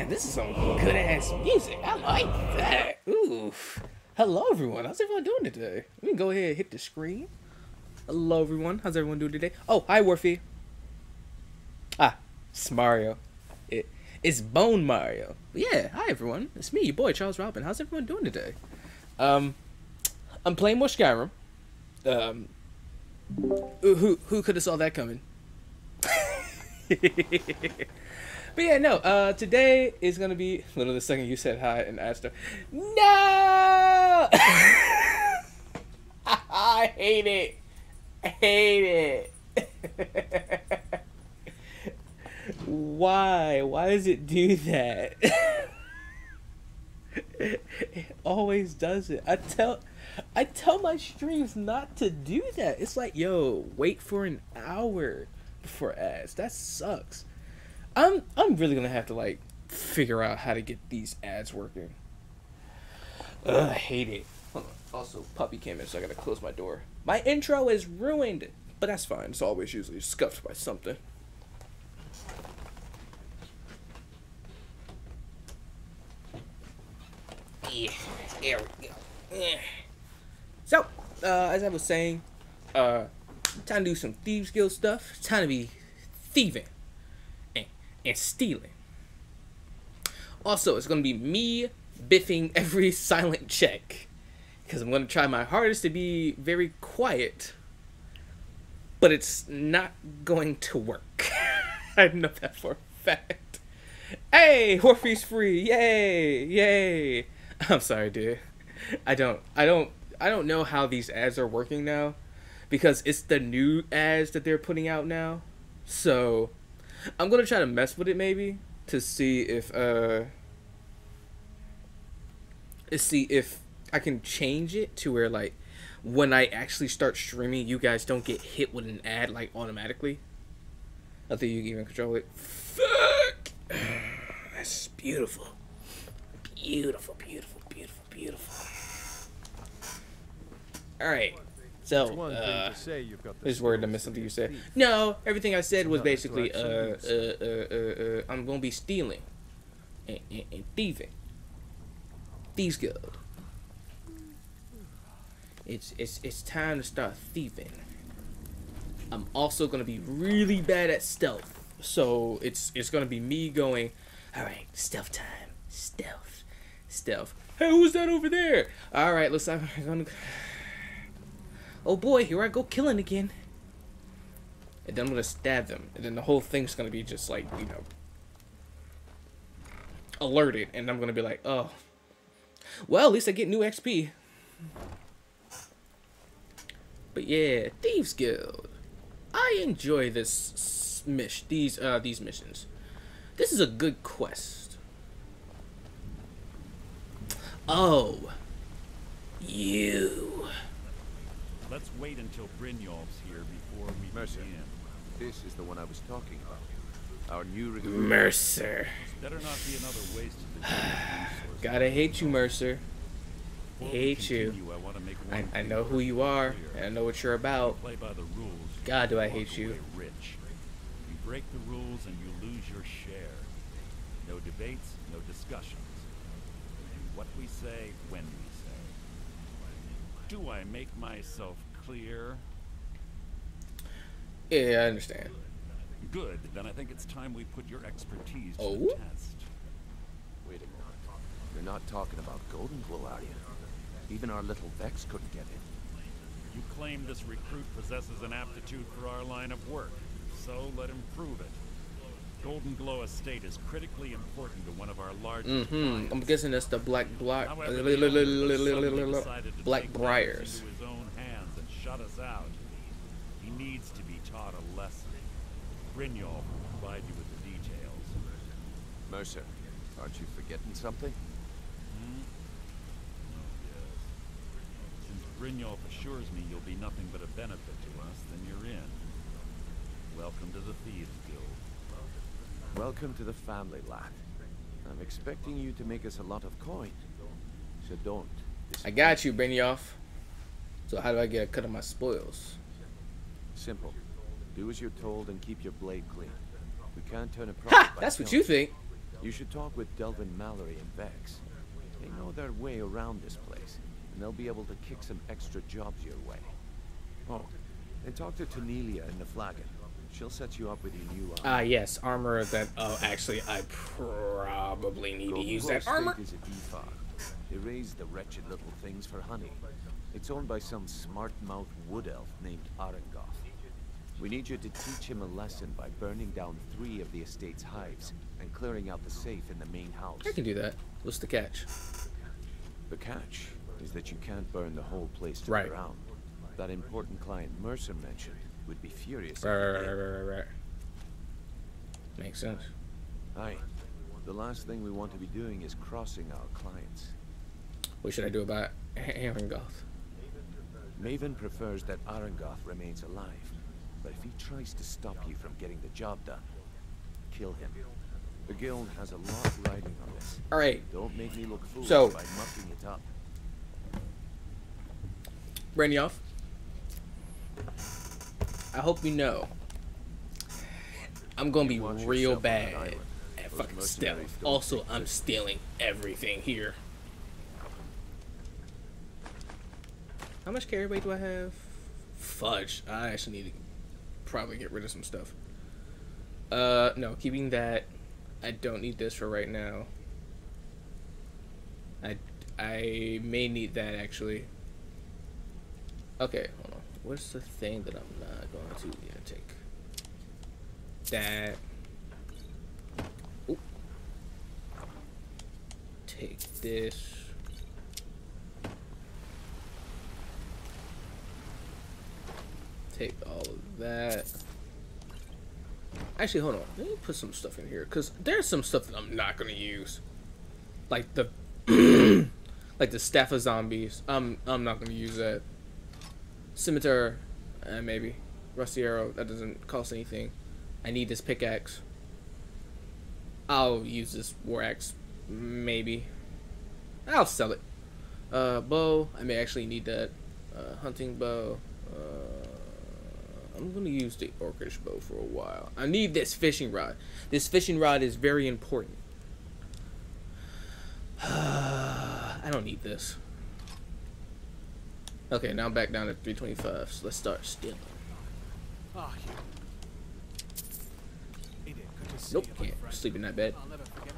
Damn, this is some good ass music. I like that. Ooh. Hello, everyone. How's everyone doing today? Let me go ahead and hit the screen. Hello, everyone. How's everyone doing today? Oh, hi, Warfy. Ah, it's Mario. It, it's Bone Mario. Yeah, hi, everyone. It's me, your boy, Charles Robin. How's everyone doing today? Um, I'm playing more Skyrim. Um, who who could have saw that coming? But yeah, no. Uh, today is gonna be literally the second you said hi and asked her. No. I hate it. I hate it. Why? Why does it do that? it always does it. I tell, I tell my streams not to do that. It's like, yo, wait for an hour before ads. That sucks. I'm I'm really gonna have to like figure out how to get these ads working. Ugh, I hate it. Also, puppy came in, so I gotta close my door. My intro is ruined, but that's fine. It's always usually scuffed by something. Yeah, there we go. Yeah. So, uh, as I was saying, uh, time to do some thieves guild stuff. Time to be thieving and stealing. Also, it's going to be me biffing every silent check. Because I'm going to try my hardest to be very quiet. But it's not going to work. I know that for a fact. Hey, Horfy's free. Yay. Yay. I'm sorry, dude. I don't I don't I don't know how these ads are working now because it's the new ads that they're putting out now. So, I'm gonna try to mess with it maybe to see if uh to see if I can change it to where like when I actually start streaming, you guys don't get hit with an ad like automatically. I think you can even control it. Fuck, that's beautiful, beautiful, beautiful, beautiful, beautiful. All right. So, uh, this word I missed something you said. No, everything I said was basically, uh, uh, uh, uh, uh, I'm gonna be stealing and, and, and thieving. Thieves Guild. It's it's it's time to start thieving. I'm also gonna be really bad at stealth, so it's it's gonna be me going. All right, stealth time, stealth, stealth. Hey, who's that over there? All right, let's. I'm gonna oh boy, here I go killing again. And then I'm gonna stab them, and then the whole thing's gonna be just like, you know, alerted, and I'm gonna be like, oh, well, at least I get new XP. But yeah, Thieves Guild. I enjoy this mission, these uh these missions. This is a good quest. Oh, you. Let's wait until Brynjolf's here before we Mercer. begin. This is the one I was talking about. Our new recruit. Mercer. Better not be another waste of the resource. Gotta hate you, Mercer. Before we hate you. I, wanna make I, one I thing know who you are, and I know what you're about. Play by the rules. God, do I hate you. Rich. You break the rules and you lose your share. No debates, no discussions. What we say, when we say. Do I make myself clear? Yeah, I understand. Good. Then I think it's time we put your expertise to Oh? the test. Wait a minute. You're not talking about Golden Glow, are you? Even our little Vex couldn't get in. You claim this recruit possesses an aptitude for our line of work, so let him prove it. Golden Glow Estate is critically important to one of our largest Mm-hmm. I'm guessing that's the Black Black However, the owner suddenly decided to Black take Briars. his own hands and shut us out. He needs to be taught a lesson. Brynjolf will provide you with the details. Mercer, aren't you forgetting something? Hmm? Oh, yes. Since Brynjolf assures me you'll be nothing but a benefit to us, then you're in. Welcome to the Thieves Guild. Welcome to the family, lad. I'm expecting you to make us a lot of coin. So don't. I got you, Benioff. So how do I get a cut of my spoils? Simple. Do as you're told and keep your blade clean. We can't turn a profit That's what you think. You should talk with Delvin Mallory and Vex. They know their way around this place, and they'll be able to kick some extra jobs your way. Oh, and talk to Tonilia in the Flagon. She'll set you up with your new armor. Ah, yes, armor that. Oh, actually, I probably need to use that armor. Is a defog. They raise the wretched little things for honey. It's owned by some smart-mouthed wood elf named Aringoth. We need you to teach him a lesson by burning down three of the estate's hives and clearing out the safe in the main house. I can do that. What's the catch? The catch is that you can't burn the whole place to Right. the ground. That important client Mercer mentioned would be furious. Right, right, right, right, right. Makes sense. Aye. The last thing we want to be doing is crossing our clients. What should I do about Aringoth? Maven prefers that Aringoth remains alive, but if he tries to stop you from getting the job done, kill him. The guild has a lot riding on this. All right, Don't make me look foolish So- by mucking it up. Brandioff. I hope you know. I'm gonna be real yourself on that bad island. at fucking stealth. Also, I'm risks. stealing everything here. How much carry weight do I have? Fudge. I actually need to probably get rid of some stuff. Uh, no, keeping that. I don't need this for right now. I I may need that actually. Okay, hold on. What's the thing that I'm not going to yeah, take? That. Take this. Take all of that. Actually, hold on. Let me put some stuff in here because there's some stuff that I'm not gonna use, like the, like the staff of zombies. I'm I'm not gonna use that. Scimitar, uh, maybe. Rusty arrow. That doesn't cost anything. I need this pickaxe. I'll use this war axe, maybe. I'll sell it. Uh, bow. I may actually need that. Uh, hunting bow. Uh, I'm gonna use the orcish bow for a while. I need this fishing rod. This fishing rod is very important. I don't need this. Okay, now I'm back down to 325. So let's start stealing. Ah, you. Ain't it good to see Nope, you, can't friend. sleep in that bed. I'll never forget.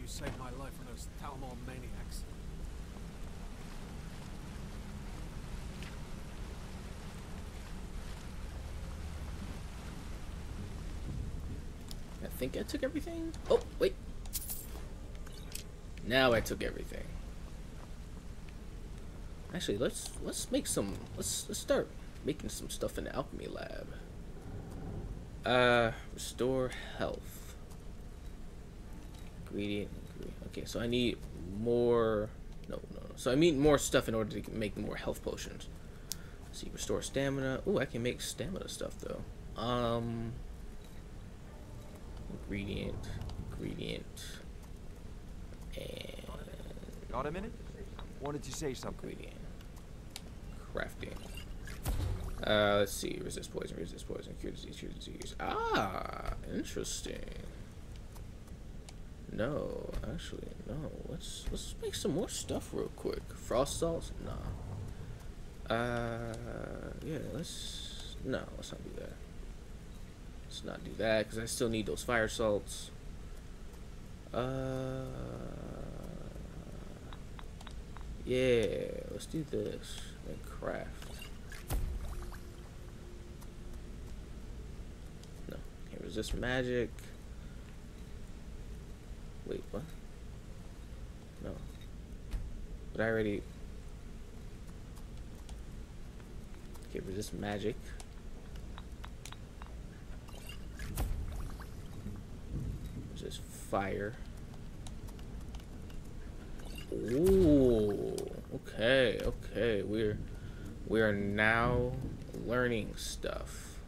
You saved my life from those Thalmor maniacs. I think I took everything. Oh, wait. Now I took everything. Actually, let's let's make some. Let's let's start making some stuff in the alchemy lab. Uh, restore health. Ingredient. ingredient. Okay, so I need more. No, no, no. So I need more stuff in order to make more health potions. Let's see, restore stamina. Oh, I can make stamina stuff though. Um ingredient, ingredient, and Got a minute? Wanted to say something. ingredient. Crafting. Uh, let's see. Resist poison, resist poison, cure disease, cure disease. Ah, interesting. No, actually, no. Let's let's make some more stuff real quick. Frost salts? Nah. Uh, yeah. Let's no. Let's not do that. Let's not do that because I still need those fire salts. Uh, yeah. Let's do this and craft. No, can't resist magic. Wait, what? No. But I already. Okay, resist magic. Resist fire. Ooh. Okay, okay. We're we are now learning stuff.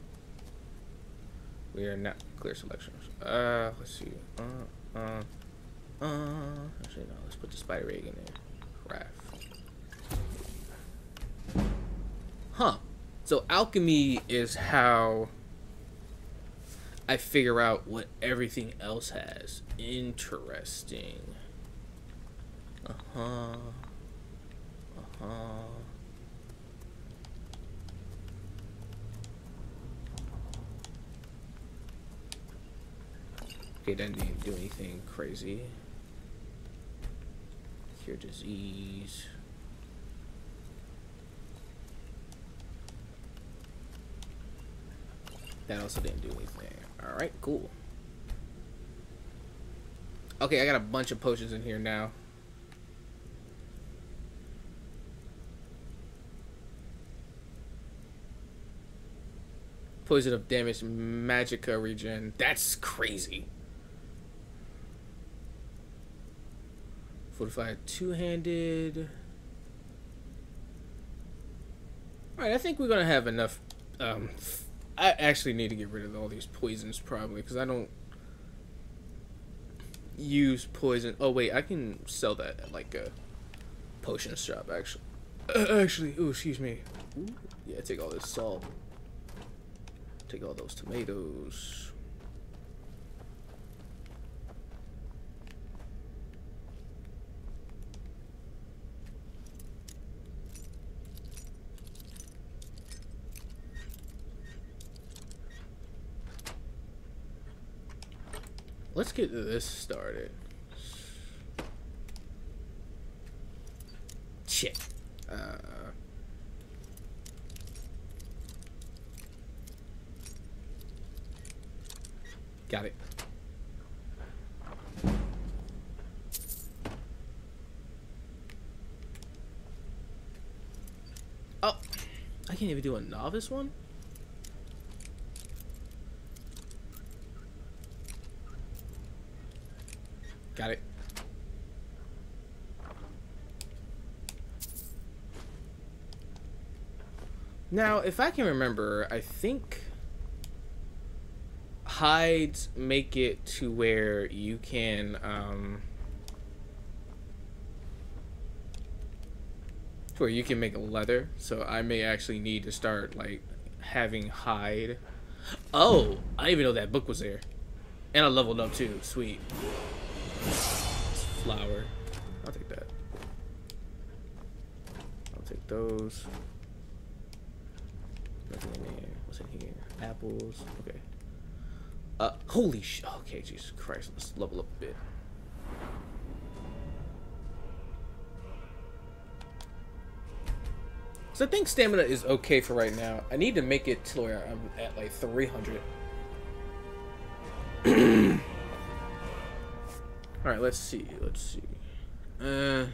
We are not clear selections. Uh, let's see. Uh, uh, uh. Actually, no. Let's put the spider egg in there. Craft. Huh. So alchemy is how I figure out what everything else has. Interesting. Uh huh. Uh huh. Okay, that didn't do anything crazy. Cure disease. That also didn't do anything. Alright, cool. Okay, I got a bunch of potions in here now. Poison of damage, Magicka regen. That's crazy. Fortified two-handed. Alright, I think we're gonna have enough. Um, I actually need to get rid of all these poisons probably because I don't use poison. Oh wait, I can sell that at like a potion shop actually. Uh, actually, oh excuse me. Yeah, take all this salt. Take all those tomatoes. Let's get this started. Shit. Uh, got it. Oh, I can't even do a novice one? Got it. Now, if I can remember, I think hides make it to where you can um where you can make leather so i may actually need to start like having hide oh i didn't even know that book was there and i leveled up too sweet flower. I'll take that. I'll take those. Nothing in there. What's in here? Apples. Okay. Uh, holy sh. Okay, Jesus Christ. Let's level up a bit. So I think stamina is okay for right now. I need to make it to where I'm at like 300. All right, let's see. Let's see. Uh.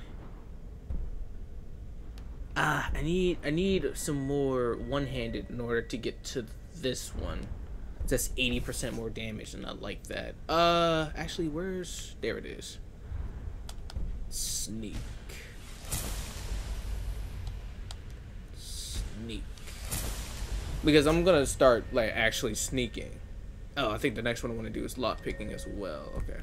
Ah, I need I need some more one-handed in order to get to this one. That's 80% more damage, and I like that. Uh, actually, where's there? It is. Sneak. Sneak. Because I'm gonna start like actually sneaking. Oh, I think the next one I want to do is lock picking as well. Okay.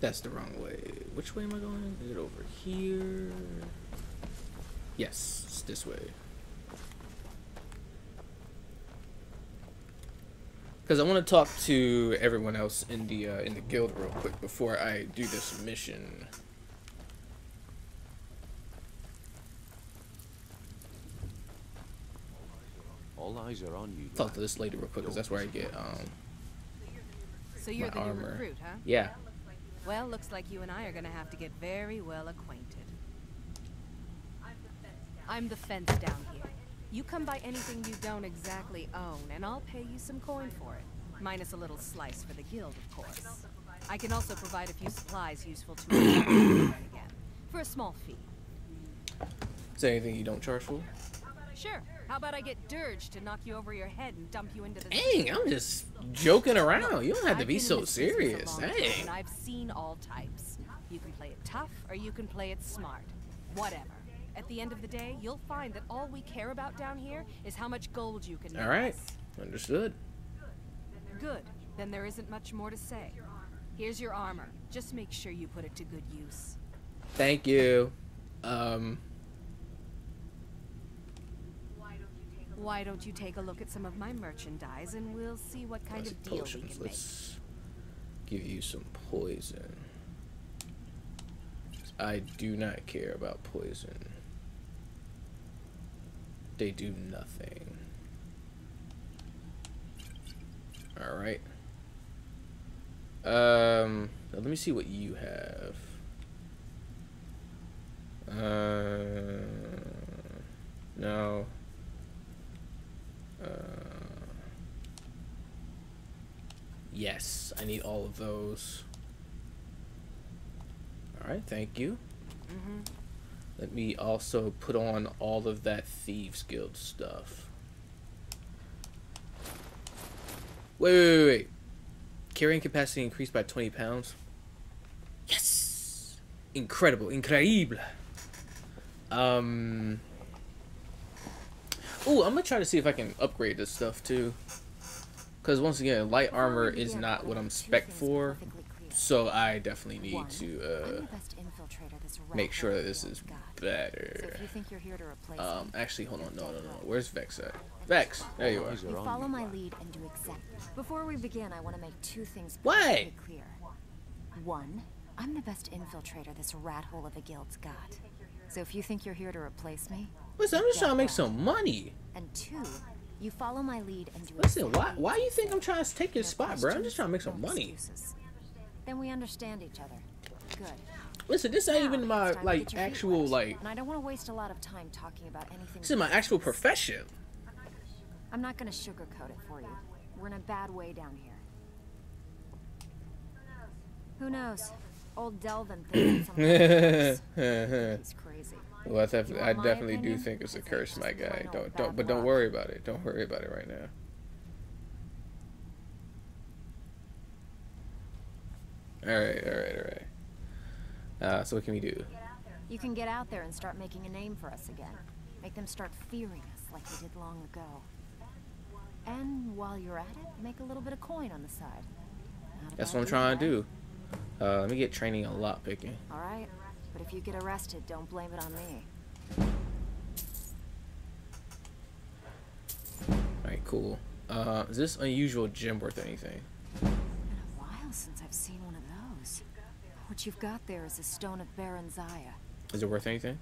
That's the wrong way. Which way am I going? Is it over here? Yes, it's this way. Because I want to talk to everyone else in the uh, in the guild real quick before I do this mission. All eyes are on you. Talk to this lady real quick because that's where I get um. So you're My the new armor. recruit, huh? Yeah. Well, looks like you and I are gonna have to get very well acquainted. I'm the fence down here. You come by anything you don't exactly own, and I'll pay you some coin for it. Minus a little slice for the guild, of course. I can also provide a few supplies useful to me again, for a small fee. Is there anything you don't charge for? Sure. How about I get Dirge to knock you over your head and dump you into the Dang, I'm just joking around. You don't have to be so this business a serious. Dang. I've seen all types. You can play it tough or you can play it smart. Whatever. At the end of the day, you'll find that all we care about down here is how much gold you can make All right, understood. Good. Then there isn't much more to say. Here's your armor. Just make sure you put it to good use. Thank you. Um, Why don't you take a look at some of my merchandise and we'll see what kind let's of deal we can make. Let's give you some poison. I do not care about poison. They do nothing. All right. Um, now let me see what you have. Uh, no. Uh, yes, I need all of those. All right, thank you. Mm-hmm. Let me also put on all of that Thieves Guild stuff. Wait, wait, wait, wait. Carrying capacity increased by 20 pounds. Yes! Incredible, increíble. Um. Ooh, I'm gonna try to see if I can upgrade this stuff too. Because once again, light armor is not what I'm spec for. So I definitely need to uh, the best infiltrator this make sure that this is better. if you think you're here to replace Um, actually, hold on, you're no, no, no. Where's Vex at? Vex, there you are. You follow my lead and do exact. Before we begin, I want to make two things Why? clear. One, I'm the best infiltrator this rat hole of a guild's got. So if you think you're here to replace me, Listen, I'm just trying to make some money. and two, you follow my lead and do Listen, why why you think. I'm trying to take your spot, bro? I'm just trying to make some money. excuses. Then we understand each other. Good. Listen, this ain't even my it's time to like get your feet actual like. And I don't want to waste a lot of time talking about anything. This is my actual profession. I'm not gonna sugarcoat it for you. We're in a bad way down here. Who knows? Old Delvin thinks it's some of curse. He's. Well, I, def- I want my definitely do think it's a curse, it's my guy. Don't don't, bad but don't worry about it. Don't worry about it right now. All right, all right, all right. Uh, so what can we do? You can get out there and start making a name for us again. Make them start fearing us like they did long ago. And while you're at it, make a little bit of coin on the side. That's what I'm trying to do. Uh, let me get training on lot picking. All right, but if you get arrested, don't blame it on me. All right, cool. Uh, is this unusual gem worth anything? Been a while since I've seen one of those. What you've got there is a stone of Barenziah. Is it worth anything?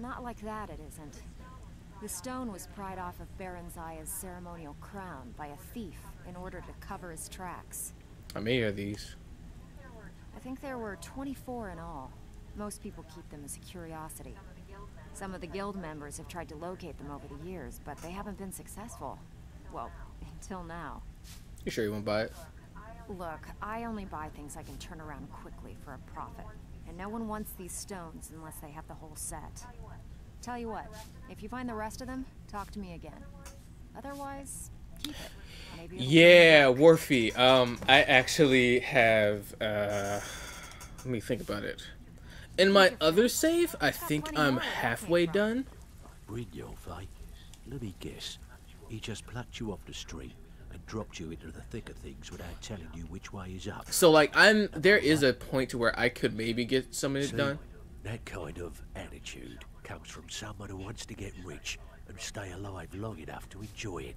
Not like that, it isn't. The stone was pried off of Barenziah's ceremonial crown by a thief in order to cover his tracks. How many are these? I think there were 24 in all. Most people keep them as a curiosity. Some of the guild members have tried to locate them over the years, but they haven't been successful. Well, until now. You sure you won't buy it? Look, I only buy things I can turn around quickly for a profit. And no one wants these stones unless they have the whole set. Tell you what, if you find the rest of them, talk to me again. Otherwise, keep it. Maybe Yeah, Warfy. Um, I actually have. Uh, let me think about it. In my other save, I think I'm halfway done. Brynjolf, eh? Let me guess. He just plucked you off the street and dropped you into the thick of things without telling you which way is up. So like, I'm there is a point to where I could maybe get some of it See, done. That kind of attitude comes from someone who wants to get rich and stay alive long enough to enjoy it.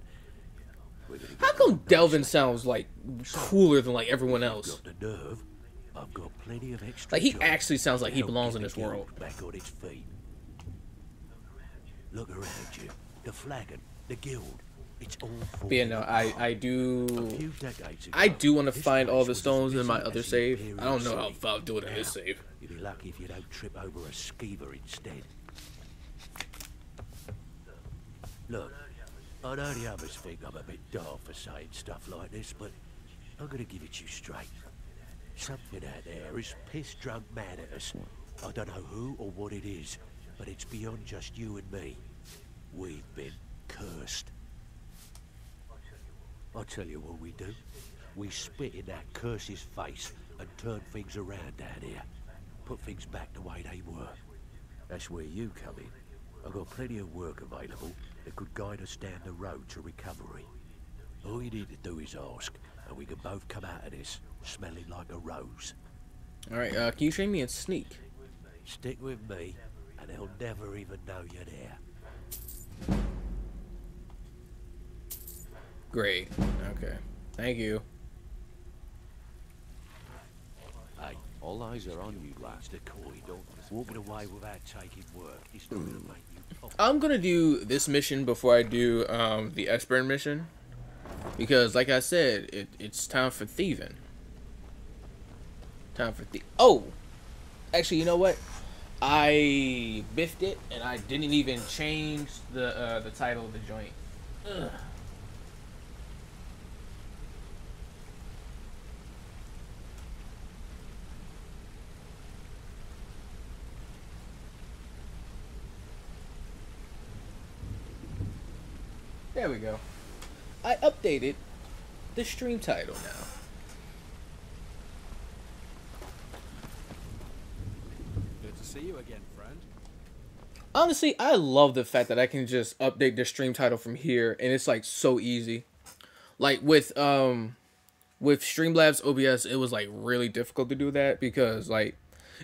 How come Delvin sounds like cooler than like everyone else? got the nerve. I've got plenty of extra Like he actually sounds like he belongs in this world. Back on its feet. Look around you. The flagon, the guild. It's all for But yeah, no, I do. ago, I do want to find all the stones in my other the save. I don't know how I'll do it in this save. You'd be lucky if you don't trip over a skeever instead. Look, I know the others think I'm a bit daft for saying stuff like this, but I'm gonna give it you straight. Something out there is piss drunk mad at us. I don't know who or what it is, but it's beyond just you and me. We've been cursed. I'll tell you what we do. We spit in that curse's face and turn things around down here. Put things back the way they were. That's where you come in. I've got plenty of work available that could guide us down the road to recovery. All you need to do is ask, and we can both come out of this smelling like a rose. All right, uh, can you train me in sneak? Stick with me, and they'll never even know you're there. Great. Okay. Thank you. Hey, All eyes are on you, lad. it's the coin. Walking away without taking work is not gonna make you. I'm gonna do this mission before I do um, the Esper mission, because like I said, it, it's time for thieving. Time for thie- Oh, actually, you know what? I biffed it, and I didn't even change the uh, the title of the joint. Ugh. There we go. I updated the stream title now. Good to see you again, friend. Honestly, I love the fact that I can just update the stream title from here and it's like so easy. Like with um with Streamlabs OBS, it was like really difficult to do that because like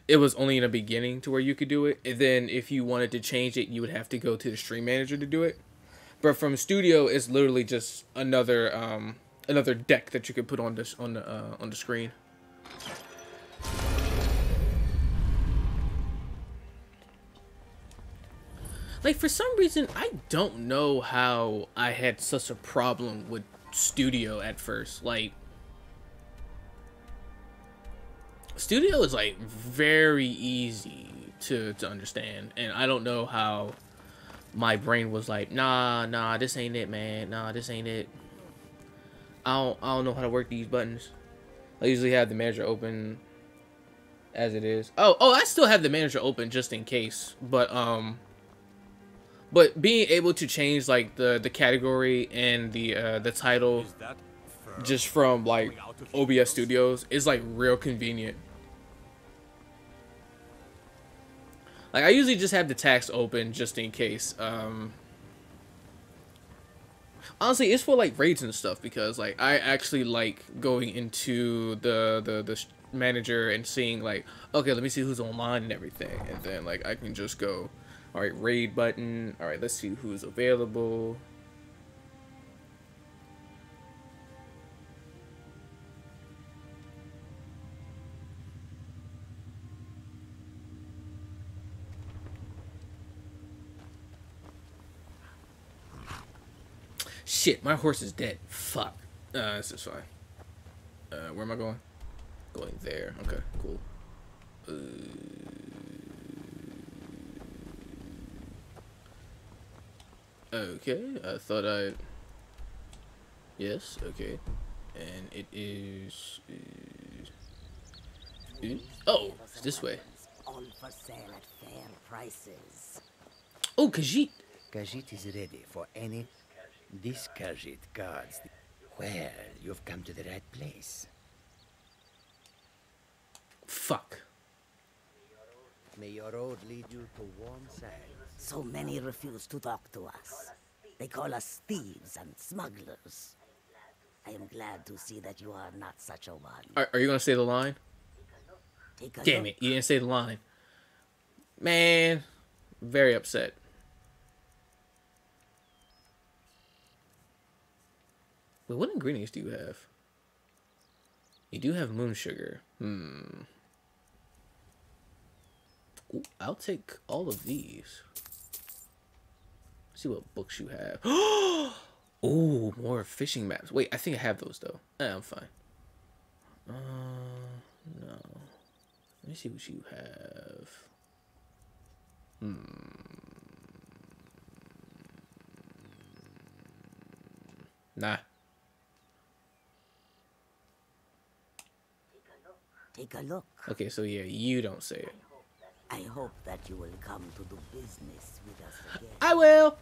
it was only in the beginning to where you could do it. And then if you wanted to change it, you would have to go to the stream manager to do it. But from Studio, it's literally just another um another deck that you could put on this on the uh, on the screen. Like for some reason, I don't know how I had such a problem with Studio at first. Like Studio is like very easy to to understand, and I don't know how my brain was like, nah, nah, this ain't it, man. Nah, this ain't it. I don't, I don't know how to work these buttons. I usually have the manager open as it is. Oh, oh, I still have the manager open just in case. But um, but being able to change like the the category and the uh, the title Is that fur just from like growing out of OBS Studios is like real convenient. Like I usually just have the tax open just in case. Um Honestly, it's for like raids and stuff because like I actually like going into the the the manager and seeing like okay, let me see who's online and everything and then like I can just go all right, raid button. All right, let's see who's available. Shit, my horse is dead. Fuck. Uh, this is fine. Uh, where am I going? Going there. Okay, cool. Uh, okay, I thought I. Yes. Okay, and it is. uh, oh, it's this way. All for sale at fair prices. Oh, Khajiit. Khajiit is ready for any. This Khajiit guards. The... Well, you've come to the right place. Fuck. May your road lead you to warm sand. So many refuse to talk to us. They call us thieves and smugglers. I am glad to see that you are not such a one. Are, are you gonna say the line? Take a Damn look. it, you didn't say the line. Man, very upset. Wait, what ingredients do you have? You do have moon sugar. Hmm. Ooh, I'll take all of these. see what books you have. Oh, more fishing maps. Wait, I think I have those though. Eh, I'm fine. Uh, no. Let me see what you have. Hmm. Nah. Take a look. Okay, so yeah, you don't say it. I hope that you will come to do business with us again. I will.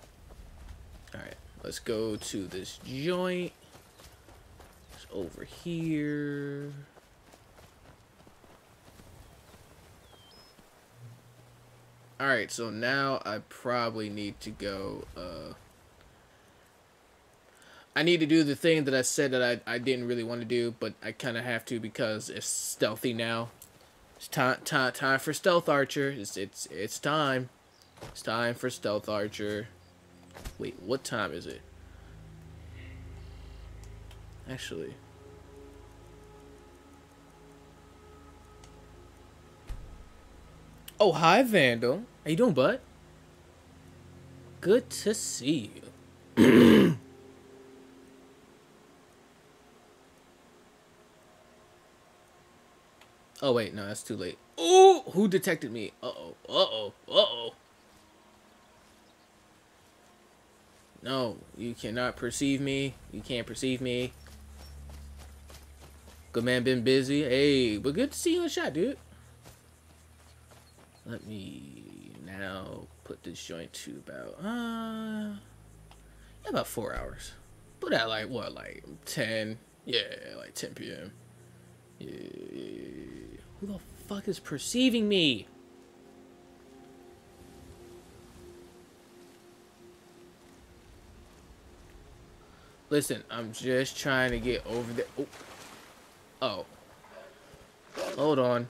All right, let's go to this joint. It's over here. All right, so now I probably need to go. Uh, I need to do the thing that I said that I, I didn't really want to do, but I kind of have to because it's stealthy now. It's time time time for stealth archer. It's it's it's time. It's time for stealth archer. Wait, what time is it? Actually. Oh, hi, Vandal. How you doing, bud? Good to see you. Oh, wait. No, that's too late. Oh, who detected me? Uh-oh. Uh-oh. Uh-oh. No, you cannot perceive me. You can't perceive me. Good man been busy. Hey, but good to see you in shot, dude. Let me now put this joint to about uh about four hours. Put at like what, like ten? Yeah, like ten PM. Yeah. Who the fuck is perceiving me? Listen, I'm just trying to get over the. Oh. oh. Hold on.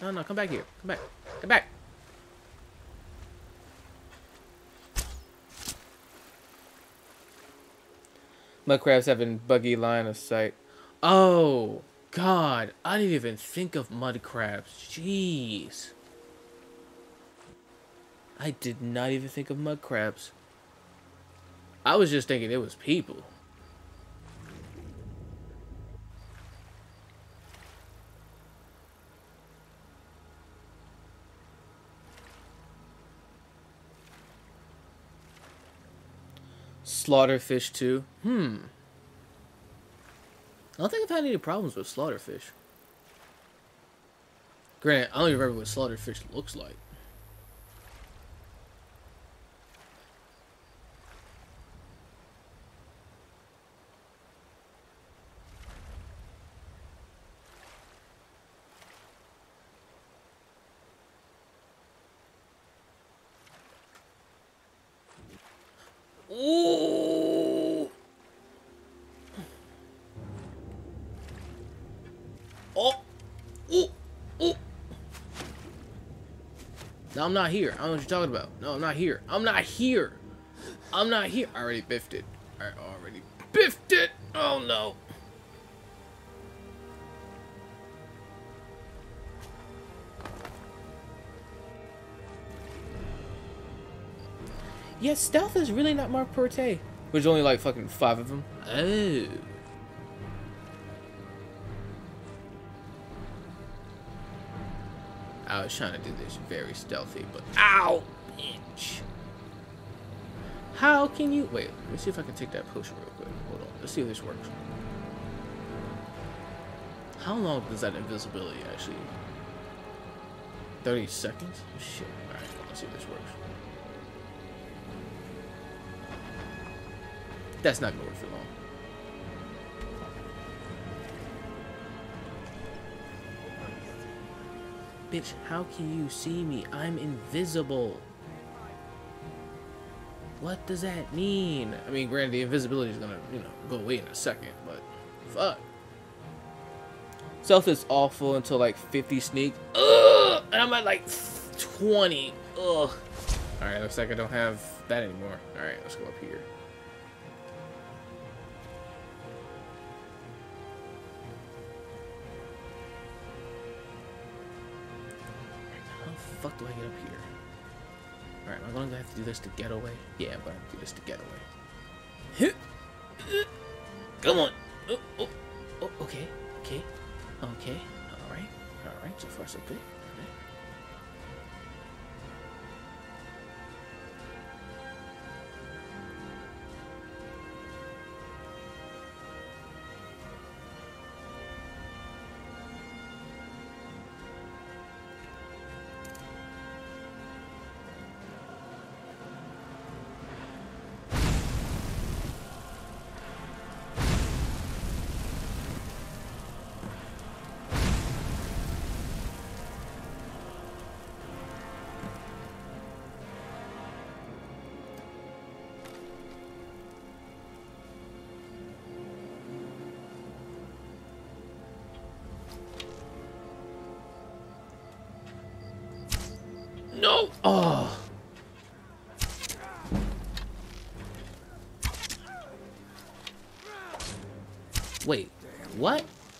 No, no, come back here. Come back. Come back. Mudcrabs having buggy line of sight. Oh, God. I didn't even think of mudcrabs. Jeez. I did not even think of mudcrabs. I was just thinking it was people. Slaughterfish too. Hmm. I don't think I've had any problems with slaughterfish. Granted, I don't even remember what slaughterfish looks like. Ooh. Oh. Ooh. Ooh. No, I'm not here. I don't know what you're talking about. No, I'm not here. I'm not here. I'm not here. I already biffed it. I already biffed it. Oh, no. Yeah, stealth is really not Mark Porte. There's only like fucking five of them. Oh. I was trying to do this very stealthy, but ow, bitch. How can you wait? Let me see if I can take that potion real quick. Hold on. Let's see if this works. How long does that invisibility actually? 30 seconds? Oh, shit. Alright, let's see if this works. That's not gonna work for long. Bitch, how can you see me? I'm invisible. What does that mean? I mean, granted, the invisibility is gonna, you know, go away in a second, but fuck. Stealth is awful until like 50 sneak. Ugh! And I'm at like 20. Ugh. Alright, looks like I don't have that anymore. Alright, let's go up here. Do I get up here? Alright, am I going to have to do this to get away? Yeah, I'm going to do this to get away. Come on! Oh, oh, oh, okay, okay, okay, alright, alright, so far so good.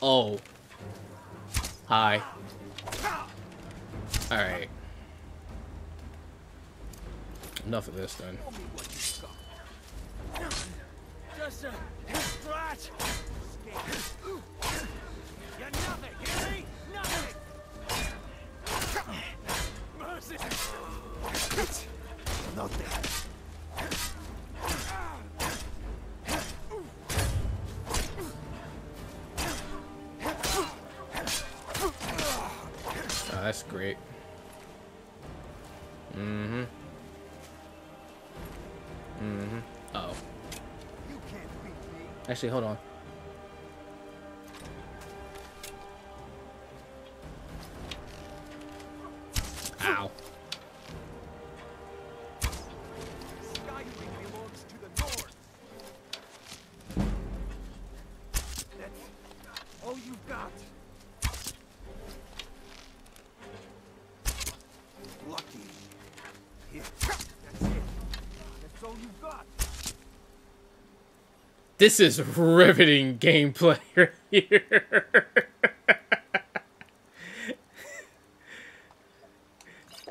Oh. Hi. Alright. Enough of this then. Actually, hold on. This is riveting gameplay right here.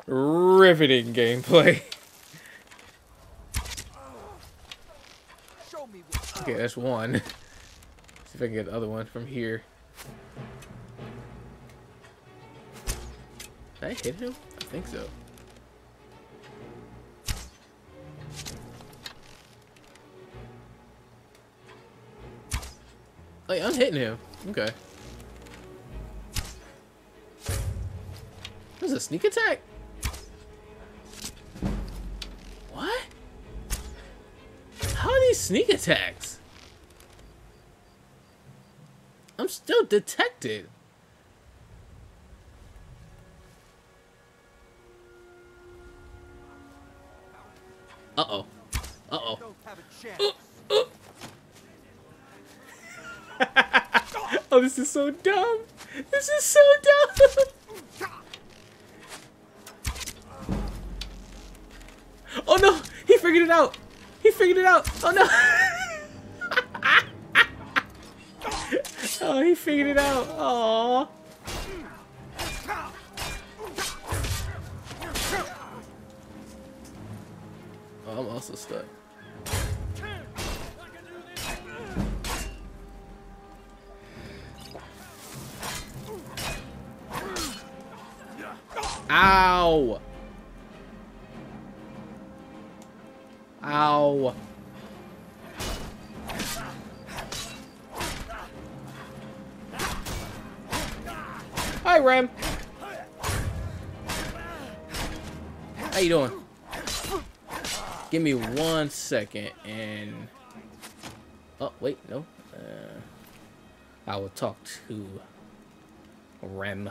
riveting gameplay. Show me what. Okay, that's one. See if I can get the other one from here. Did I hit him? I think so. Yeah, I'm hitting him. Okay. That was a sneak attack? What? How are these sneak attacks? I'm still detected. This is so dumb. This is so dumb. Oh no, he figured it out. He figured it out. Oh no. oh, he figured it out. Oh. I'm also stuck. Give me one second and... Oh, wait, no. Uh, I will talk to Rem.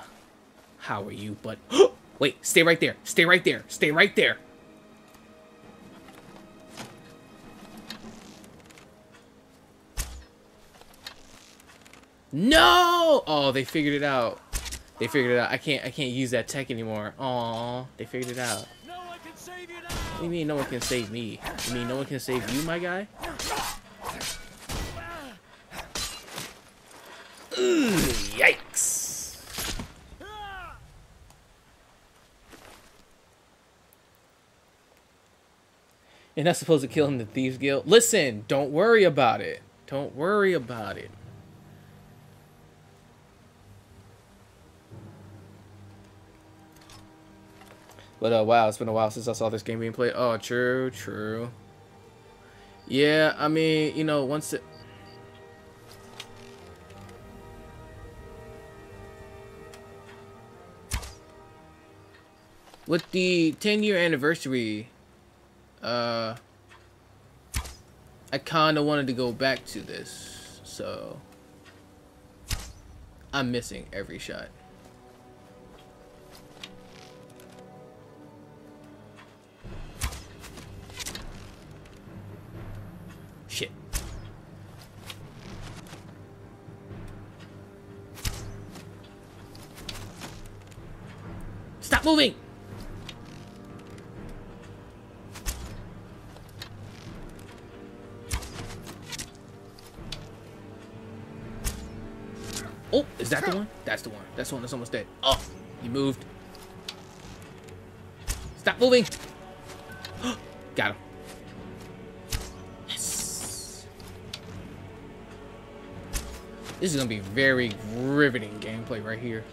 How are you, but... wait, stay right there. Stay right there. Stay right there. No! Oh, they figured it out. They figured it out. I can't I can't use that tech anymore. Oh, they figured it out. No What do you mean no one can save me? You mean no one can save you, my guy? Ooh, yikes. You're not supposed to kill him, the Thieves Guild. Listen, don't worry about it. Don't worry about it. But uh, wow, it's been a while since I saw this game being played. Oh, true, true. Yeah, I mean, you know, once it. With the 10 year anniversary, uh, I kind of wanted to go back to this, so I'm missing every shot. Stop moving! Oh, is that the one? That's the one. That's the one that's almost dead. Oh, he moved. Stop moving. Got him. Yes. This is going to be very riveting gameplay right here.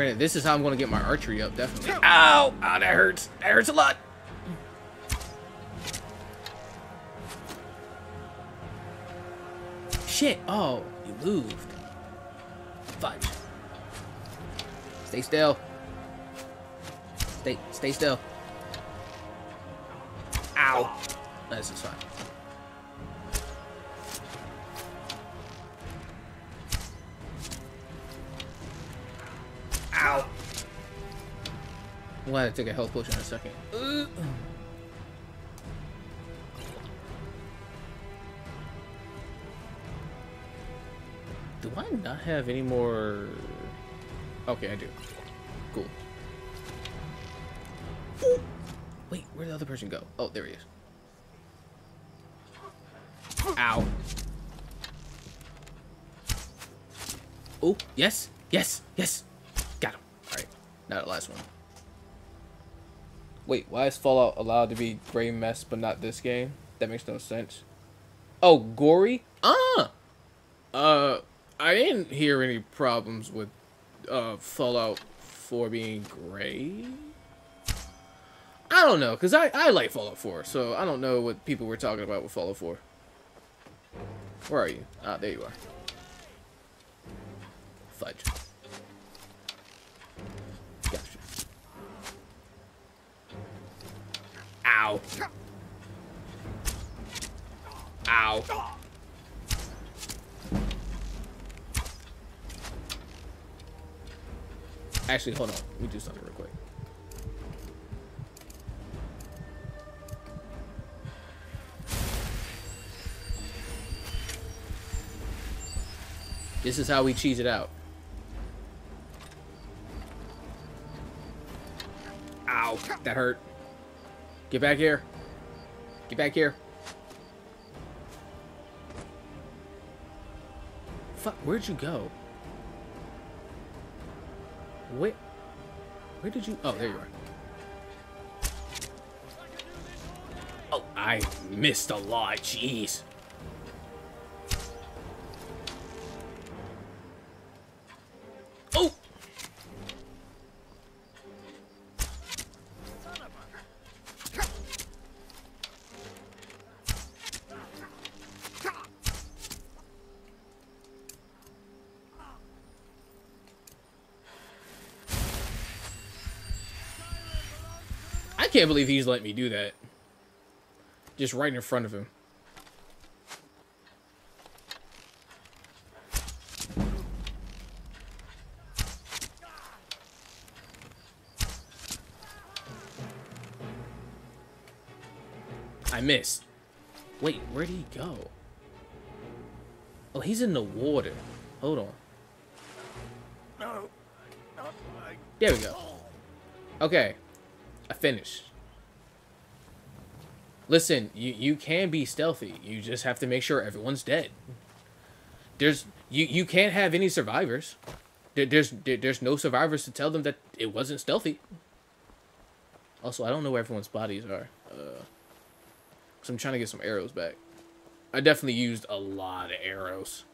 Right, this is how I'm gonna get my archery up, definitely. Ow! Ow, that hurts. That hurts a lot. Shit. Oh, you moved. Fudge. Stay still. Stay, stay still. Ow. This is fine. I'm glad to take a health potion in a second. Do I not have any more? Okay, I do. Cool. Wait, where'd the other person go? Oh, there he is. Ow. Oh, yes, yes, yes. Got him. Alright, now the last one. Wait, why is Fallout allowed to be gray mess but not this game? That makes no sense. Oh, gory? Ah! Uh, I didn't hear any problems with uh, Fallout 4 being gray. I don't know, because I, I like Fallout 4, so I don't know what people were talking about with Fallout 4. Where are you? Ah, there you are. Fudge. Ow. Ow. Actually, hold on. Let me do something real quick. This is how we cheese it out. Ow, that hurt. Get back here. Get back here. Fuck, where'd you go? Where? Where did you? Oh, there you are. Oh, I missed a lot. Jeez. Can't believe he's letting me do that. Just right in front of him. I missed. Wait, where'd he go? Oh, he's in the water. Hold on. No. There we go. Okay. I finished. Listen, you, you can be stealthy. You just have to make sure everyone's dead. There's you you can't have any survivors. There, there's there, there's no survivors to tell them that it wasn't stealthy. Also, I don't know where everyone's bodies are. Uh, so I'm trying to get some arrows back. I definitely used a lot of arrows.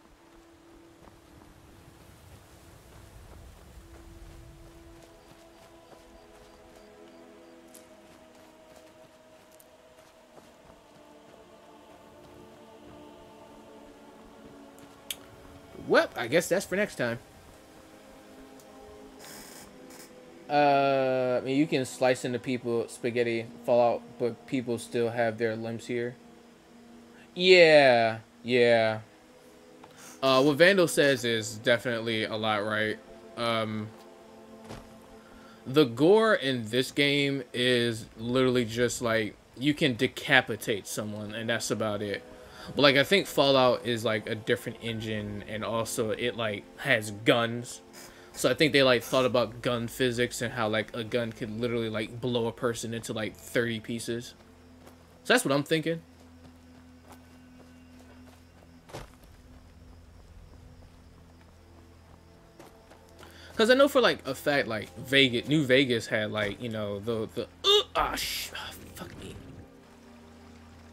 I guess that's for next time. Uh, I mean, you can slice into people spaghetti Fallout, but people still have their limbs here. Yeah, yeah. Uh, what Vandal says is definitely a lot right. Um, the gore in this game is literally just like you can decapitate someone, and that's about it. But like I think Fallout is like a different engine and also it like has guns. So I think they like thought about gun physics and how like a gun could literally like blow a person into like 30 pieces. So that's what I'm thinking. Cause I know for like a fact, like Vegas, New Vegas had like you know the the uh, ah, sh-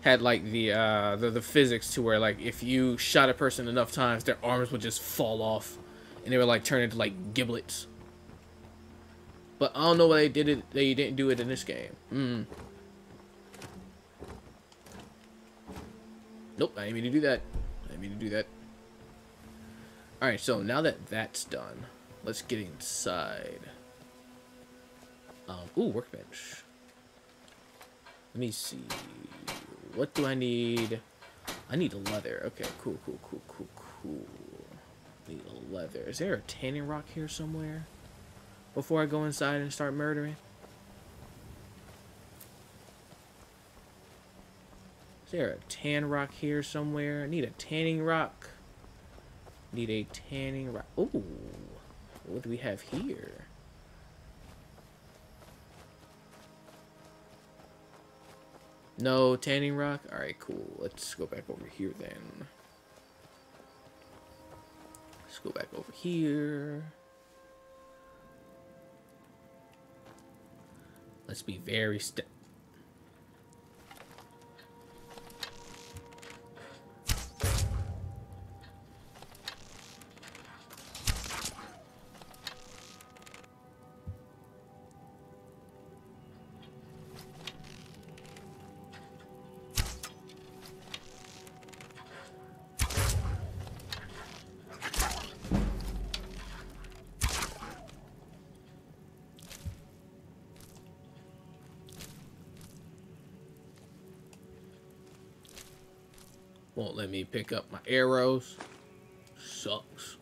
had like the uh the the physics to where like if you shot a person enough times, their arms would just fall off, and they would like turn into like giblets. But I don't know why they did it. They didn't do it in this game. Mm. Nope, I didn't mean to do that. I didn't mean to do that. Alright, so now that that's done, let's get inside. Um, ooh, workbench. Let me see. What do I need? I need a leather. Okay, cool, cool, cool, cool, cool. Need leather. Is there a tanning rock here somewhere? Before I go inside and start murdering? Is there a tan rock here somewhere? I need a tanning rock. Need a tanning rock. Ooh. What do we have here? No tanning rock? Alright, cool. Let's go back over here then. Let's go back over here. Let's be very st pick up my arrows. Sucks.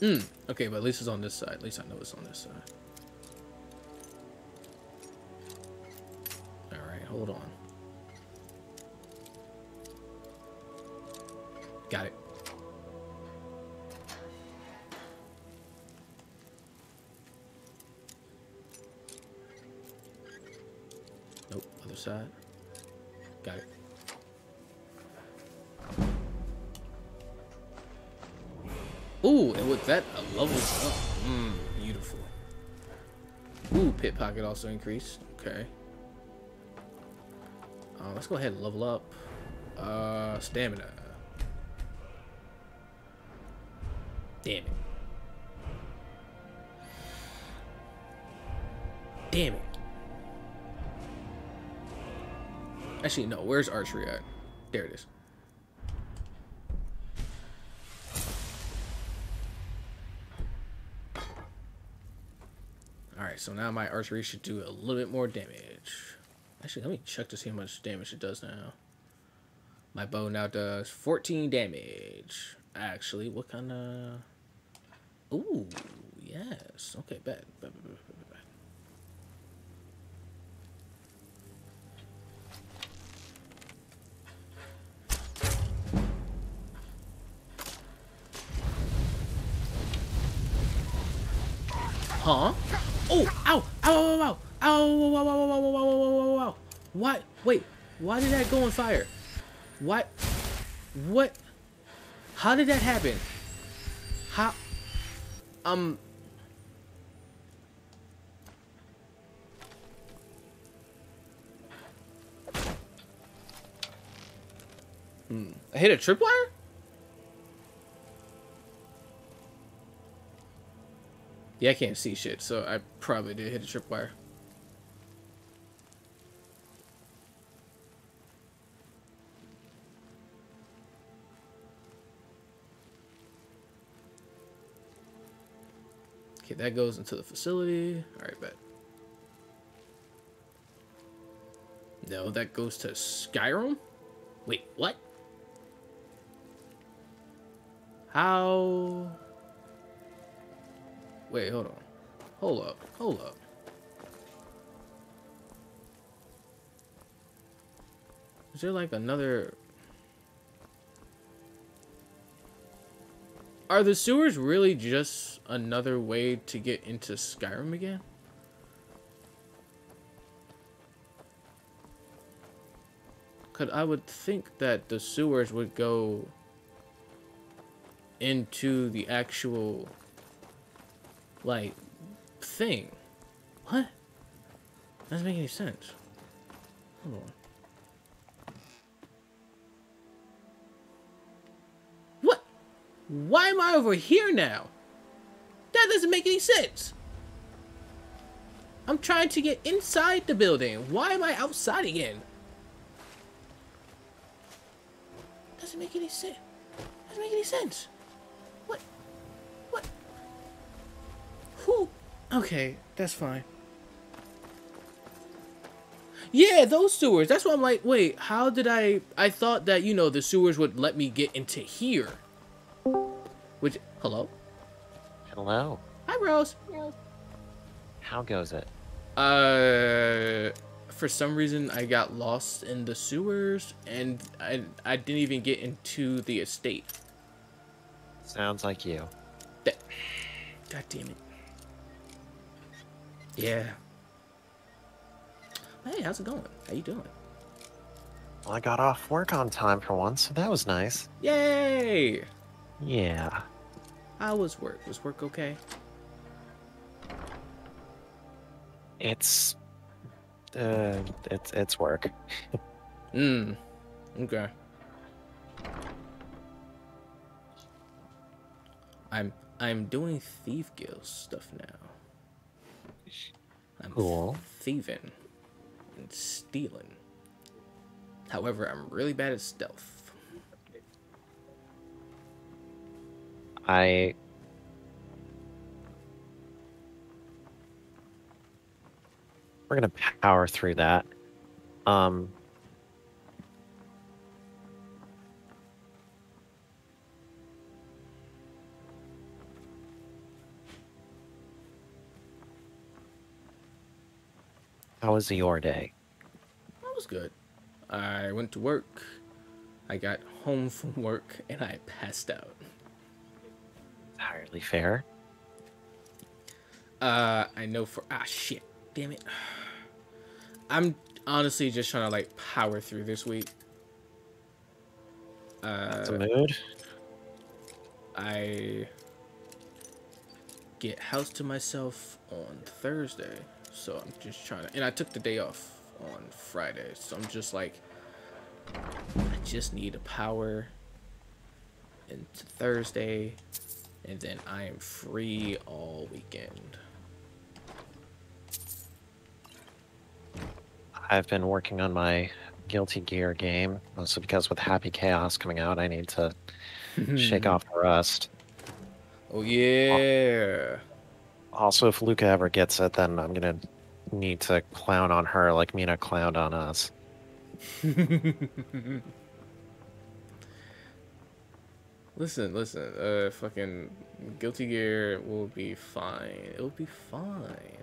Hmm. Okay, but at least it's on this side. At least I know it's on this side. Hold on. Got it. Nope, other side. Got it. Ooh, and with that, a level up. Mmm, beautiful. Ooh, pickpocket also increased. Okay. Go ahead and level up. Uh, stamina. Damn it. Damn it. Actually, no. Where's archery at? There it is. Alright, so now my archery should do a little bit more damage. Actually, let me check to see how much damage it does now. My bow now does 14 damage. Actually, what kind of... Ooh, yes. Okay, bad. That go on fire? What? What? How did that happen? How? Um. Hmm. I hit a tripwire? Yeah, I can't see shit, so I probably did hit a tripwire. Okay, that goes into the facility. Alright, bet. No, that goes to Skyrim? Wait, what? How... Wait, hold on. Hold up. Hold up. Is there like another... Are the sewers really just another way to get into Skyrim again? Cause I would think that the sewers would go into the actual like thing. What? That Doesn't make any sense. Hold on. Why am I over here now? That doesn't make any sense. I'm trying to get inside the building. Why am I outside again? Doesn't make any sense. Doesn't make any sense. What? What? Who? Okay, that's fine. Yeah, those sewers. That's why I'm like, wait, how did I... I thought that, you know, the sewers would let me get into here. Which, hello? Hello. Hi, Rose. How goes it? Uh, for some reason, I got lost in the sewers, and I, I didn't even get into the estate. Sounds like you. That, God damn it. Yeah. Hey, how's it going? How you doing? Well, I got off work on time for once, so that was nice. Yay! Yeah. How was work? Was work okay? It's uh it's it's work. Hmm. Okay. I'm I'm doing thief guild stuff now. I'm Cool. thieving and stealing. However, I'm really bad at stealth. I We're gonna power through that. Um How was your day? That was good. I went to work. I got home from work and I passed out. Entirely fair. Uh, I know for ah shit, damn it. I'm honestly just trying to like power through this week. Uh, That's a mood. I get house to myself on Thursday, so I'm just trying to. And I took the day off on Friday, so I'm just like, I just need a power into Thursday, and then I am free all weekend. I've been working on my Guilty Gear game, mostly because with Happy Chaos coming out, I need to shake off the rust. Oh yeah. Also, if Luca ever gets it, then I'm gonna need to clown on her like Mina clowned on us. listen, listen. Uh, fucking Guilty Gear will be fine. It'll be fine.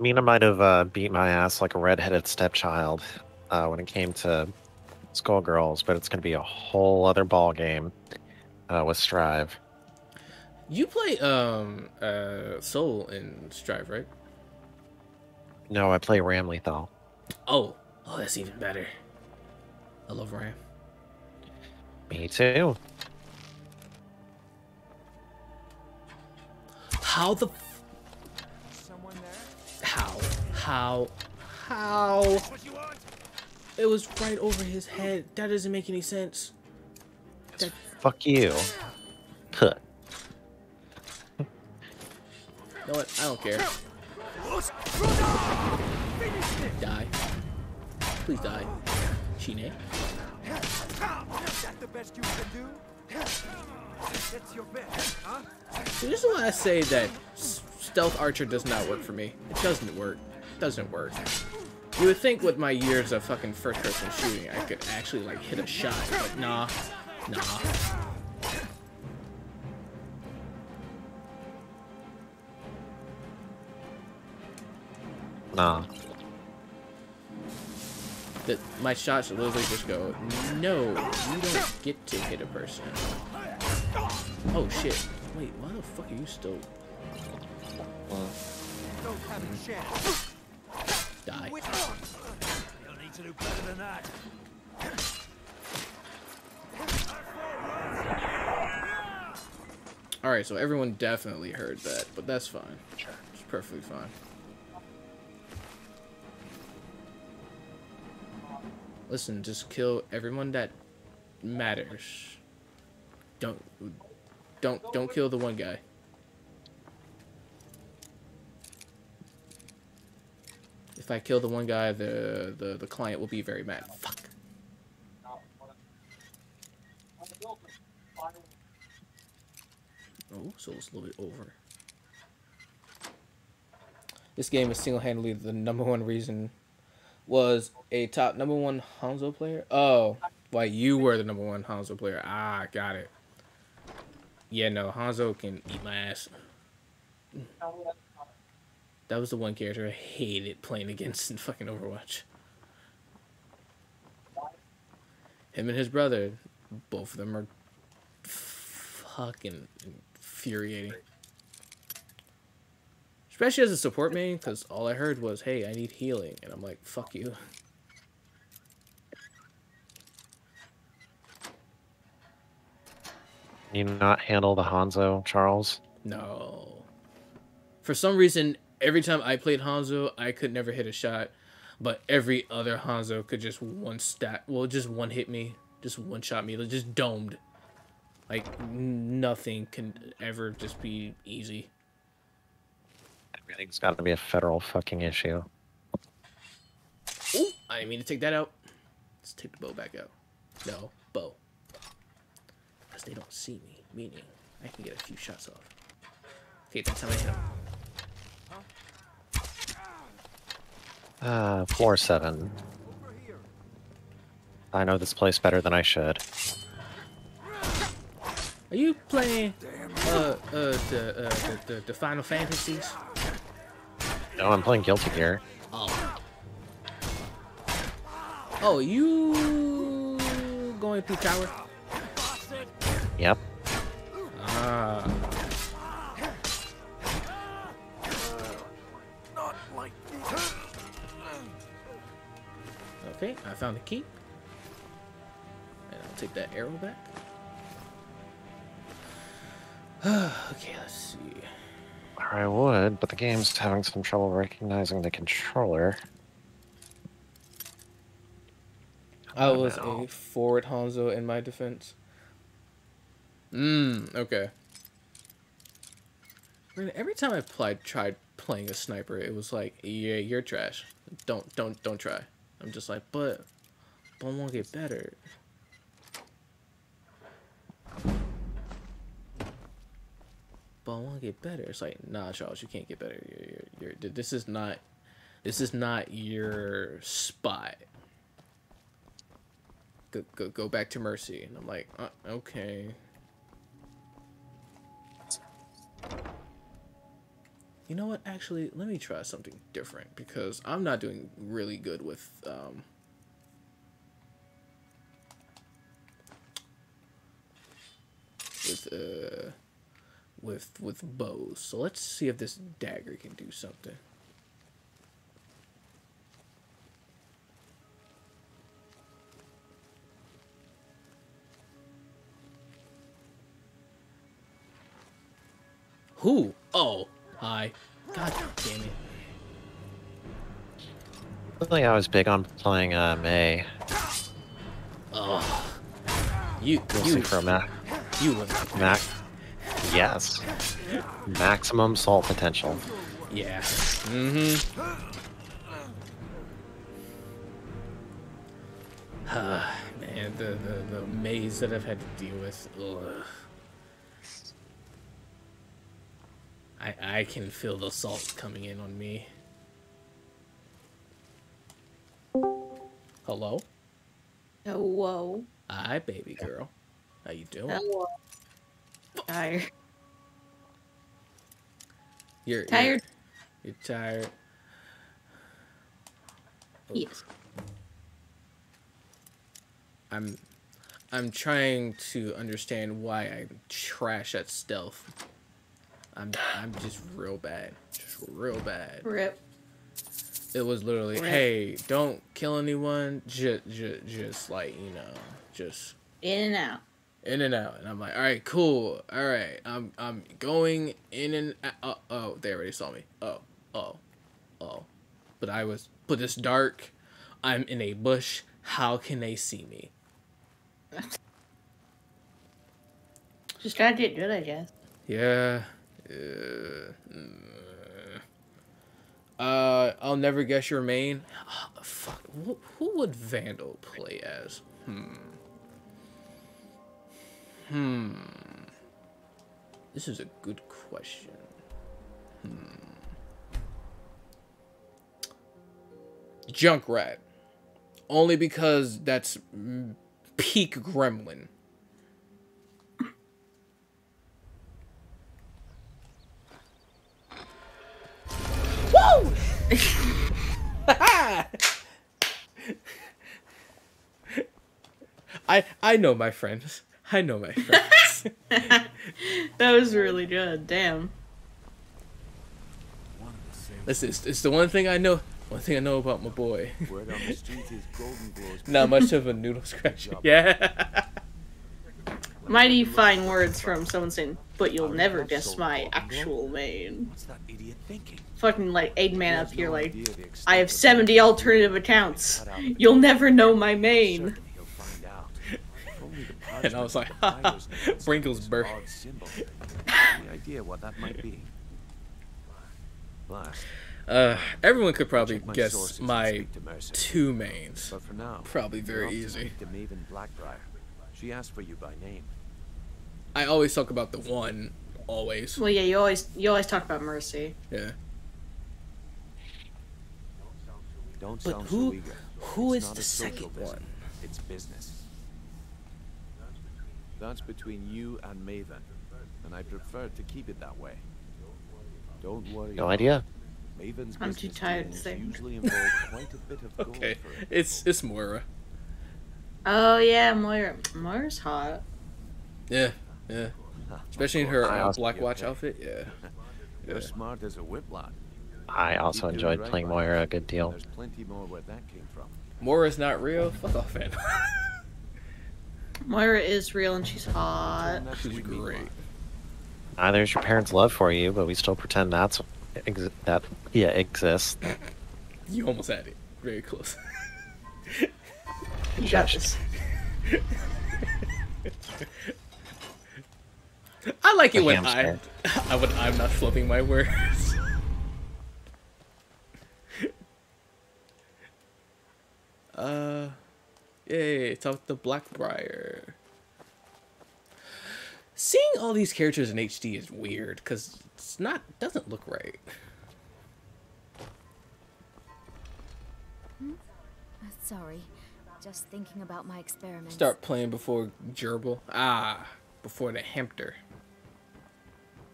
Mina might have uh, beat my ass like a redheaded stepchild uh, when it came to Skullgirls, but it's gonna be a whole other ball game uh, with Strive. You play um uh Sol in Strive, right? No, I play Ramlethal. Oh, oh, that's even better. I love Ram. Me too. How the? F- how? How? How? It was right over his head. That doesn't make any sense. That, Fuck you. Huh. you know what? I don't care. Die. Please die. Shine. Is that the best you can do? That's your best, huh? So this is why I say that stealth archer does not work for me. It doesn't work. It doesn't work. You would think with my years of fucking first person shooting, I could actually like hit a shot, but nah, nah. Nah. That my shots literally just go, no, you don't get to hit a person. Oh shit. Wait, why the fuck are you still chance. die? You'll need to do better than that. Alright, so everyone definitely heard that, but that's fine. It's perfectly fine. Listen, just kill everyone that matters. Don't don't don't kill the one guy. If I kill the one guy, the the, the client will be very mad. Fuck. Oh, so it's a little bit over. This game is single-handedly the number one reason was a top number one Hanzo player. Oh, why you were the number one Hanzo player? Ah, got it. Yeah, no, Hanzo can eat my ass. That was the one character I hated playing against in fucking Overwatch. Him and his brother, both of them are fucking infuriating. Especially as a support main, because all I heard was, hey, I need healing. And I'm like, fuck you. Can you not handle the Hanzo, Charles? No. For some reason, every time I played Hanzo, I could never hit a shot. But every other Hanzo could just one stat, well, just one hit me, just one shot me, just domed. Like, nothing can ever just be easy. Everything's got to be a federal fucking issue. Ooh, I didn't mean to take that out. Let's take the bow back out. No, bow. Because they don't see me, meaning I can get a few shots off. Okay, that's how I hit him. Uh, floor seven. I know this place better than I should. Are you playing uh uh the uh the, the, the Final Fantasies? No, I'm playing Guilty Gear. Oh. Oh, you going through tower? Yep. Ah. Okay, I found the key. And I'll take that arrow back. okay, let's see. Or I would, but the game's having some trouble recognizing the controller. I oh, was a forward Hanzo in my defense. Mmm, okay. Every time I played, tried playing a sniper, it was like, yeah, you're trash. Don't, don't, don't try. I'm just like, but, but I want to get better. But I want to get better. It's like, nah, Charles, you can't get better. You're, you're, you're, this is not, this is not your spot. Go, go, go back to Mercy. And I'm like, uh, okay. You know what? Actually, let me try something different because I'm not doing really good with um, with uh with with bows. So let's see if this dagger can do something. Who? Oh, hi. God damn it. Really, I was big on playing uh, May. Oh. You, We'll you, see for a Mac. you look Mac. Yes. Maximum salt potential. Yeah. Mm-hmm. Ah, man, the, the, the maze that I've had to deal with. Ugh. I, I can feel the salt coming in on me. Hello? Hello. Hi, baby girl. How you doing? Hello. Tired. You're Tired. You're, you're tired. Yes. I'm I'm trying to understand why I'm trash at stealth. I'm I'm just real bad, just real bad. Rip. It was literally, Rip. hey, don't kill anyone. Just, just, just like you know, just In and out. In and out. And I'm like, all right, cool. All right, I'm I'm going in and out. Oh, oh, they already saw me. Oh, oh, oh. But I was, but it's dark. I'm in a bush. How can they see me? Just try to get good, I guess. Yeah. Uh, uh, I'll never guess your main. Ah, fuck. Who, who would Vandal play as? Hmm. Hmm. This is a good question. Hmm. Junkrat. Only because that's peak gremlin. Woo! I I know my friends. I know my friends. That was really good. Damn. Listen, it's, it's the one thing I know. One thing I know about my boy. Word on the street is Golden Glow's Not much of a noodle scratcher. Yeah. Mighty fine words from someone saying, but you'll never guess my actual main. What's that idiot thinking? Fucking like eight man up here like, I have 70 alternative accounts. You'll never know my main. He'll find out. Only the And I was like, parchment ha, binders know what's Brinkle's this bird. Any idea what that might be? Blast. Uh, everyone could probably my guess my speak to Mercer. two mains. But for now, Probably very easy. To Maven She asked for you by name. I always talk about the one, always. Well, yeah, you always you always talk about Mercy. Yeah. Don't But sound who- so who It's is the second one? It's business. That's between you and Maven, and I prefer to keep it that way. Don't worry. No about idea. it. Maven's I'm too tired to dealings say. usually involve quite a bit of gold Okay. for It's it's Moira. Oh yeah, Moira. Moira's hot. Yeah, yeah. Especially in her uh, Black Watch outfit. Yeah. You're Yeah. smart as a whiplot. I also Keep enjoyed right playing Moira a good deal. There's plenty more where that came from. Moira's not real. Fuck off, man. Moira is real and she's hot. She's great. one. Neither is your parents' love for you, but we still pretend that's ex- that yeah exists. You almost had it. Very close. You got this. I like it A when I, hamster. I when I'm not flipping my words. uh, yay! Talk the Blackbriar. Seeing all these characters in HD is weird because it's not doesn't look right. Uh, Sorry, just thinking about my experiment. Start playing before gerbil. Ah, before the Hampter.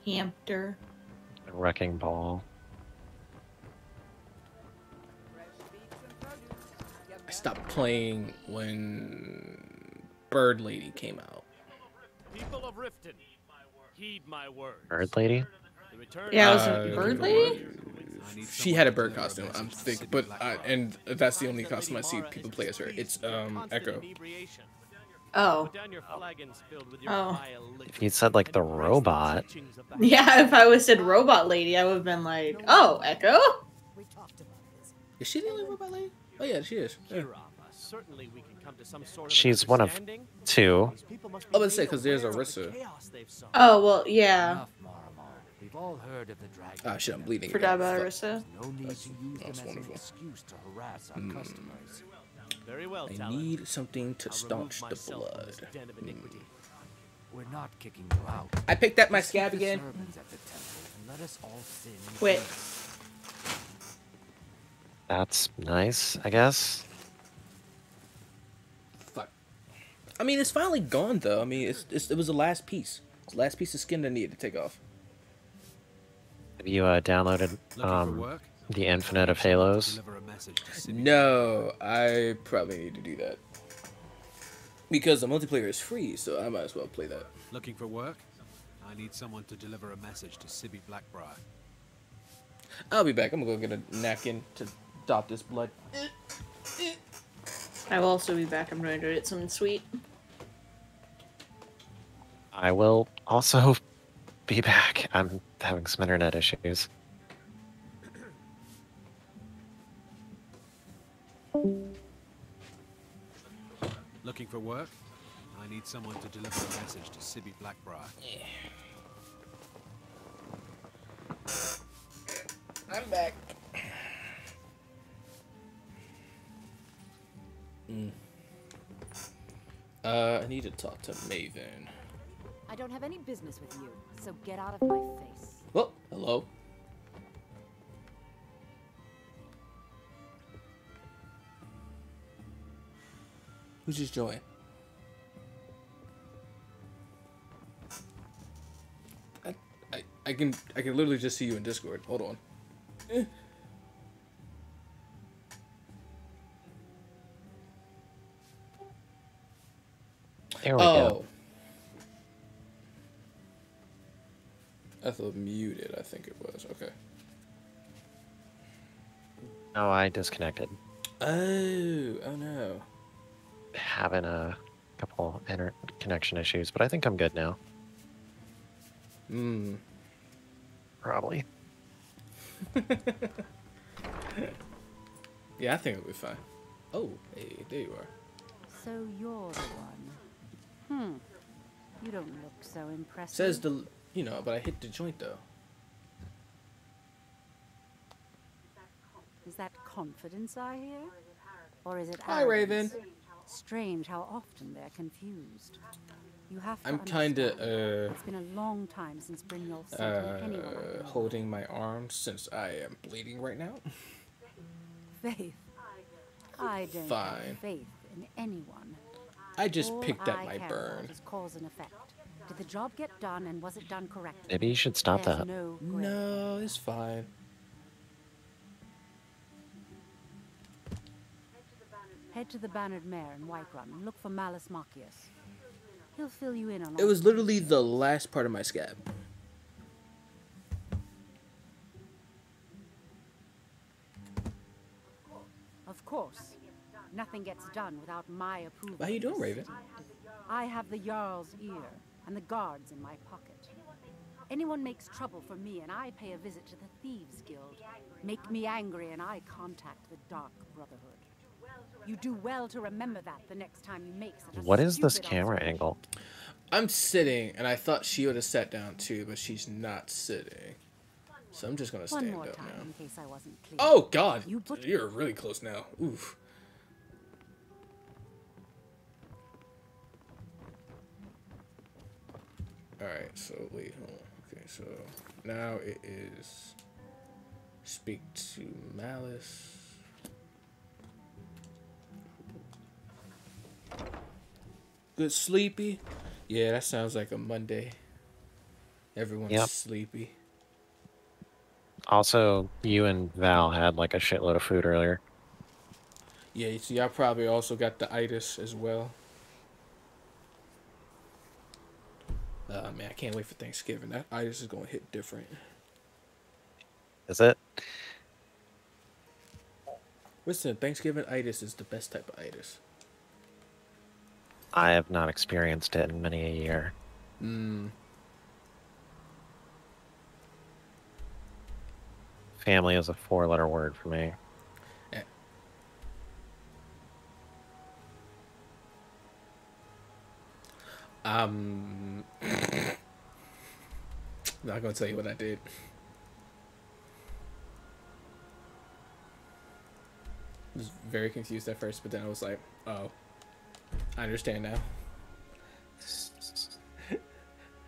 Hamster. Wrecking ball. Stopped playing when Bird Lady came out. People of Riften, heed my words. Bird lady. Yeah, of was Uh, Bird Lady? She had a bird costume. I'm thick, but uh, and that's the only costume I see people play as her. It's um Echo. Oh. Put down your flagons filled with your Oh. If you said like the and embrace the robot, teachings of the Yeah, if I was said robot lady, I would have been like, oh, Echo? Is she the only robot lady? Oh yeah, she is. Yeah. Certainly we can come to some sort of she's one of understanding. two. These I be was gonna say because there's aware of the Orisa. chaos they've sown. Oh, well, yeah. Enough, We've all heard of the dragon. Ah shit, I'm bleeding. Forgot again. about Fuck. Orisa. No need That's- to use them that's as an wonderful. excuse to harass our Hmm. customers. Very well, I need something to I'll staunch the myself from this blood. den. We're not kicking you out. I picked up my Just scab keep the again. servants That's nice, I guess. Fuck. I mean, it's finally gone though. I mean, it's, it's it was the last piece. It's the last piece of skin I needed to take off. Have you uh, downloaded um, the Infinite of Halos? No, I probably need to do that. Because the multiplayer is free, so I might as well play that. Looking for work? I need someone to deliver a message to Sibby Blackbriar. I'll be back. I'm gonna go get a napkin to dot this blood. I will also be back. I'm going to go get something sweet. I will also be back. I'm having some internet issues. Looking for work? I need someone to deliver a message to Sibby Blackbriar. I'm back. Mm. Uh, I need to talk to Maven. I don't have any business with you, so get out of my face. Well, hello. Who's just joined? I, I, I can I can literally just see you in Discord. Hold on. Eh. There we oh. go. I thought muted, I think it was. Okay. No, I disconnected. Oh, oh no. Having a couple internet connection issues, but I think I'm good now. Hmm. Probably. Yeah, I think it'll be fine. Oh, hey, there you are. So you're the one. Hmm. You don't look so impressive. Says the, you know, but I hit the joint though. Is that confidence I hear? Or is it Hi, arrogance? Raven. Strange how often they're confused. You have to I'm kinda, uh, It's been a long time since Brynjolf sent in anyone Uh, holding my arm since I am bleeding right now. Faith. I don't Fine. have faith in anyone. I just All picked up my care burn. cause and effect. Did the job get done and was it done correctly? Maybe you should stop There's that. No. No, it's fine. Head to the Bannered Mare in Whiterun and look for Mallus Maccius. He'll fill you in on It was literally the last part of my scab. Of course. Nothing gets done without my approval. How you doing, Raven? I have the Jarl's ear and the guards in my pocket. Anyone makes trouble for me and I pay a visit to the Thieves Guild. Make me angry and I contact the Dark Brotherhood. You do well to remember that the next time you make such a What is this camera observation. angle? I'm sitting, and I thought she would have sat down too, but she's not sitting. So I'm just gonna One stand more up time now. in case I wasn't clear. Oh God, You put you're really close now. Oof. All right, so wait, hold on. Okay, so now it is speak to Mallus. Good sleepy? Yeah, that sounds like a Monday. Everyone's Yep. sleepy. Also, you and Val had like a shitload of food earlier. Yeah, so y'all probably also got the itis as well. Uh, man, I can't wait for Thanksgiving. That itis is gonna hit different. Is it? Listen, Thanksgiving itis is the best type of itis. I have not experienced it in many a year. Mm. Family is a four letter word for me. Um, not gonna tell you what I did. I was very confused at first, but then I was like, "Oh, I understand now."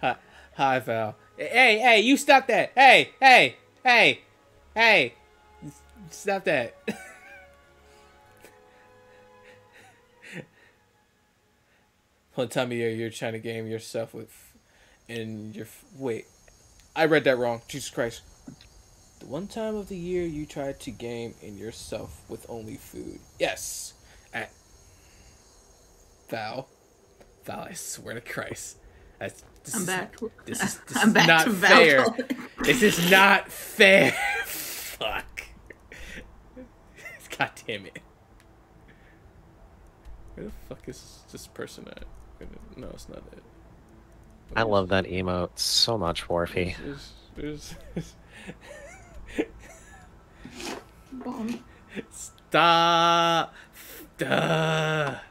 hi, Val. Hey, hey, you stop that! Hey, hey, hey, hey! Stop that! One time of year you're trying to game yourself with, and you're wait, I read that wrong. Jesus Christ. The one time of the year you try to game in yourself with only food. Yes, at Val. Val, I swear to Christ. That's, this I'm is, back. This is, this I'm is back not to Val fair. This is not fair. Fuck. God damn it. Where the fuck is this person at? No, it's not it. I love that emote so much, Warfy. There's, there's, Bomb. Stop. Stop.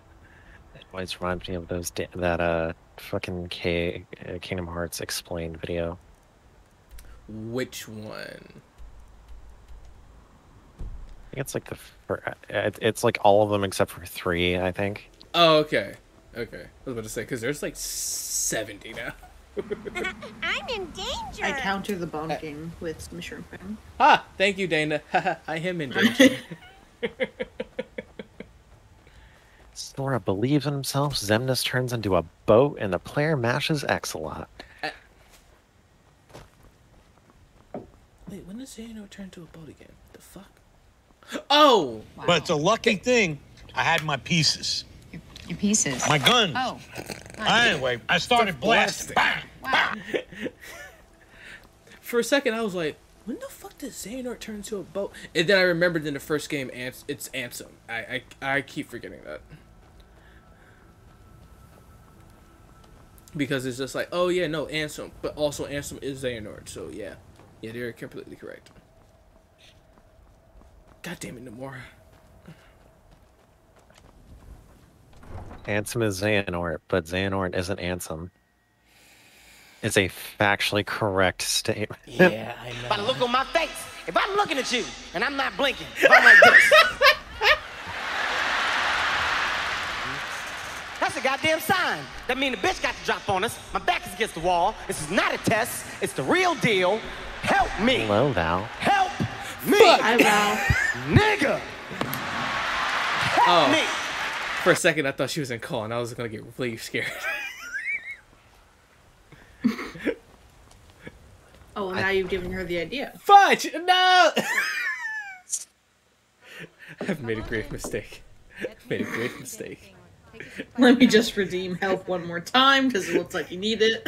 It always reminds me of those da- that uh fucking K uh, Kingdom Hearts explained video. Which one? I think it's like the fir- it's like all of them except for three. I think. Oh, okay. Okay. I was about to say, because there's like 70 now. I'm in danger. I counter the Bomb King with Mushroom King. ah, thank you, Dana. I am in danger. Sora believes in himself. Xemnas turns into a boat, and the player mashes X a lot. Wait, when does Xehanort turn to a boat again? The fuck? Oh! But it's a lucky thing I had my pieces. Your pieces. My guns. Oh. Anyway, I started blasting. Bang! Wow. For a second, I was like, when the fuck did Xehanort turn into a boat? And then I remembered in the first game, Ans- it's Ansem. I, I, I keep forgetting that. Because it's just like, oh yeah, no, Ansem. But also Ansem is Xehanort, so yeah. Yeah, they're completely correct. God damn it, Namora. Ansem is Xehanort, but Xehanort isn't Ansem. It's a factually correct statement. Yeah, I know. By the look on my face, if I'm looking at you and I'm not blinking, if I'm like this, that's a goddamn sign. That means the bitch got to drop on us. My back is against the wall. This is not a test. It's the real deal. Help me. Hello, Val. Help me. Hi, Val. Nigga. Help Oh. me. For a second, I thought she was in call, and I was gonna get really scared. Oh, well, now you've given her the idea. Fudge! No! I've made a grave mistake. I've made a grave mistake. Let me just redeem health one more time because it looks like you need it.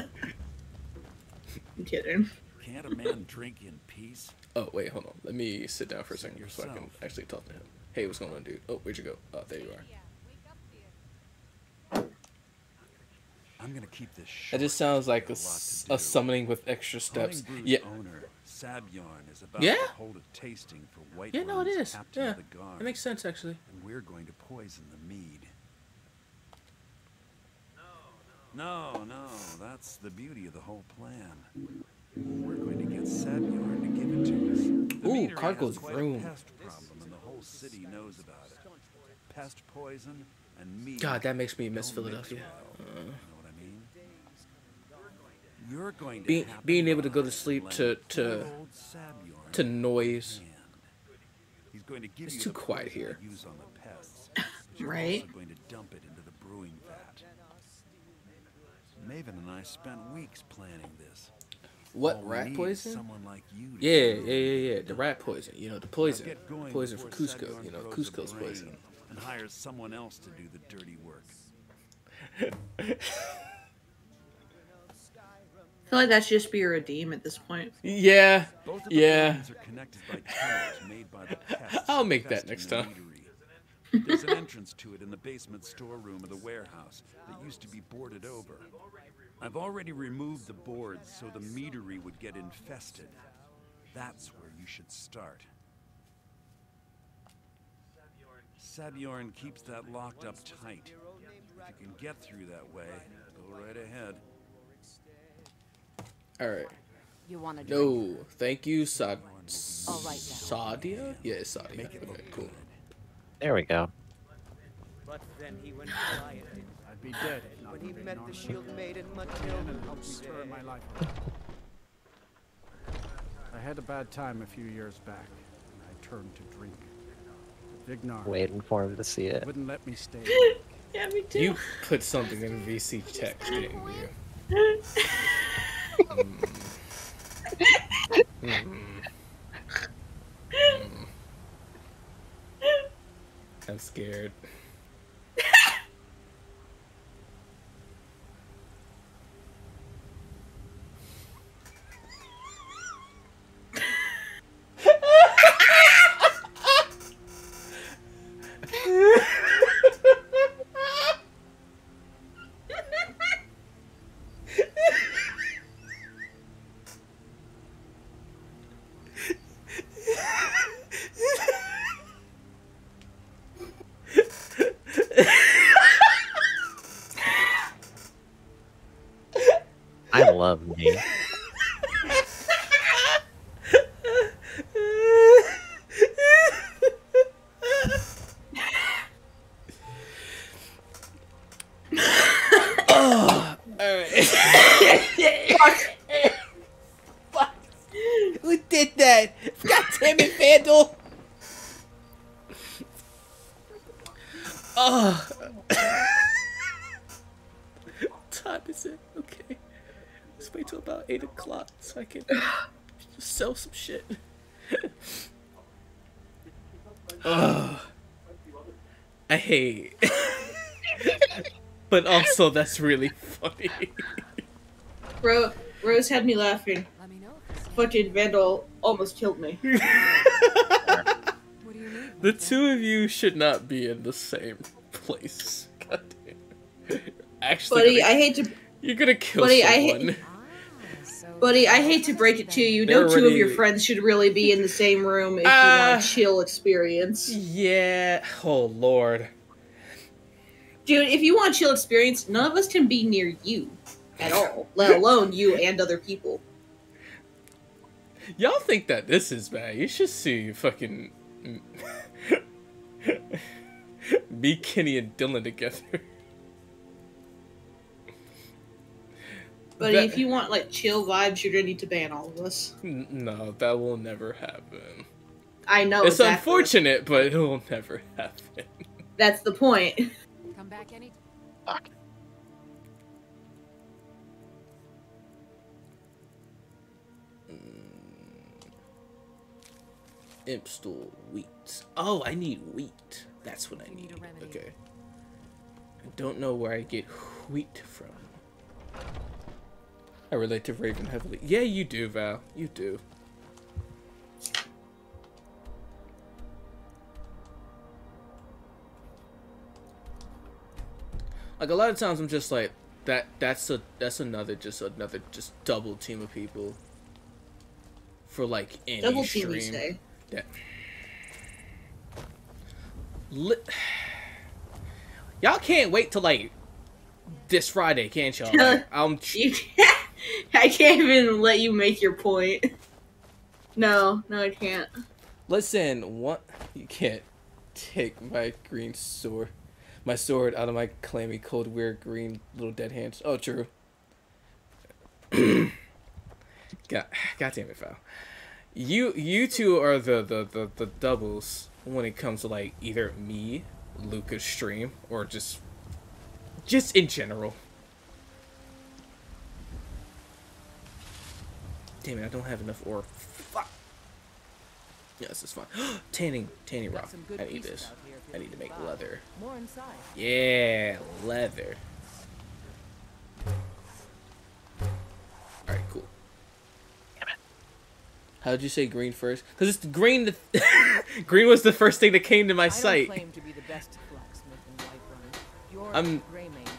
I'm kidding. Can't a man drink in peace? Oh, wait, hold on. Let me sit down for a second so I can actually talk to him. Hey, what's going on, dude? Oh, where'd you go? Oh, there you are. I'm gonna keep this short. That just sounds like a, s- a summoning with extra steps. Yeah. Owner, Sabjorn, is about Yeah? to hold a tasting for White Yeah, no, it Run's is. captain Yeah, of the guard. that makes sense, actually. And we're going to poison the mead. No, no, that's the beauty of the whole plan. We're going to get Sabjorn to give it to us. The Ooh, meadery has room. pest problem, and the whole city knows about it. Pest poison and mead. God, that makes me miss Philadelphia. well, Uh, you know what I mean? You're going to being being able to go to sleep to to poor old Sabjorn to noise. He's going to give It's you too quiet here. use on the pests. Right. going to dump it into the brewing vat. Maven and I spent weeks planning this. What All rat poison? Someone like you. Yeah, yeah, yeah, yeah. The rat poison. You know, the poison. Get going Poison for before Kuzco. You know, Kuzco's poison. And hires someone else to do the dirty work. I feel like that should just be a redeem at this point. Yeah, Both of the yeah. buildings are connected by tunnels made by the pests I'll make that next time. There's an entrance to it in the basement storeroom of the warehouse that used to be boarded over. I've already removed the boards so the meadery would get infested. That's where you should start. Sabjorn keeps that locked up tight. If you can get through that way, go right ahead. All right. You want to drink? No, thank you, Sa- All right, now. Sadia. Yeah, it's Sadia. Okay, cool. There we go. But then he went quiet. I'd be dead. When he met the shield maiden, Matilda was my life. I had a bad time a few years back, and I turned to drink. Vignar Waiting for him to see it. wouldn't let me stay. Yeah, me too. You put something in VC text, didn't you? I'm scared. What time is it? Okay. Let's wait till about 8 o'clock so I can sell some shit. oh. I hate. but also, that's really funny. Ro- Rose had me laughing. Fucking Vandal almost killed me. The two of you should not be in the same place. God damn. Actually, Buddy, gonna- I hate to. You're gonna kill Buddy, I someone. hate. Buddy, I hate to break it to you. No They're two of your friends should really be in the same room if you Ah. want a chill experience. Yeah. Oh lord. Dude, if you want a chill experience, none of us can be near you at all, let alone you and other people. Y'all think that this is bad? You should see fucking me, Kenny, and Dylan together. But That- if you want like chill vibes, you're gonna need to ban all of us. No, that will never happen. I know it's exactly. unfortunate, but it will never happen. That's the point. Come back any. Mm. Imp stool wheat. Oh, I need wheat. That's what I need. Okay. I don't know where I get wheat from. I relate to Raven heavily. Yeah, you do, Val. You do. Like a lot of times, I'm just like that. That's a that's another just another just double team of people for like any Double team, you say? That Li- y'all can't wait till like this Friday, can't y'all? Like, I'm I can't even let you make your point. No, no, I can't. Listen, what you can't take my green sword, my sword out of my clammy, cold, weird green little dead hands. Oh, true. God, God damn it, Val. You, you two are the, the the the doubles when it comes to like either me, Lucas stream, or just, just in general. Damn it, I don't have enough ore. Fuck. Yeah, this is fine. tanning, tanning rock. I need this. out here if I need to make leather. Yeah, leather. Alright, cool. How did you say green first? Because it's green. green was the first thing that came to my I sight. claim to be the best blacksmith in Whiterun. I'm,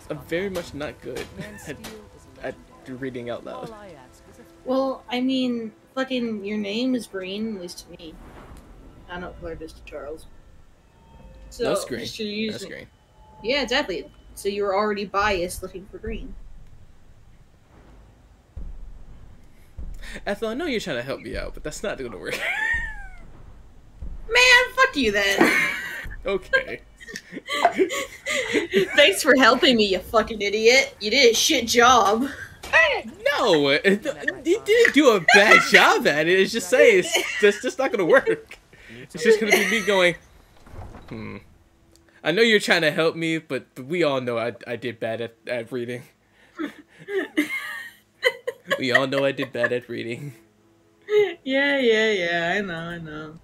I'm very much not good at, at reading out loud. Well, I mean, fucking, your name is green, at least to me. I don't know what it is to Charles. So, That's green. That's green. Yeah, exactly. So you were already biased looking for green. Ethel, I know you're trying to help me out, but that's not gonna work. Man, fuck you then. okay. Thanks for helping me, you fucking idiot. You did a shit job. No, it, you didn't do a bad job at it. It's just saying it's just, just not gonna work. It's just gonna be me going, hmm. I know you're trying to help me, but we all know I, I did bad at, at reading. we all know I did bad at reading. Yeah, yeah, yeah. I know, I know.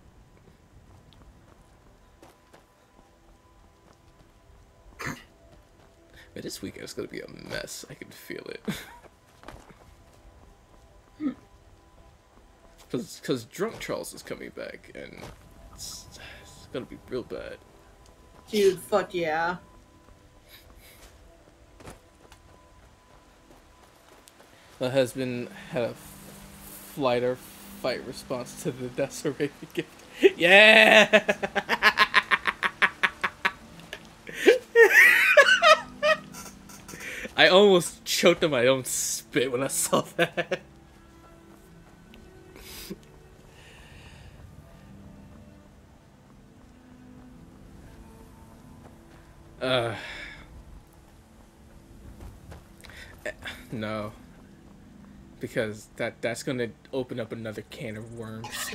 But this weekend is gonna be a mess. I can feel it. Cause, cause drunk Charles is coming back, and it's, it's gonna be real bad. Dude, fuck yeah. My husband had a flight or fight response to the Desiree gift. Yeah! I I almost choked on my own spit when I saw that. Uh, no, because that that's gonna open up another can of worms.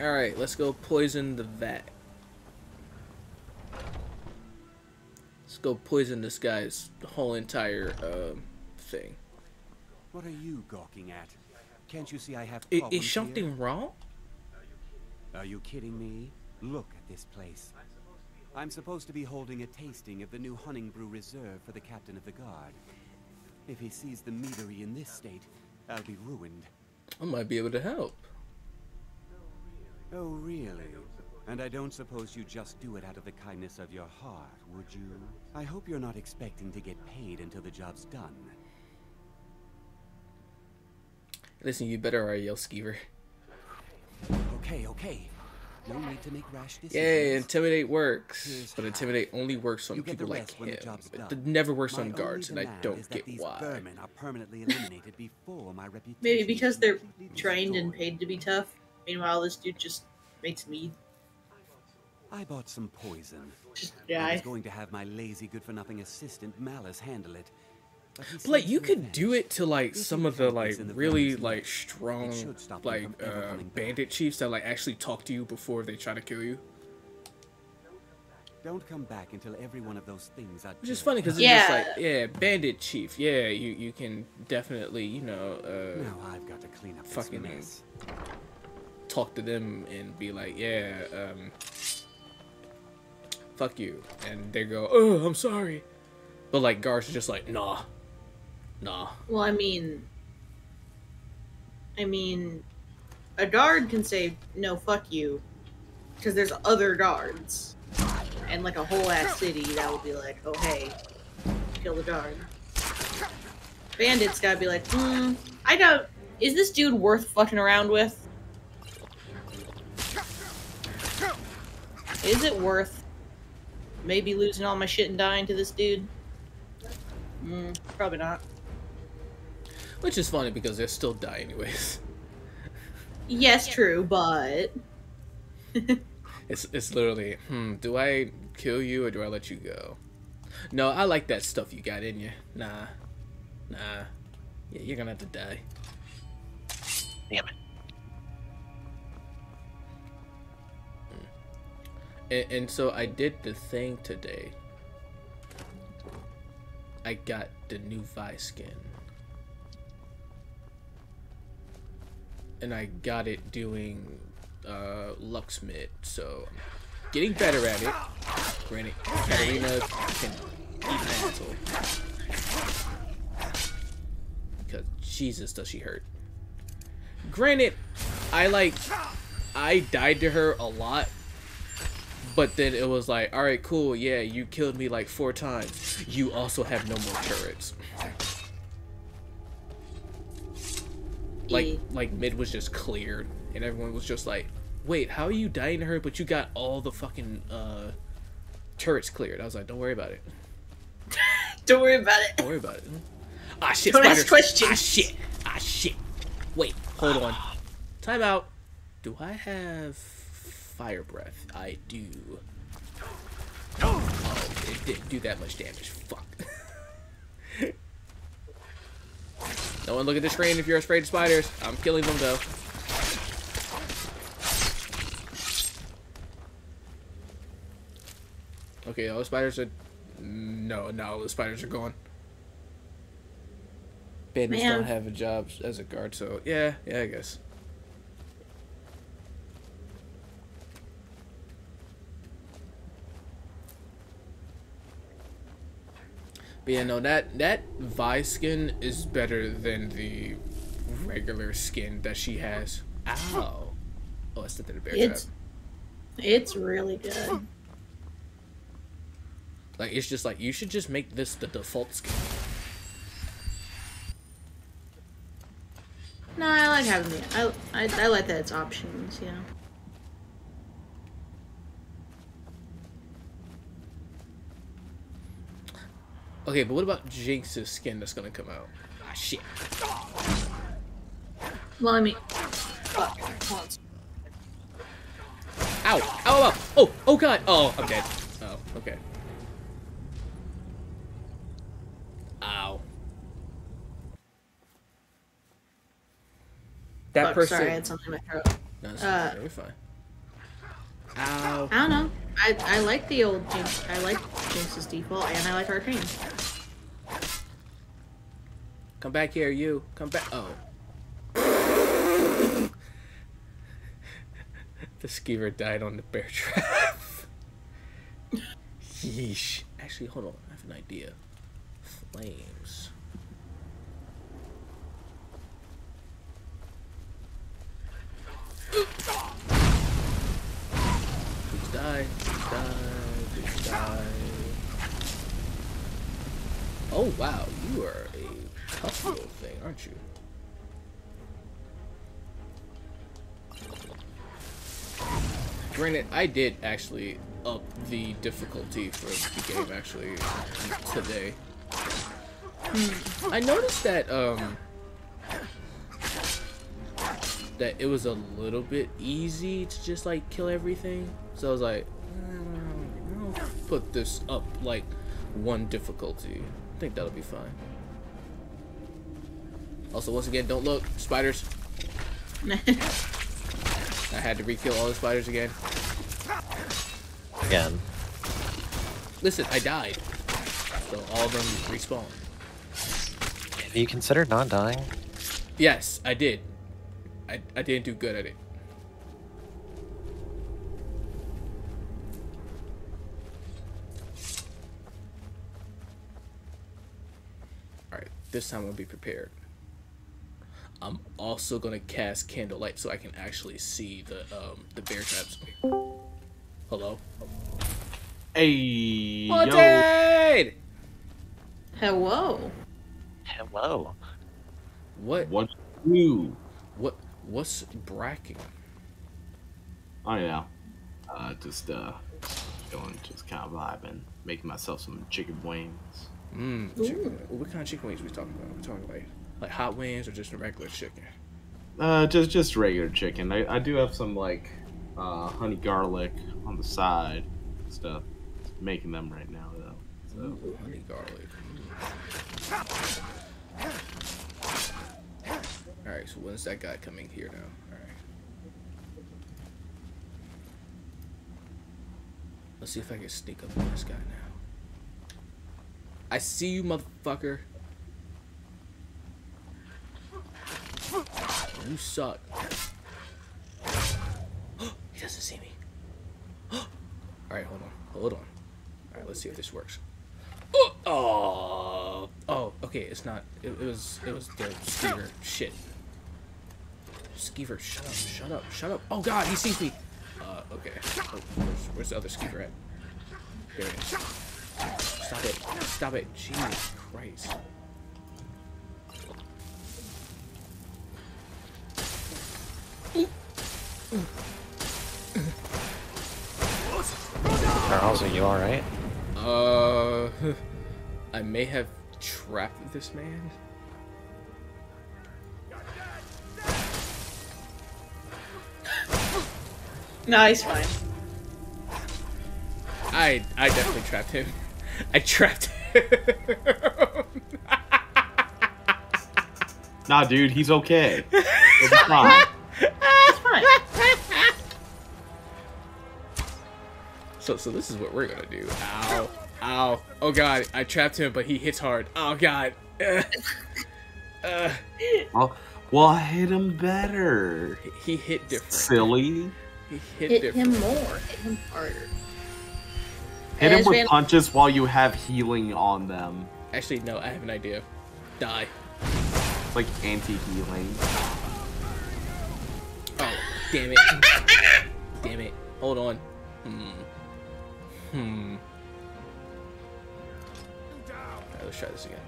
All right, let's go poison the vat. Let's go poison this guy's whole entire um, thing. What are you gawking at? Can't you see I have I- is something here? wrong? Are you kidding me? Look at this place. I'm supposed to be holding a tasting of the new Honningbrew Reserve for the captain of the guard. If he sees the meadery in this state, I'll be ruined. I might be able to help. Oh, really? And I don't suppose you just do it out of the kindness of your heart, would you? I hope you're not expecting to get paid until the job's done. Listen, you better RL Skeever. Okay, okay. No need to make rash decisions. Yeah, intimidate works, Here's but how. intimidate only works on You get the people like rest when the him. It never works My on guards, and I don't is that get these why. are permanently eliminated before my reputation. Maybe because they're trained and paid to be tough. Meanwhile, this dude just makes mead. I bought some poison. Just die. I was going to have my lazy, good-for-nothing assistant Mallus handle it. But like you could do it to like some of the like this in the really like strong it should stop them like uh, bandit chiefs that like actually talk to you before they try to kill you. Don't come back until every one of those things are Which is funny because it's just like yeah, bandit chief. Yeah, you you can definitely you know uh, Now I've got to clean up this fucking mess. talk to them and be like yeah um fuck you. And they go oh I'm sorry, but like guards are just like nah, Well, I mean, I mean, a guard can say no, fuck you, because there's other guards, and like a whole ass city that will be like, oh hey, kill the guard. Bandits gotta be like, hmm, I don't. Is this dude worth fucking around with? Is it worth maybe losing all my shit and dying to this dude? Mm, probably not. Which is funny because they'll still die anyways. Yes, true, but It's it's literally, hmm, do I kill you or do I let you go? No, I like that stuff you got in you. Nah. Nah. Yeah, you're gonna have to die. Damn it. And, and so I did the thing today. I got the new Vi skin. And I got it doing uh, Lux mid, so getting better at it. Granted, Katarina can eat an. Because Jesus does she hurt. Granted, I like I died to her a lot but then it was like, all right, cool, yeah, you killed me like four times. You also have no more turrets. Like, like mid was just cleared, and everyone was just like, wait, how are you dying to her? But you got all the fucking uh, turrets cleared. I was like, don't worry about it. don't worry about it. Don't worry about it. Ah shit, Don't ask questions. Ah shit. Ah shit. Wait, hold on. Time out. Do I have fire breath? I do. Oh, it didn't do that much damage. Fuck. No one look at the screen if you're afraid of spiders. I'm killing them though. Okay, all the spiders are. No, no, all the spiders are gone. Bandits Man. don't have a job as a guard, so yeah, yeah, I guess. But yeah, no, that that Vi skin is better than the regular skin that she has. Ow! Oh, I stepped in a bear trap. It's it's really good. Like it's just like you should just make this the default skin. No, I like having the. I, I I like that it's options. You know. Okay, but what about Jinx's skin that's gonna come out? Ah, shit. Well, I mean, fuck. Hold. Ow! Ow! Ow! Oh! Oh god! Oh, I'm dead. Oh, okay. Ow. That Fuck, person. Sorry, I had something in my throat. No, it's Uh, fine. You're fine. Ow. I don't know. I I like the old Jinx. I like Jinx's default, and I like Arcane. Come back here, you. Come back. Oh. the skeever died on the bear trap. Yeesh. Actually, hold on. I have an idea. Flames. Die. Die. Please die. Oh wow, you are a tough little thing, aren't you? Granted, I did actually up the difficulty for the game actually today. I noticed that um that it was a little bit easy to just like kill everything. So I was like, "Mm, I'll put this up like one difficulty. I think that'll be fine. Also, once again, don't look. Spiders. I had to re-kill all the spiders again. Again. Listen, I died. So all of them respawn. Have you considered not dying? Yes, I did. I, I didn't do good at it. Alright, this time I'll be prepared. I'm also gonna cast candlelight so I can actually see the um the bear traps. Hello? Hey, yo. Haunted! Hello. Hello. What? What you? What? What's bracking? I don't. Uh, just uh, going, just kind of vibing, making myself some chicken wings. Mmm. What kind of chicken wings are we talking about? We talking like like hot wings or just regular chicken? Uh, just just regular chicken. I, I do have some like uh, honey garlic on the side stuff. Making them right now though. So. Ooh, honey garlic. All right. So when's that guy coming here now? All right. Let's see if I can sneak up on this guy now. I see you, motherfucker. You suck. he doesn't see me. All right, hold on, hold on. All right, let's see if this works. Oh, oh, okay. It's not. It, it was. It was the skeever. Shit. Skeever, shut up, shut up, shut up. Oh God, he sees me. Uh, okay. Oh, where's, where's the other skeever at? There it is. Stop it. Stop it. Jesus Christ. Charles, are you alright? Uh, I may have trapped this man. No, he's fine. I I definitely trapped him. I trapped him. Nah, dude, he's okay. He'll fine. It's fine. So so this is what we're gonna do. Ow. Ow. Oh god, I trapped him, but he hits hard. Oh god. Uh, uh, Well, well, I hit him better. he hit different. Silly. He hit, Hit different. him more. Hit him harder. Hit him As with punches while you have healing on them. Actually, no, I have an idea. Die. It's like anti-healing. Oh, damn it. damn it. Hold on. Hmm. Hmm. Alright, let's try this again.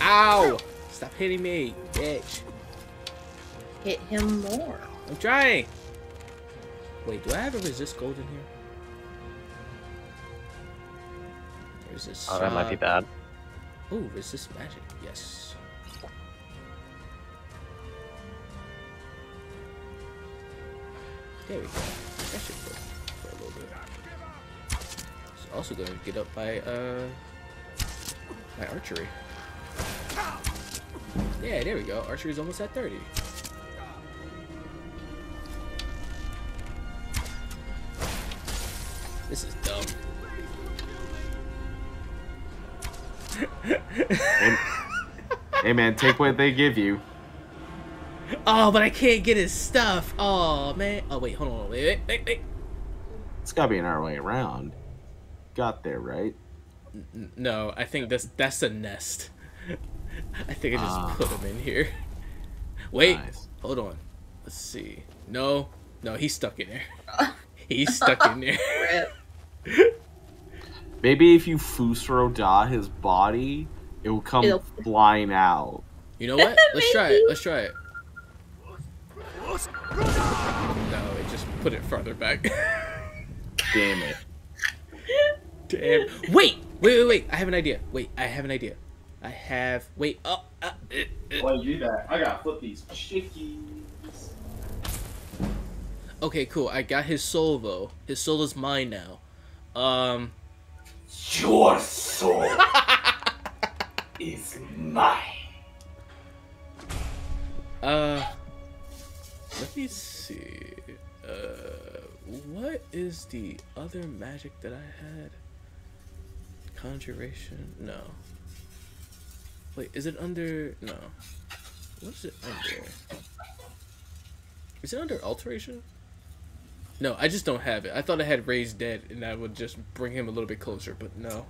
Ow! Stop hitting me, bitch. Hit him more. I'm trying. Wait, do I have a resist gold in here? Resist. Oh, that might be shock. bad. Ooh, resist magic. Yes. There we go. That should work for a little bit. It's also going to get up by uh my archery. Yeah, there we go. Archery is almost at 30. This is dumb. Hey, hey man, take what they give you. Oh, but I can't get his stuff. Oh man. Oh wait, hold on. Wait, wait, wait, wait. It's gotta be another way around. Got there, right? N- No, I think that's that's a nest. I think I just Ah. put him in here. Wait, Nice. hold on. Let's see. No, no, he's stuck in there. He's stuck in there. Maybe if you Fus Ro Dah his body, it will come It'll- flying out. You know what? Let's try it. Let's try it. No, it just put it farther back. Damn it. Damn. Wait, wait, wait, wait. I have an idea. Wait, I have an idea. I have. Wait. Oh. Uh, uh, uh. Why you do that? I gotta flip these chickies. Okay, cool. I got his soul though. His soul is mine now. Um. Your soul is mine. Uh. Let me see. Uh, what is the other magic that I had? Conjuration? No. Wait, is it under? No. What's it under? Is it under alteration? No, I just don't have it. I thought I had raised dead, and that would just bring him a little bit closer, but no.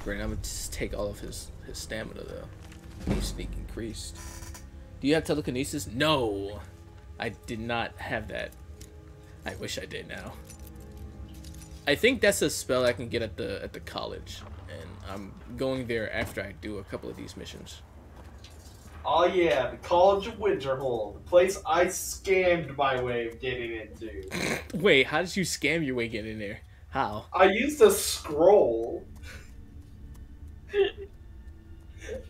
Great, I'm gonna just take all of his his stamina though. He's sneak increased. Do you have telekinesis? No, I did not have that. I wish I did now. I think that's a spell I can get at the at the college, and I'm going there after I do a couple of these missions. Oh yeah, the College of Winterhold, the place I scammed my way of getting into. Wait, how did you scam your way getting there? How? I used a scroll.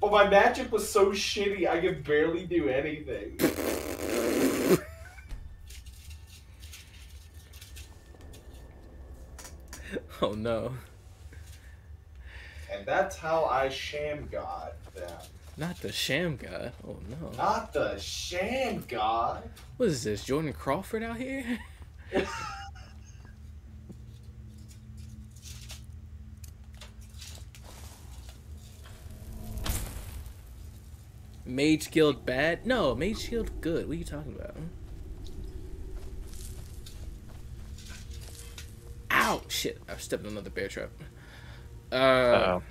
but my magic was so shitty I could barely do anything. Oh no. and that's how I sham god them. Not the sham god. Oh no. Not the sham god. What is this, Jordan Crawford out here? Mage Guild bad? No, Mage Guild good. What are you talking about? Ow! Shit, I've stepped on another bear trap. Uh, Uh-oh.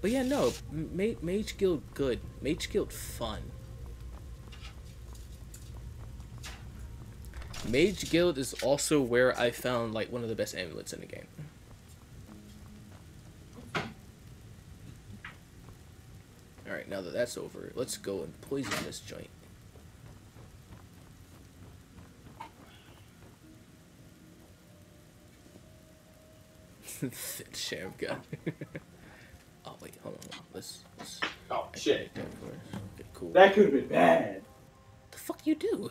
But yeah, no, Ma- Mage Guild good. Mage Guild fun. Mage Guild is also where I found like one of the best amulets in the game. Alright, now that that's over, let's go and poison this joint. Sham gun. oh wait, hold on. hold on. Let's, let's Oh shit. that. Okay, cool. That could have been bad. the fuck you do?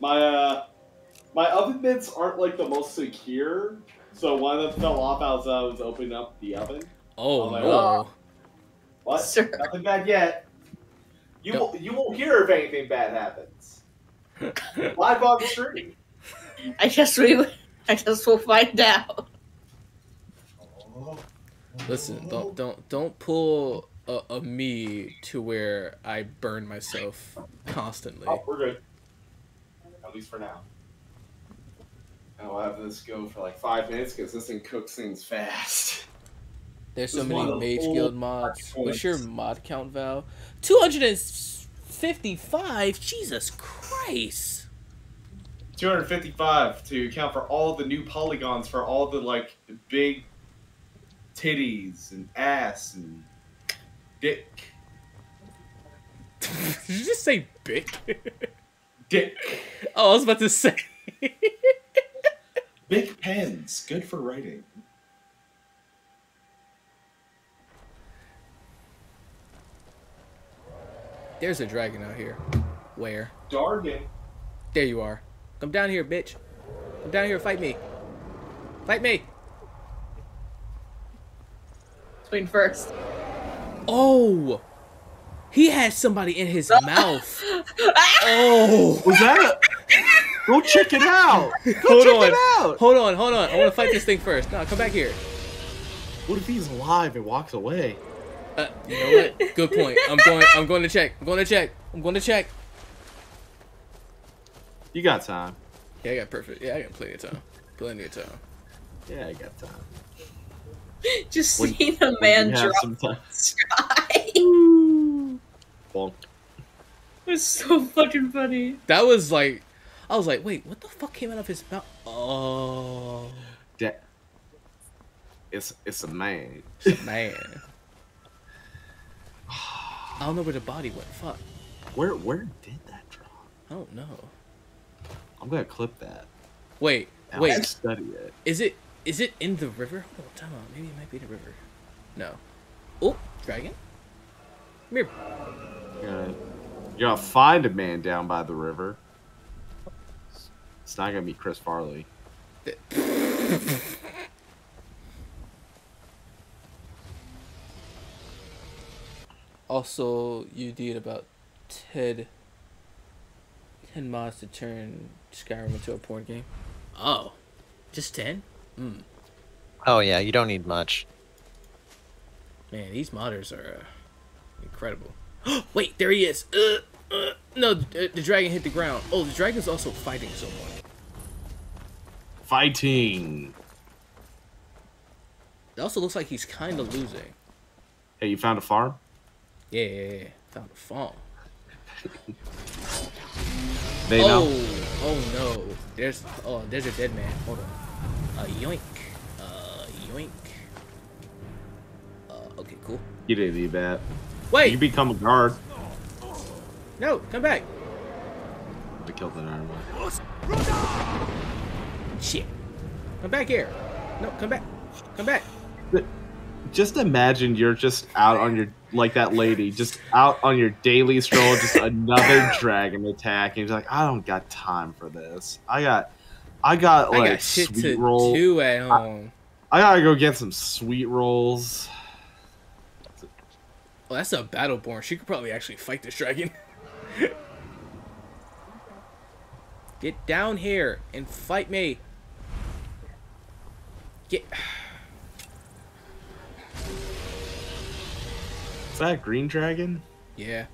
My uh my oven mitts aren't like the most secure, so one of them fell off as I was opening up the oven. Oh I'm like, no. "Oh." What? Nothing bad yet. You Yep. won't, you won't hear if anything bad happens. Live on the stream. I guess we. I guess we'll find out. Listen, don't don't don't pull a, a me to where I burn myself constantly. Oh, we're good. At least for now. And we'll have this go for like five minutes because this thing cooks things fast. There's so many one of the Mage Guild mods. What's your mod count, Val? Two hundred and fifty-five. Jesus Christ! 255 to account for all the new polygons for all the like big titties and ass and dick. Did you just say big? Dick. Oh, I was about to say. Big pens, good for writing. There's a dragon out here. Where? Dargan. There you are. Come down here, bitch. Come down here, fight me. Fight me. Between first. Oh, he had somebody in his mouth. Oh, was that? Go check it out. Go hold check on. it out. Hold on, hold on. I want to fight this thing first. No, come back here. What if he's alive and walks away? Uh, you know what? Good point. I'm going. I'm going to check. I'm going to check. I'm going to check. You got time. Yeah, I got perfect. Yeah, I got plenty of time. Plenty of time. Yeah, I got time. Just When- seeing a man you have drop some from the sky. Bonk. It was so fucking funny. That was like, I was like, wait, what the fuck came out of his mouth? Oh, That. It's it's a man. A man. I don't know where the body went. Fuck. Where where did that drop? I don't know. I'm gonna clip that. Wait, I'll wait. study it. Is it is it in the river? Oh, Hold on, time out. Maybe it might be in the river. No. Oh, dragon. Come here. You're gonna, you're gonna find a man down by the river. It's not gonna be Chris Farley. Also, you did about 10, 10 mods to turn Skyrim into a porn game. Oh, just 10? Hmm. Oh yeah, you don't need much. Man, these modders are uh, incredible. Wait, there he is. Uh, uh, no, the, the dragon hit the ground. Oh, the dragon's also fighting someone. Fighting. It also looks like he's kind of losing. Hey, you found a farm? Yeah, yeah, yeah. Found a farm. They oh, know. oh no. There's oh, there's a dead man. Hold on. A yoink. Uh, yoink. Uh, okay, cool. You didn't need that. Wait. You become a guard. No, come back. I killed an iron Shit. Come back here. No, come back. Come back. Just imagine you're just out on your like that lady, just out on your daily stroll, just another dragon attack, and you're like, I don't got time for this. I got, I got I like got shit sweet to roll. do at home. I gotta go get some sweet rolls. Oh, that's a Battleborn. She could probably actually fight this dragon. Get down here and fight me. Get. Is that a green dragon? Yeah.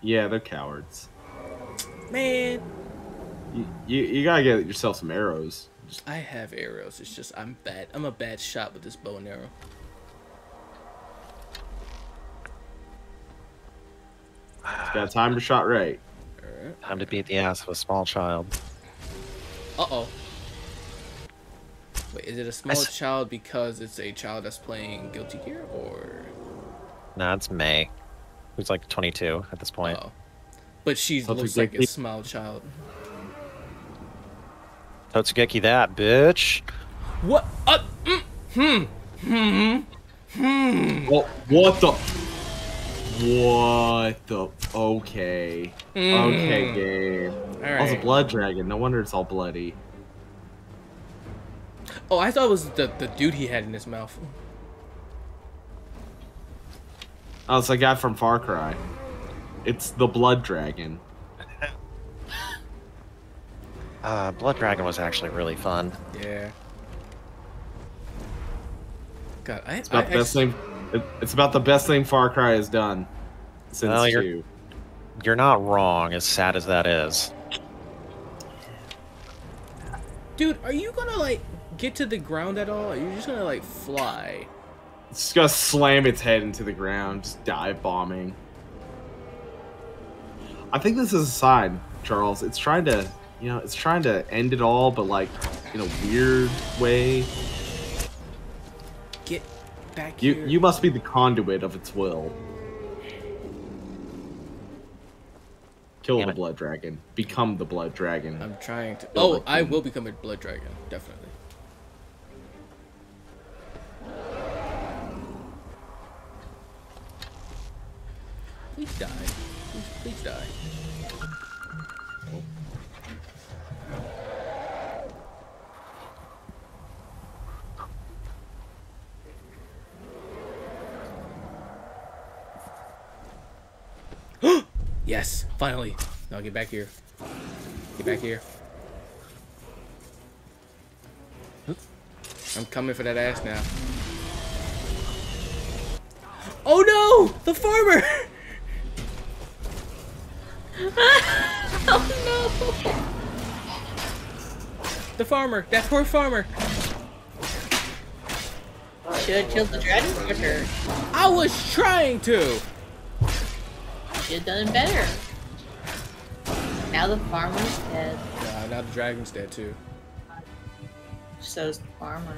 Yeah, they're cowards. Man, You, you, you gotta get yourself some arrows. I have arrows. It's just I'm bad. I'm a bad shot with this bow and arrow. Just gotta time your shot right. Time to beat the ass of a small child. Uh oh. Wait, is it a small child because it's a child that's playing Guilty Gear, or? Nah, it's May, who's like 22 at this point. Oh. But she looks like like a small child. Totsugeki that, bitch. What? Uh, mm, hmm. Hmm. Hmm. What? What the? What the? Okay. Okay, Mm. game. That was a blood dragon. No wonder it's all bloody. Oh, I thought it was the the dude he had in his mouth. Oh, it's the guy from Far Cry. It's the blood dragon. Uh, Blood Dragon was actually really fun. Yeah. God, I, It's about I the best actually- thing. it- It's about the best thing Far Cry has done since Well, you're- two. You're not wrong, as sad as that is. Dude, are you gonna like get to the ground at all? Or are you just gonna like fly? It's just gonna slam its head into the ground, just dive bombing. I think this is a sign, Charles. It's trying to, you know, it's trying to end it all, but like in a weird way. Get back You here. you must be the conduit of its will. Kill Damn the it. blood dragon. Become the blood dragon. I'm trying to. Build Oh, I will become a blood dragon, definitely. Please die. Please, please die. Yes, finally. Now get back here. Get back here. I'm coming for that ass now. Oh no! The farmer! oh no! The farmer! That poor farmer! Should have killed the dragon quicker. I was trying to! Should have done better. Now the farmer's dead. Nah, now the dragon's dead too. So's the farmer.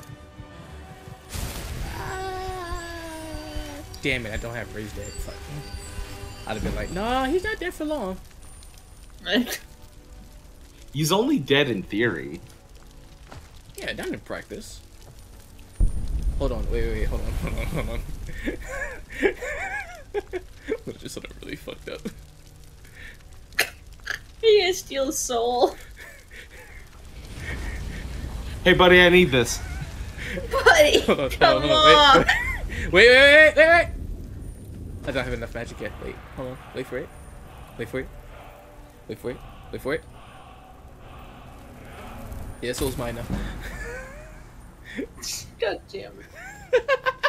Ah, damn it, I don't have raised dead. Fuck. I'd have been like, nah, he's not dead for long. He's only dead in theory. Yeah, not in practice. Hold on, wait, wait, wait, hold on, hold on, hold on. That just sounded really fucked up. You gonna steal his soul? Hey, buddy, I need this. Buddy, oh, Hold on, come hold on, on. hold on. Wait, wait, wait, wait, wait, wait! I don't have enough magic yet. Wait, hold on. Wait for it. Wait for it. Wait for it. Wait for it. Yeah, soul's mine now. God damn it.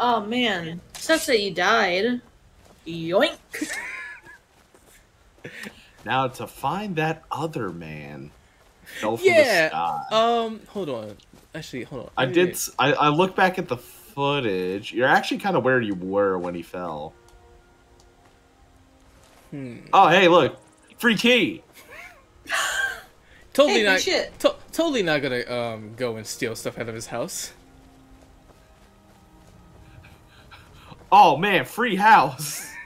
oh man. Sucks that you died. Yoink. Now to find that other man. Fell from the Yeah. sky. Um, hold on. Actually, hold on. I Wait, did. wait. s- I, I look back at the footage. You're actually kind of where you were when he fell. Hmm. Oh, hey, look, free key. Totally Hey, not. shit. To- totally not gonna um go and steal stuff out of his house. Oh man, free house.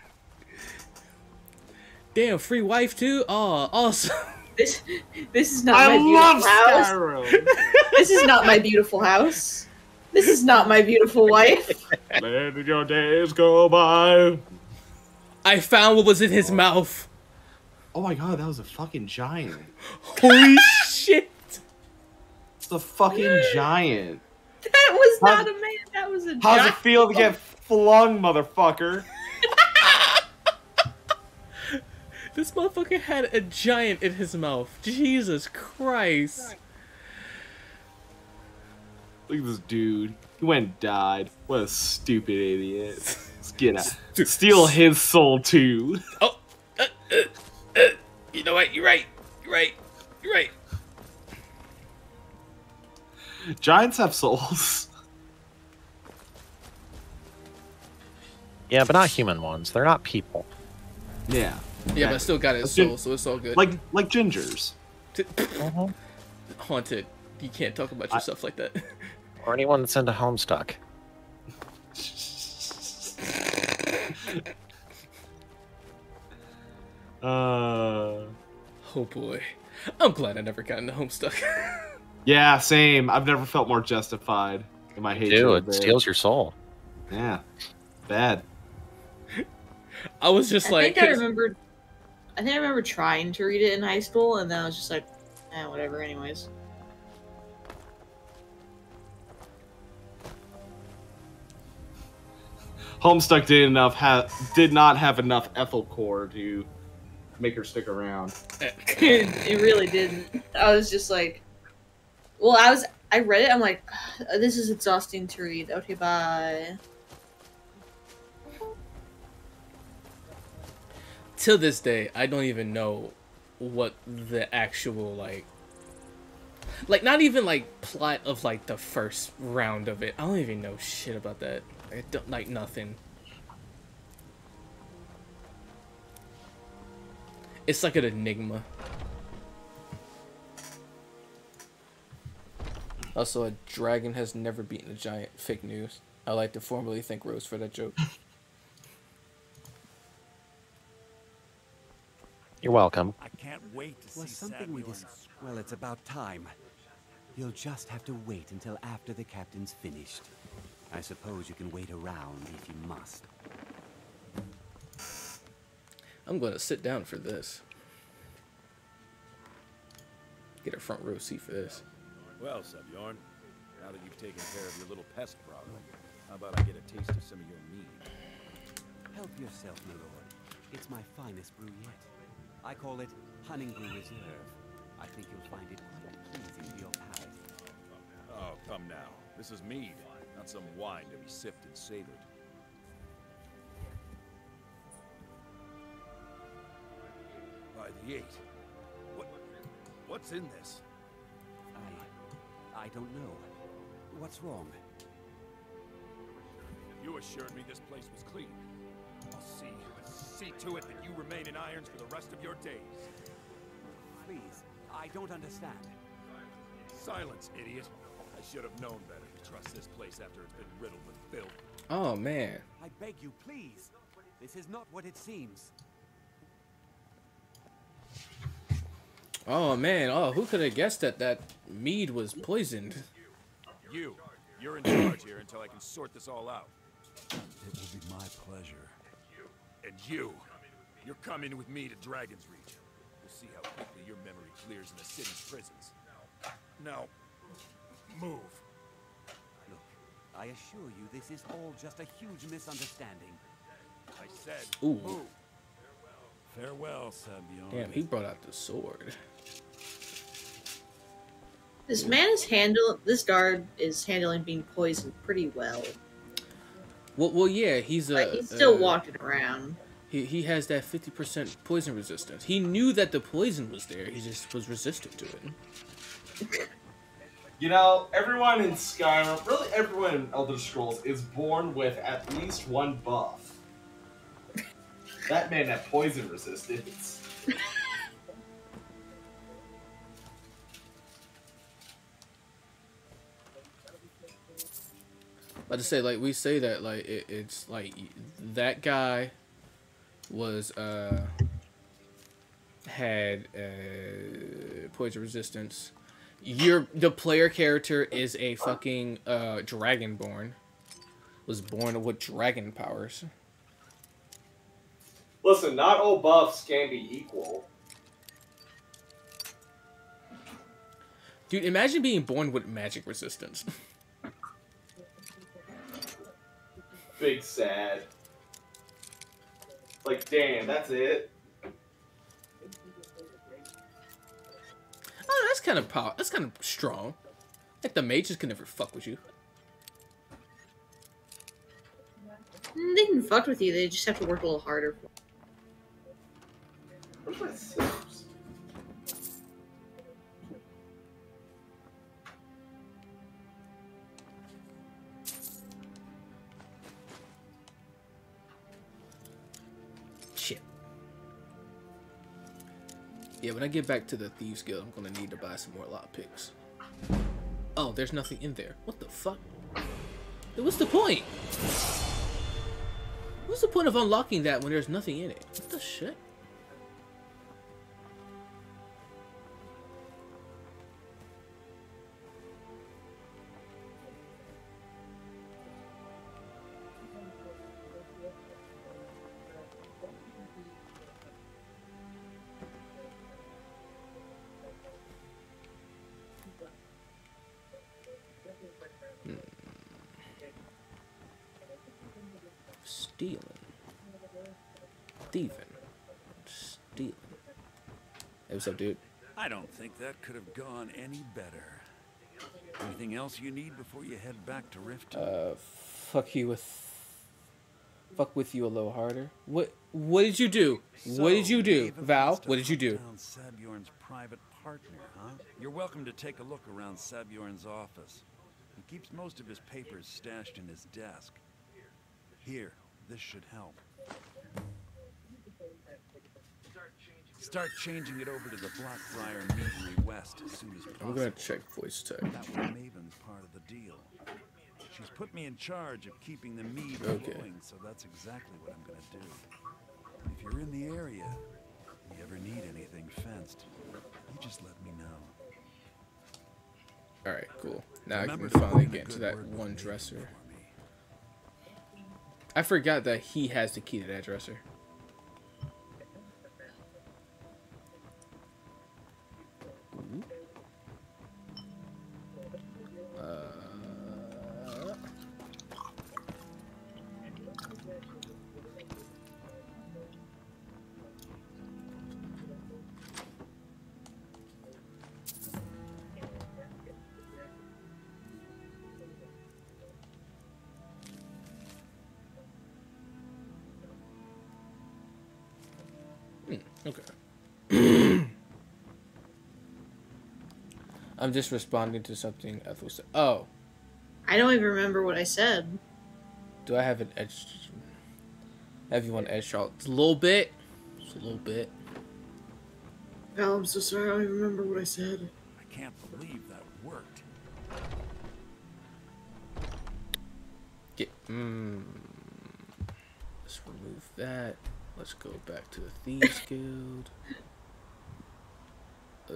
Damn, free wife too. Oh, awesome. This this is not I my love beautiful house. This is not my beautiful house. This is not my beautiful wife. Let your days go by? I found what was in his mouth. Oh my god, that was a fucking giant. Holy shit! It's a fucking giant. That was not a man. That was a How's it feel to get flung, motherfucker? This motherfucker had a giant in his mouth. Jesus Christ. Look at this dude. He went and died. What a stupid idiot. Let's get out. Steal his soul too. Oh, uh, You know what? You're right. You're right. You're right. Giants have souls. Yeah, but not human ones. They're not people. Yeah. Yeah, but I still got his soul, so it's all good. Like like gingers. Haunted. You can't talk about yourself like that. Or anyone that's into Homestuck. Uh. Oh boy. I'm glad I never got into Homestuck. Yeah, same. I've never felt more justified in my hatred. Do of it steals your soul. Yeah. Bad. I was just like I like, think I 'cause- remember. I think I remember trying to read it in high school, and then I was just like, eh, whatever. Anyways. Homestuck did enough ha- did not have enough Ethel core to make her stick around. it really didn't. I was just like, well, I was. I read it. I'm like, this is exhausting to read. Okay, bye. Till this day, I don't even know what the actual like, like not even like plot of like the first round of it. I don't even know shit about that. I don't like nothing. It's like an enigma. Also, a dragon has never beaten a giant. Fake news. I like to formally thank Rose for that joke. You're welcome. I can't wait to Was see something we Sabjorn. dis- Well, it's about time. You'll just have to wait until after the captain's finished. I suppose you can wait around if you must. I'm gonna sit down for this. Get a front row seat for this. Well, Sabjorn, now that you've taken care of your little pest problem, how about I get a taste of some of your mead? Help yourself, my lord. It's my finest brew yet. I call it Honningbrew Reserve. I think you'll find it quite pleasing to your palate. Oh, come now. This is mead, not some wine to be sipped and savored. By the eight. What? What's in this? I... I don't know. What's wrong? You assured me this place was clean. I'll see, see to it that you remain in irons for the rest of your days. Please, I don't understand. Silence, idiot. I should have known better to trust this place after it's been riddled with filth. Oh man. I beg you, please. This is not what it seems. Oh man. Oh, who could have guessed that that mead was poisoned? You, you're in charge here until I can sort this all out. It will be my pleasure. And you, you're coming with me to Dragon's Reach. We'll see how quickly your memory clears in the city's prisons. Now, move. Look, I assure you this is all just a huge misunderstanding. I said, Ooh. move. Farewell, Sabjorn. Damn, he brought out the sword. This man is handle. This guard is handling being poisoned pretty well. Well, well, yeah, he's a. Like he's still uh, walking around. He he has that fifty percent poison resistance. He knew that the poison was there. He just was resistant to it. You know, everyone in Skyrim, really everyone in Elder Scrolls, is born with at least one buff. That man had poison resistance. But to say like we say that like it, it's like that guy was uh had uh poison resistance. Your the player character is a fucking uh dragonborn. Was born with dragon powers. Listen, not all buffs can be equal. Dude, imagine being born with magic resistance. Big sad. Like, damn, that's it. Oh, that's kind of power. That's kind of strong. Like the mages can never fuck with you. Mm, They can fuck with you. They just have to work a little harder. Where's my scissors? Yeah, when I get back to the Thieves Guild, I'm gonna need to buy some more lockpicks. Oh, there's nothing in there. What the fuck? What's the point? What's the point of unlocking that when there's nothing in it? What the shit? What's up, dude? I don't think that could have gone any better. Anything else you need before you head back to Riften? Uh, fuck you with. Fuck with you a little harder. What? What did you do? what did you do, Val? What did you do? Sabjorn's private partner, huh? You're welcome to take a look around Sabjorn's office. He keeps most of his papers stashed in his desk. Here, this should help. Start changing it over to the Blackbriar Meadery West as soon as possible. I'm gonna check voice tech. That was Maven's part of the deal. She's put me in charge of keeping the mead Okay. flowing, so that's exactly what I'm gonna do. If you're in the area, you ever need anything fenced, you just let me know. All right, cool. Now Remember I can finally put in a get to that one dresser. I forgot that he has the key to that dresser. I'm just responding to something Ethel said. Oh, I don't even remember what I said. do I have an edge? Have you want edge shot? It's a little bit. It's a little bit. Oh, I'm so sorry. I don't even remember what I said. I can't believe that worked. Get. Mm, let's remove that. Let's go back to the Thieves Guild. Uh,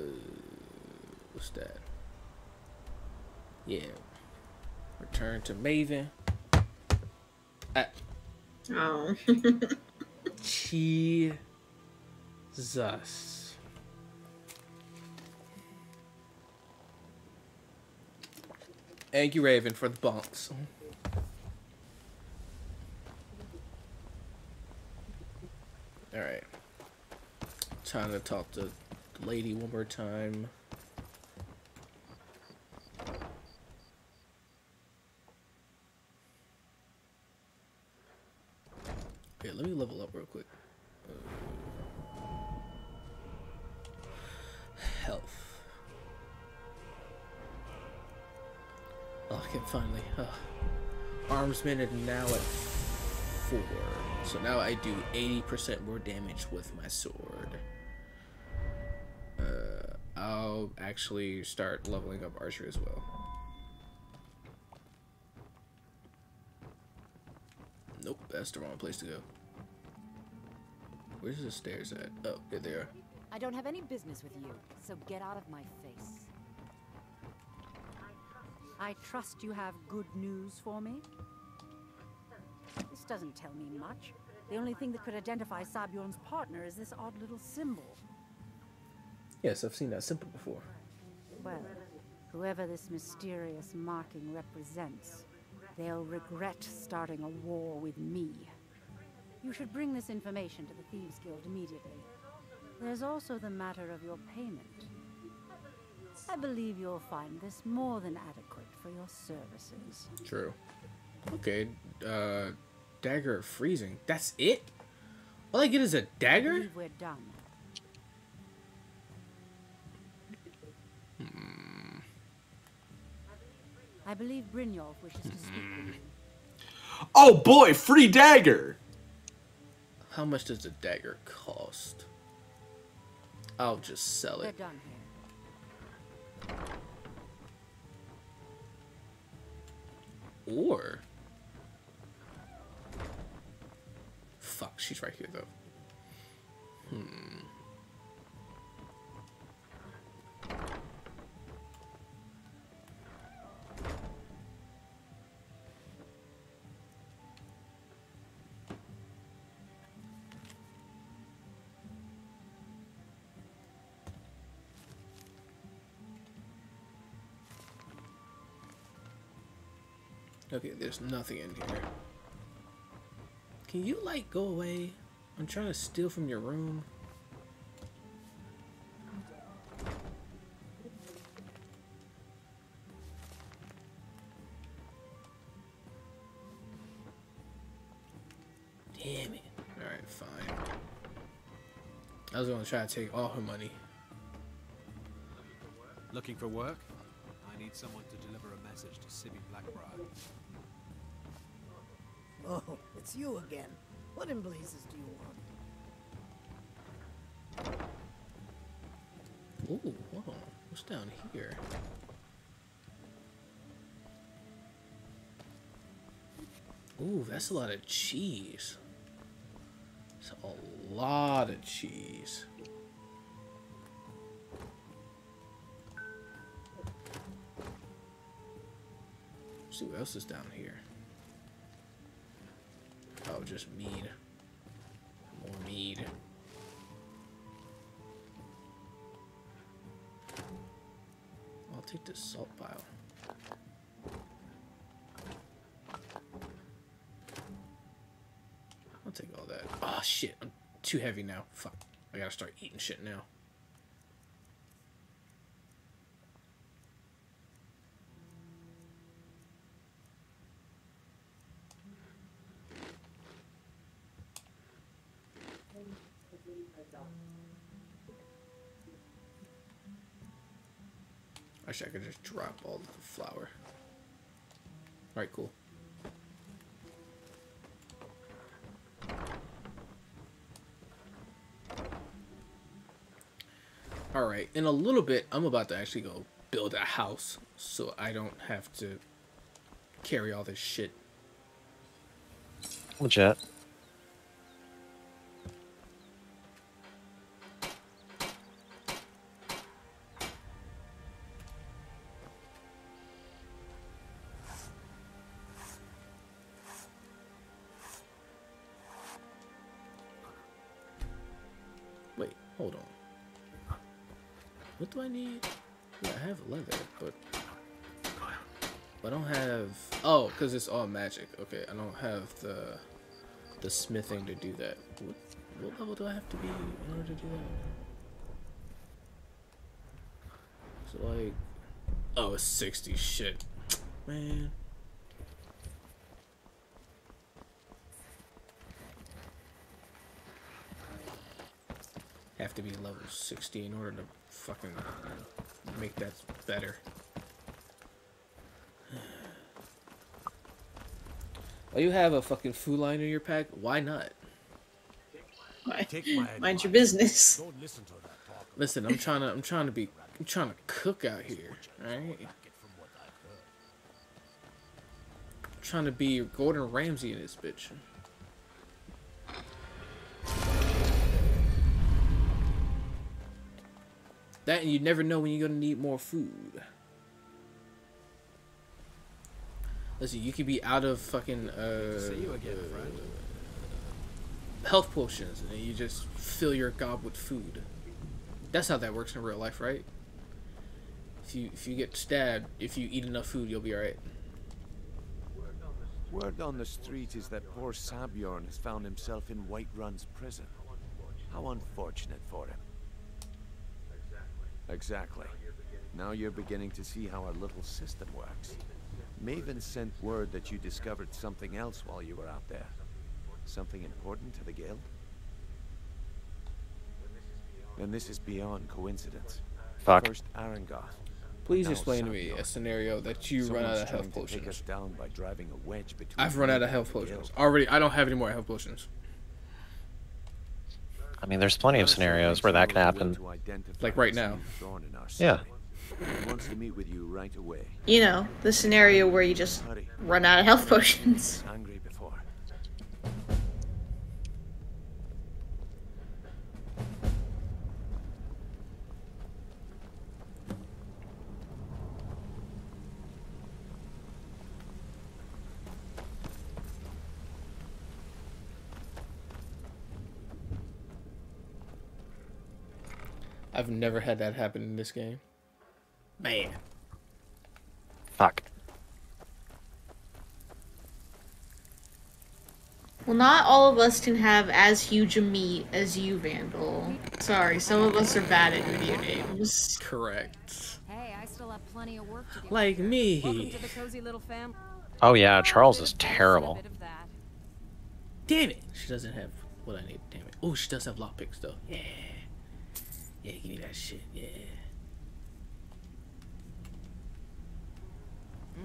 what's that? Yeah. Return to Maven. Ah, Oh. Jesus. Thank you, Raven, for the bunks. Alright. Time to talk to the lady one more time. Armsman is now at four. So now I do 80% more damage with my sword. Uh, I'll actually start leveling up archery as well. Nope, that's the wrong place to go. Where's the stairs at? Oh, there they are. I don't have any business with you, so get out of my face. I trust you have good news for me? This doesn't tell me much. The only thing that could identify Sabjorn's partner is this odd little symbol. Yes, I've seen that symbol before. Well, whoever this mysterious marking represents, they'll regret starting a war with me. You should bring this information to the Thieves Guild immediately. There's also the matter of your payment. I believe you'll find this more than adequate for your services. True. Okay, uh, dagger of freezing. That's it? All I get is a dagger? we're done. Hmm. I believe Brynjolf wishes to speak with you. Oh boy, free dagger. How much does a dagger cost? I'll just sell it. done here. Or. Fuck, she's right here though. Hmm. Okay, there's nothing in here. Can you, like, go away? I'm trying to steal from your room. Damn it. Alright, fine. I was gonna try to take all her money. Looking for work? I need someone to deliver a message to Sibbi Blackbriar. Oh, it's you again. What in blazes do you want? Ooh, whoa. What's down here? Ooh, that's a lot of cheese. It's a lot of cheese. Let's see what else is down here. Just mead. More mead. I'll take this salt pile. I'll take all that. Oh shit, I'm too heavy now. Fuck. I gotta start eating shit now. Actually, I could just drop all the flour. Alright, cool. Alright, in a little bit, I'm about to actually go build a house so I don't have to carry all this shit. Legit. Wait, because it's all magic. Okay, I don't have the the smithing to do that. What, what level do I have to be in order to do that? So like, oh, it's sixty. Shit, man. Have to be level 60 in order to fucking make that better. Oh, you have a fucking food line in your pack? Why not? Mind your business. Listen, I'm trying to, I'm trying to be, I'm trying to cook out here, alright? I'm trying to be Gordon Ramsay in this bitch. That and you never know when you're gonna need more food. Listen, you could be out of fucking uh, See you again, friend. health potions, and you just fill your gob with food. That's how that works in real life, right? If you if you get stabbed, if you eat enough food, you'll be alright. Word on the street is that poor Sabjorn has found himself in Whiterun's prison. How unfortunate for him. Exactly. Now you're beginning to see how our little system works. Maven sent word that you discovered something else while you were out there. Something important to the guild? Then this is beyond coincidence. Fuck. First Aringoth. Please explain to me a scenario that you run out of health trying to take us potions. down by driving a wedge between I've run out of health potions. Already, I don't have any more health potions. I mean, there's plenty of scenarios where that can happen. Like right now. Yeah. He wants to meet with you right away. You know, the scenario where you just run out of health potions. Hungry before. I've never had that happen in this game. Man. Fuck. Well, not all of us can have as huge a meat as you, Vandal. Sorry, some of us are bad at video games. Correct. Hey, I still have plenty of work to do. Like Welcome me. to the cozy little fam. Oh yeah, Charles is terrible. Damn it. She doesn't have what I need. Damn it. Oh, she does have lockpicks though. Yeah. Yeah, give me that shit. Yeah.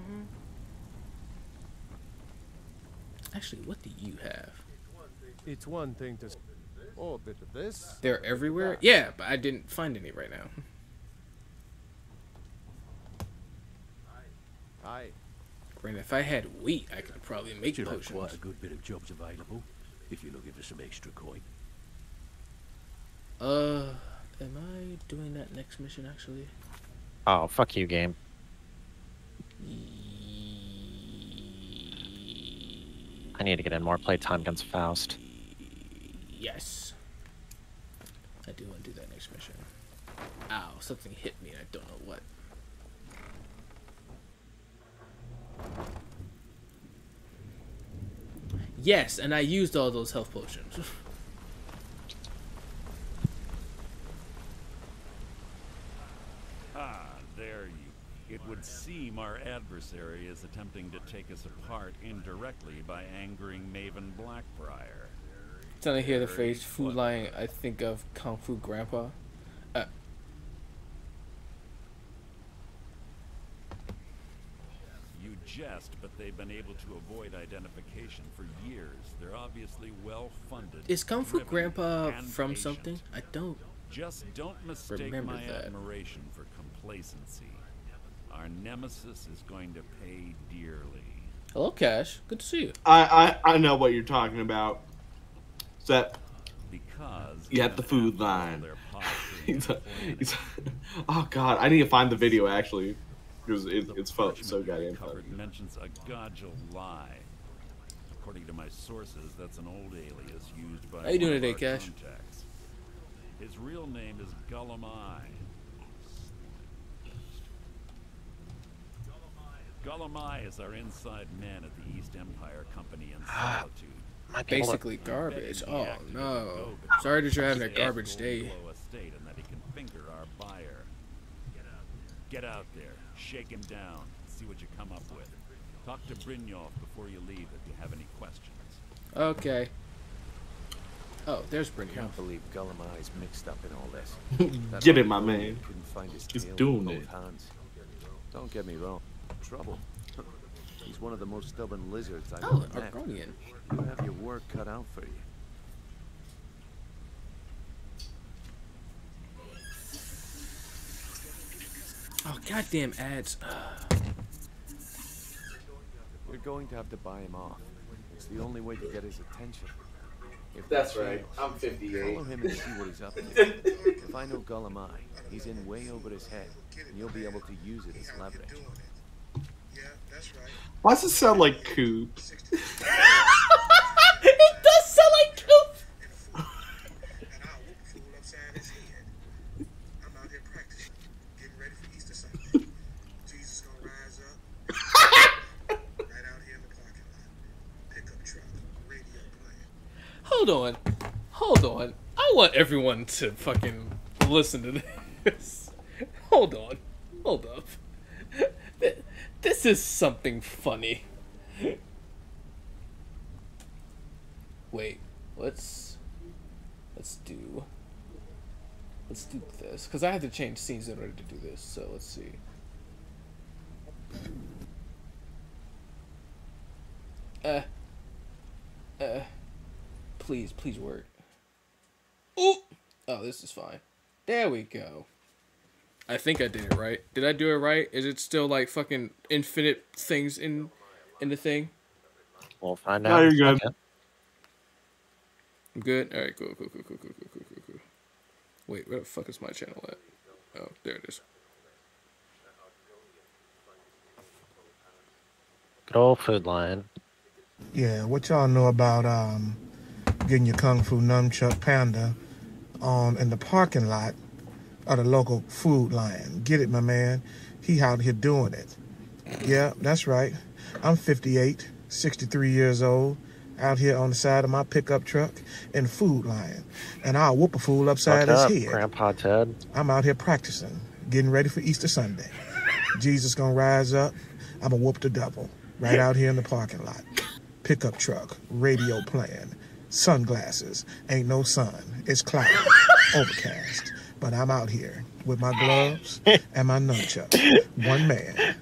Mm-hmm. Actually, what do you have? It's one thing to. s- Oh, a bit of this. They're everywhere? Yeah, but I didn't find any right now. Aye. Granted, if I had wheat, I could probably make Should have potions. quite a good bit of jobs available if you're looking for some extra coin. Uh, am I doing that next mission actually? Oh, fuck you, game. I need to get in more playtime against Faust. Yes. I do want to do that next mission. Ow, something hit me and I don't know what. Yes, and I used all those health potions. It seem our adversary is attempting to take us apart indirectly by angering Maven Blackbriar. Time I hear the phrase food line, I think of Kung Fu Grandpa. Uh, You jest, but they've been able to avoid identification for years. They're obviously well funded. is Kung Fu Grandpa from patient. something? I don't. Just don't mistake Remember my that. admiration for complacency. Our nemesis is going to pay dearly. Hello, Cash. Good to see you. I, I I know what you're talking about. Is that Because you have the food line. their he's, he's, oh god, I need to find the video actually because it, it's fo- so goddamn funny. mentions a Godgel lie. According to my sources, that's an old alias used by How you doing today, Cash? contacts. His real name is Gulum-Ei. Gulum is our inside man at the East Empire Company in Ah, Solitude. Basically garbage. Oh no. Sorry that you're having a garbage day. And that he can finger our buyer. Get out there, shake him down, see what you come up with. Talk to Brynjolf before you leave if you have any questions. Okay. Oh, there's I can't believe Gulum is mixed up in all this. Get it, my man. Find his He's doing it. both hands. Don't get me wrong. Trouble. He's one of the most stubborn lizards I've Oh, ever met. Argonian. You have your work cut out for you. Oh goddamn ads. You're going to have to buy him off. It's the only way to get his attention. If That's he right. I'm 58. Follow him and see what he's up to. if I know Gulum-Ei, he's in way over his head, and you'll be able to use it as leverage. Why does it sound like Coop? it does sound like Coop. Hold on. Hold on. I want everyone to fucking listen to this. Hold on. Hold up. Th- This is something funny. Wait, let's let's do let's do this because I have to change scenes in order to do this. So let's see. Uh, uh, please, please work. Ooh, oh, this is fine. There we go. I think I did it right. Did I do it right? Is it still like fucking infinite things in in the thing? We'll find out. in a you're good. second. I'm good. All right, cool, cool, cool, cool, cool, cool, cool, cool, cool. Wait, where the fuck is my channel at? Oh, there it is. Good old food line. Yeah, what y'all know about um, getting your Kung Fu Nunchuck Panda on in the parking lot of the local food line? Get it, my man. He out here doing it. Yeah, that's right. I'm 58, 63 years old, out here on the side of my pickup truck in food line, and I'll whoop a fool upside Fuck up, his head. Grandpa Ted. I'm out here practicing, getting ready for Easter Sunday. Jesus gonna rise up. I'm gonna whoop the devil right out here in the parking lot. Pickup truck, radio playing, sunglasses. Ain't no sun. It's cloudy, overcast. But I'm out here with my gloves and my nunchuck. One man,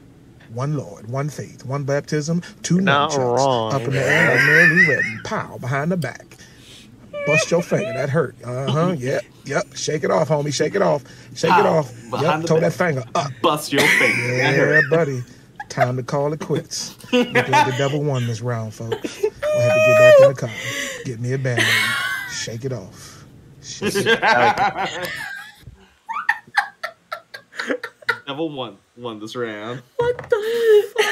one Lord, one faith, one baptism, two Not nunchucks. wrong. Up in the air like Mary Lou Pow, behind the back. Bust your finger. That hurt. Uh huh. Yep. Yep. Shake it off, homie. Shake it off. Shake it Pow, off. behind Yep. the Toe back. that finger up. Bust your finger. That Yeah, buddy. Time to call it quits. Look like the devil won this round, folks. We'll have to get back in the car. Get me a band aid. Shake it off. Shake it off. Devil won won this round. What the fuck?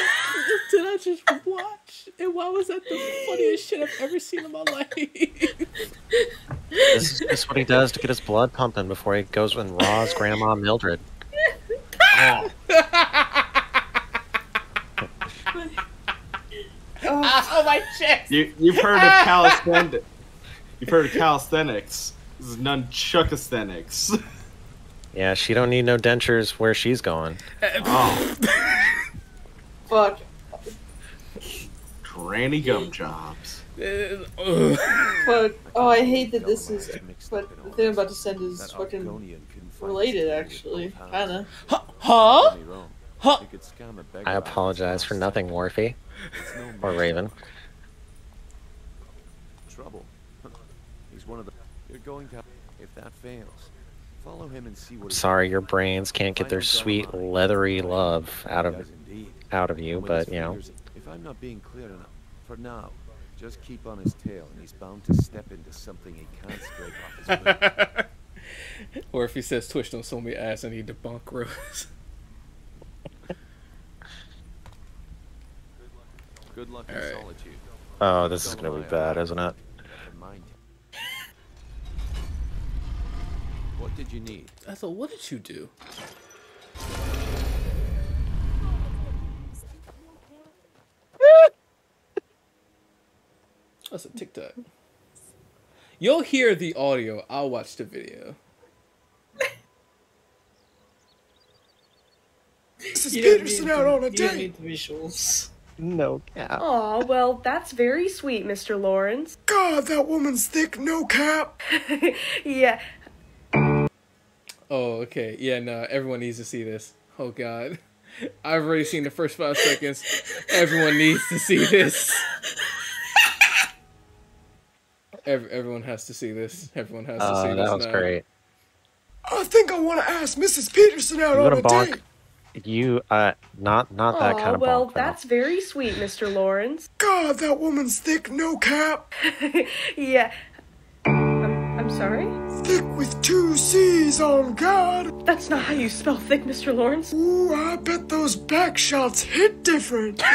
did I just watch? And why was that the funniest shit I've ever seen in my life? This is just what he does to get his blood pumping before he goes and raws Grandma Mildred. oh. Ah. oh my chest! You you've heard of calisthenics. You've heard of calisthenics. This is nunchucalisthenics. Yeah, she don't need no dentures where she's going. Oh, Fuck. granny gum jobs. Fuck. Oh, I hate that this is. But the thing I'm about to send is fucking related, actually. Kinda. Huh? Huh? I apologize for nothing, Morphe. Or Raven. Trouble. He's one of the. You're going to. If that fails, follow him and see what. Sorry, your brains can't get their sweet leathery love out of out of you, but you know. If I'm not being clear enough, for now, just keep on his tail, and he's bound to step into something he can't scrape off his will. or if he says Twitch don't show me ass, I need to bunk Rose. Good luck in Alright. solitude. Oh, this is gonna be bad, isn't it? Mind him. What did you need? I thought, what did you do? That's a TikTok. You'll hear the audio. I'll watch the video. Mrs. You don't Peterson need out the- on a you don't date. need the visuals. No cap. Aw, well, that's very sweet, Mr. Lawrence. God, that woman's thick, no cap. yeah, Oh, okay. Yeah, no, everyone needs to see this. Oh, God. I've already seen the first five seconds. Everyone needs to see this. Ev- everyone has to see this. Everyone has to see Oh, this. that was now. great. I think I want to ask Mrs. Peterson out You on a bonk? date. You uh, not not that Aw, kind of well, bonk. though. that's very sweet, Mr. Lawrence. God, that woman's thick, no cap. yeah. I'm, I'm sorry? Thick with two C's on God. That's not how you spell thick, Mr. Lawrence. Ooh, I bet those back shots hit different.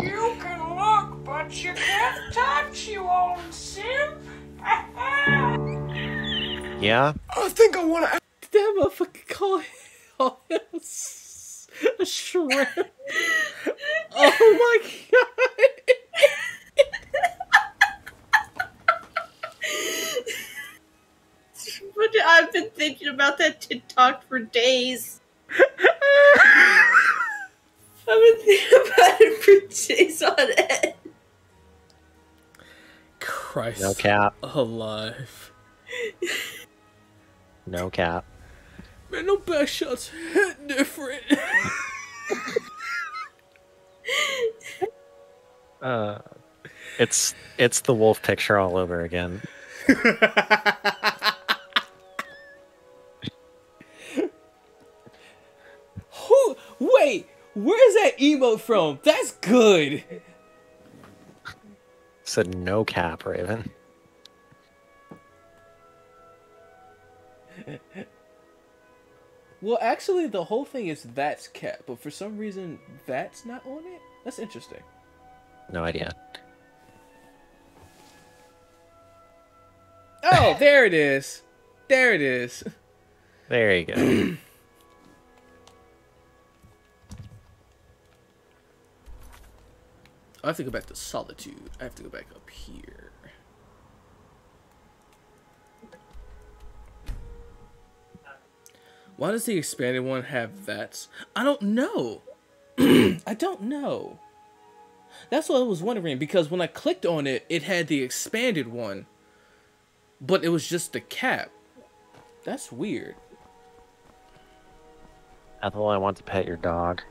You can look, but you can't touch, you old simp. Yeah. I think I want to. Did that motherfucker call him a s- a shrimp? oh my god! But I've been thinking about that TikTok for days. I've been thinking about it for days on end. Christ. No cap. Alive. No cap. Man, no back shots hit different. Uh, it's it's the wolf picture all over again. Who? Wait, where's that emote from? That's good. Said no cap, Raven. Well, actually, the whole thing is that's cat, but for some reason that's not on it. That's interesting. No idea. Oh, there it is. There it is. There you go. I have to go back to solitude. I have to go back up here. Why does the expanded one have that? I don't know. I don't know. That's what I was wondering because when I clicked on it, it had the expanded one, but it was just the cap. That's weird. Ethel, I want to pet your dog.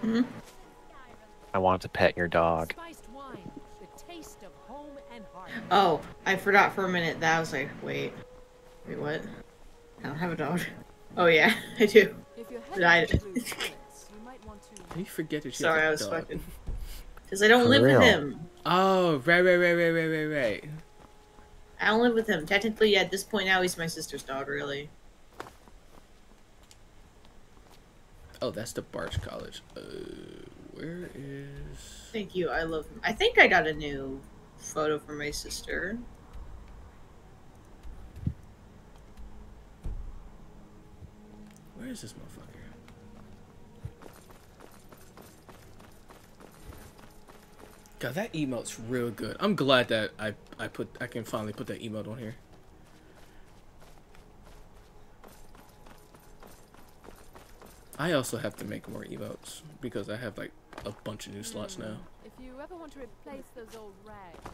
Hmm. I want to pet your dog. Spiced wine, the taste of home and heart. Oh, I forgot for a minute. That I was like, wait, wait, what? I don't have a dog. Oh yeah, I do. If you're But I, heading to Blue you might want to. You forget that you sorry, I have a was dog. fucking. Because I don't For live real. with him. Oh, right, right, right, right, right, right, right. I don't live with him. Technically, at this point now, he's my sister's dog, really. Oh, that's the Bards College. Uh, where is... Thank you, I love him. I think I got a new photo for my sister. Where is this motherfucker? God, that emote's real good. I'm glad that I I put I can finally put that emote on here. I also have to make more emotes because I have like a bunch of new slots now. If you ever want to replace those old rags.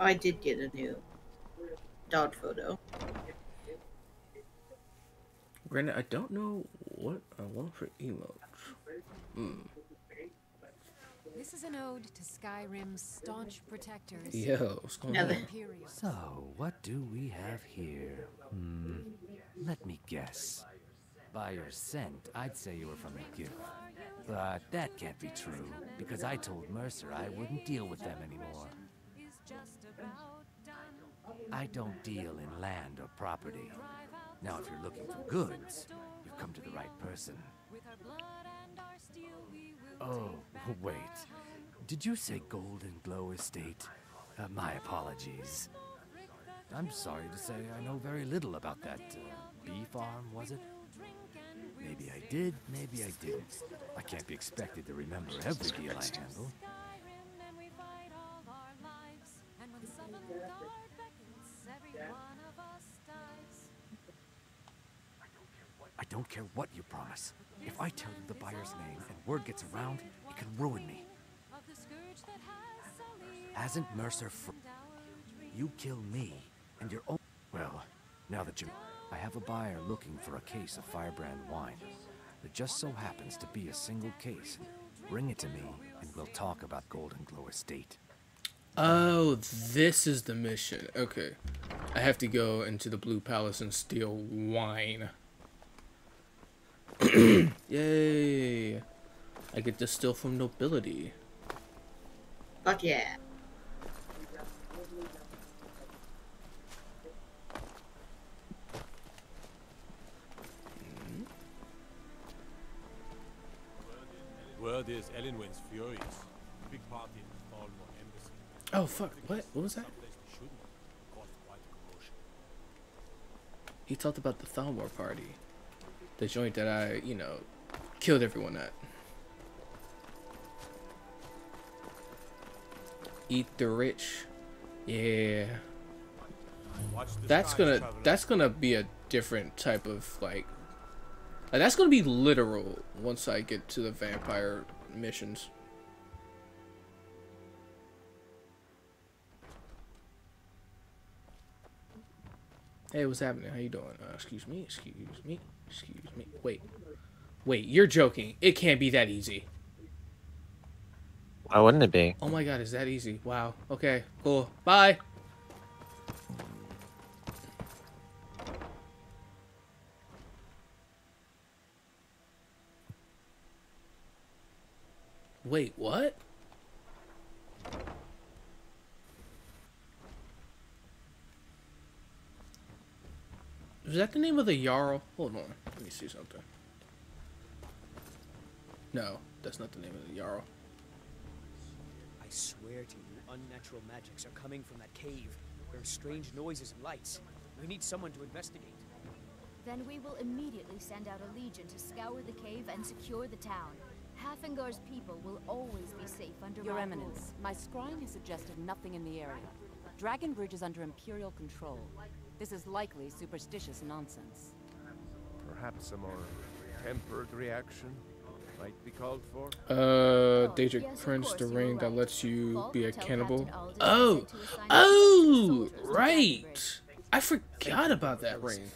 I did get a new dog photo. Granted, I don't know what I want for emotes. Hmm. This is an ode to Skyrim's staunch protectors. Yo, what's going on? So, what do we have here? Hmm. Let me guess. By your scent, I'd say you were from the guild. But that can't be true, because I told Mercer I wouldn't deal with them anymore. I don't deal in land or property. Now, if you're looking for goods, you've come to the right person. Oh, wait. Did you say Goldenglow Estate? Uh, my apologies. I'm sorry to say I know very little about that uh, bee farm, was it? Maybe I did, maybe I didn't. I can't be expected to remember every deal I handle. I don't care what you promise. If I tell you the buyer's name and word gets around, it can ruin me. Hasn't Mercer fr- You kill me, and your own. Well, now that you. I have a buyer looking for a case of Firebrand wine. There just so happens to be a single case. Bring it to me, and we'll talk about Goldenglow Estate. Oh, this is the mission. Okay. I have to go into the Blue Palace and steal wine. Yay. I get to steal from nobility. Fuck yeah. Word is Elenwen's furious. Big party in the Thalmor embassy. Oh, fuck. What? What was that? Someplace we shouldn't have caused quite a commotion. He talked about the Thalmor party. The joint that I, you know, killed everyone at. Eat the rich. Yeah. That's gonna that's gonna be a different type of like like, that's gonna be literal once I get to the vampire missions. Hey, what's happening? How you doing? Uh, excuse me, excuse me, excuse me. Wait, wait, you're joking. It can't be that easy. Why wouldn't it be? Oh my god, is that easy? Wow. Okay, cool. Bye. Wait, what? Is that the name of the Jarl? Hold on. Let me see something. No, that's not the name of the Jarl. I swear to you, unnatural magics are coming from that cave. There are strange noises and lights. We need someone to investigate. Then we will immediately send out a legion to scour the cave and secure the town. Haafingar's people will always be safe under Your my Eminence, rule. my scrying has suggested nothing in the area. Dragon Bridge is under Imperial control. This is likely superstitious nonsense. Perhaps a more tempered reaction might be called for. Uh, Daedric Prince, the ring that lets you be a cannibal. Oh, oh, right. I forgot about that ring.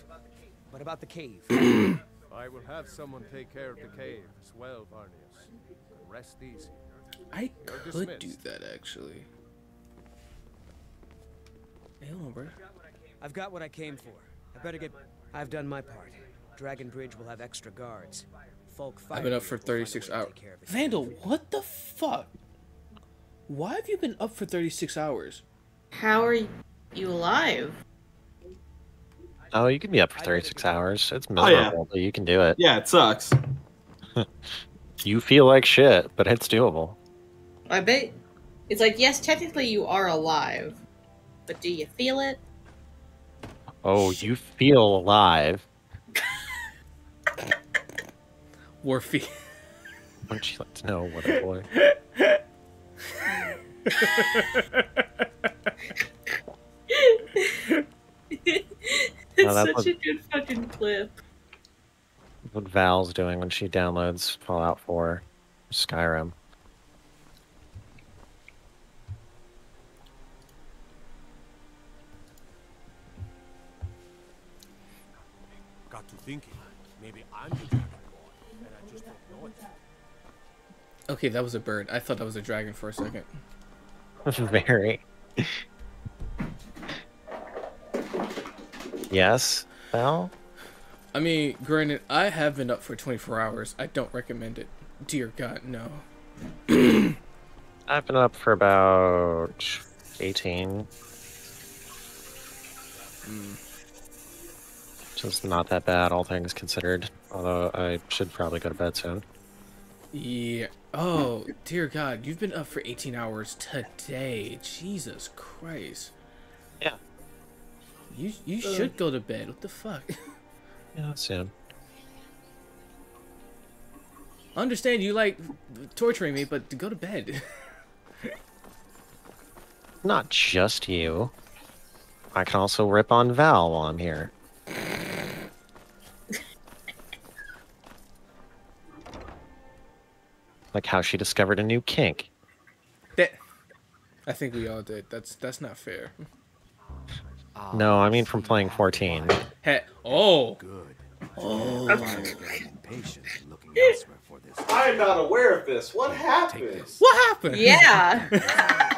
What about the cave? I will have someone take care of the cave as well, Varnius. Rest easy. I You're could do that actually. Hey, hold on, bro. I've got what I came for. I better get. I've done my part. Dragon Bridge will have extra guards. Folk I've been up for 36 hours. Vandal, what the fuck? Why have you been up for 36 hours? How are you alive? Oh, you can be up for 36 hours. It's Oh, yeah. but you can do it. Yeah, it sucks. You feel like shit, but it's doable. I bet it's like yes, technically you are alive, but do you feel it? Oh, you feel alive. Warfy. Wouldn't you like to know what a boy? it's No, such what- a good fucking clip. What Val's doing when she downloads Fallout 4 Skyrim. Okay, that was a bird. I thought that was a dragon for a second. Very. yes, Val? I mean, granted, I have been up for 24 hours. I don't recommend it. Dear God, no. I've been up for about 18. Hmm. Which is not that bad, all things considered. Although I should probably go to bed soon. Yeah. Oh, dear God, you've been up for 18 hours today. Jesus Christ. Yeah. You you Uh. should go to bed. What the fuck? Yeah, soon. I understand you like torturing me, but go to bed. Not just you. I can also rip on Val while I'm here. like how she discovered a new kink. that. I think we all did. That's that's not fair. No, I mean from playing 14. Hey, oh. Good. Oh. Looking elsewhere for this. I am not aware of this. What happened? What happened? Yeah.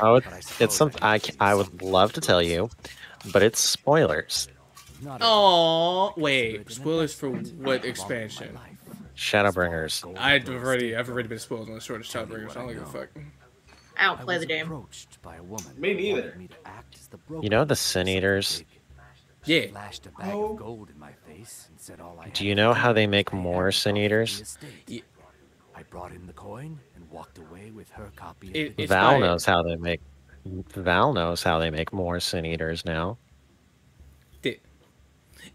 Oh, it's, it's something I would love to tell you, but it's spoilers. Oh, wait. Spoilers for what expansion? Shadowbringers. I've already I've already been spoiled on the short of Shadowbringers. I don't give a fuck. I don't play the game. Approached by a woman. Me who neither. me to act as the You know the Sin Eaters? She Yeah. flashed a bag of oh. gold in my face and said all I Do you know how they make more Sin Eaters? estate. I brought in the coin and walked away with her copy of It- Val by- knows how they make. Val knows how they make more Sin Eaters now.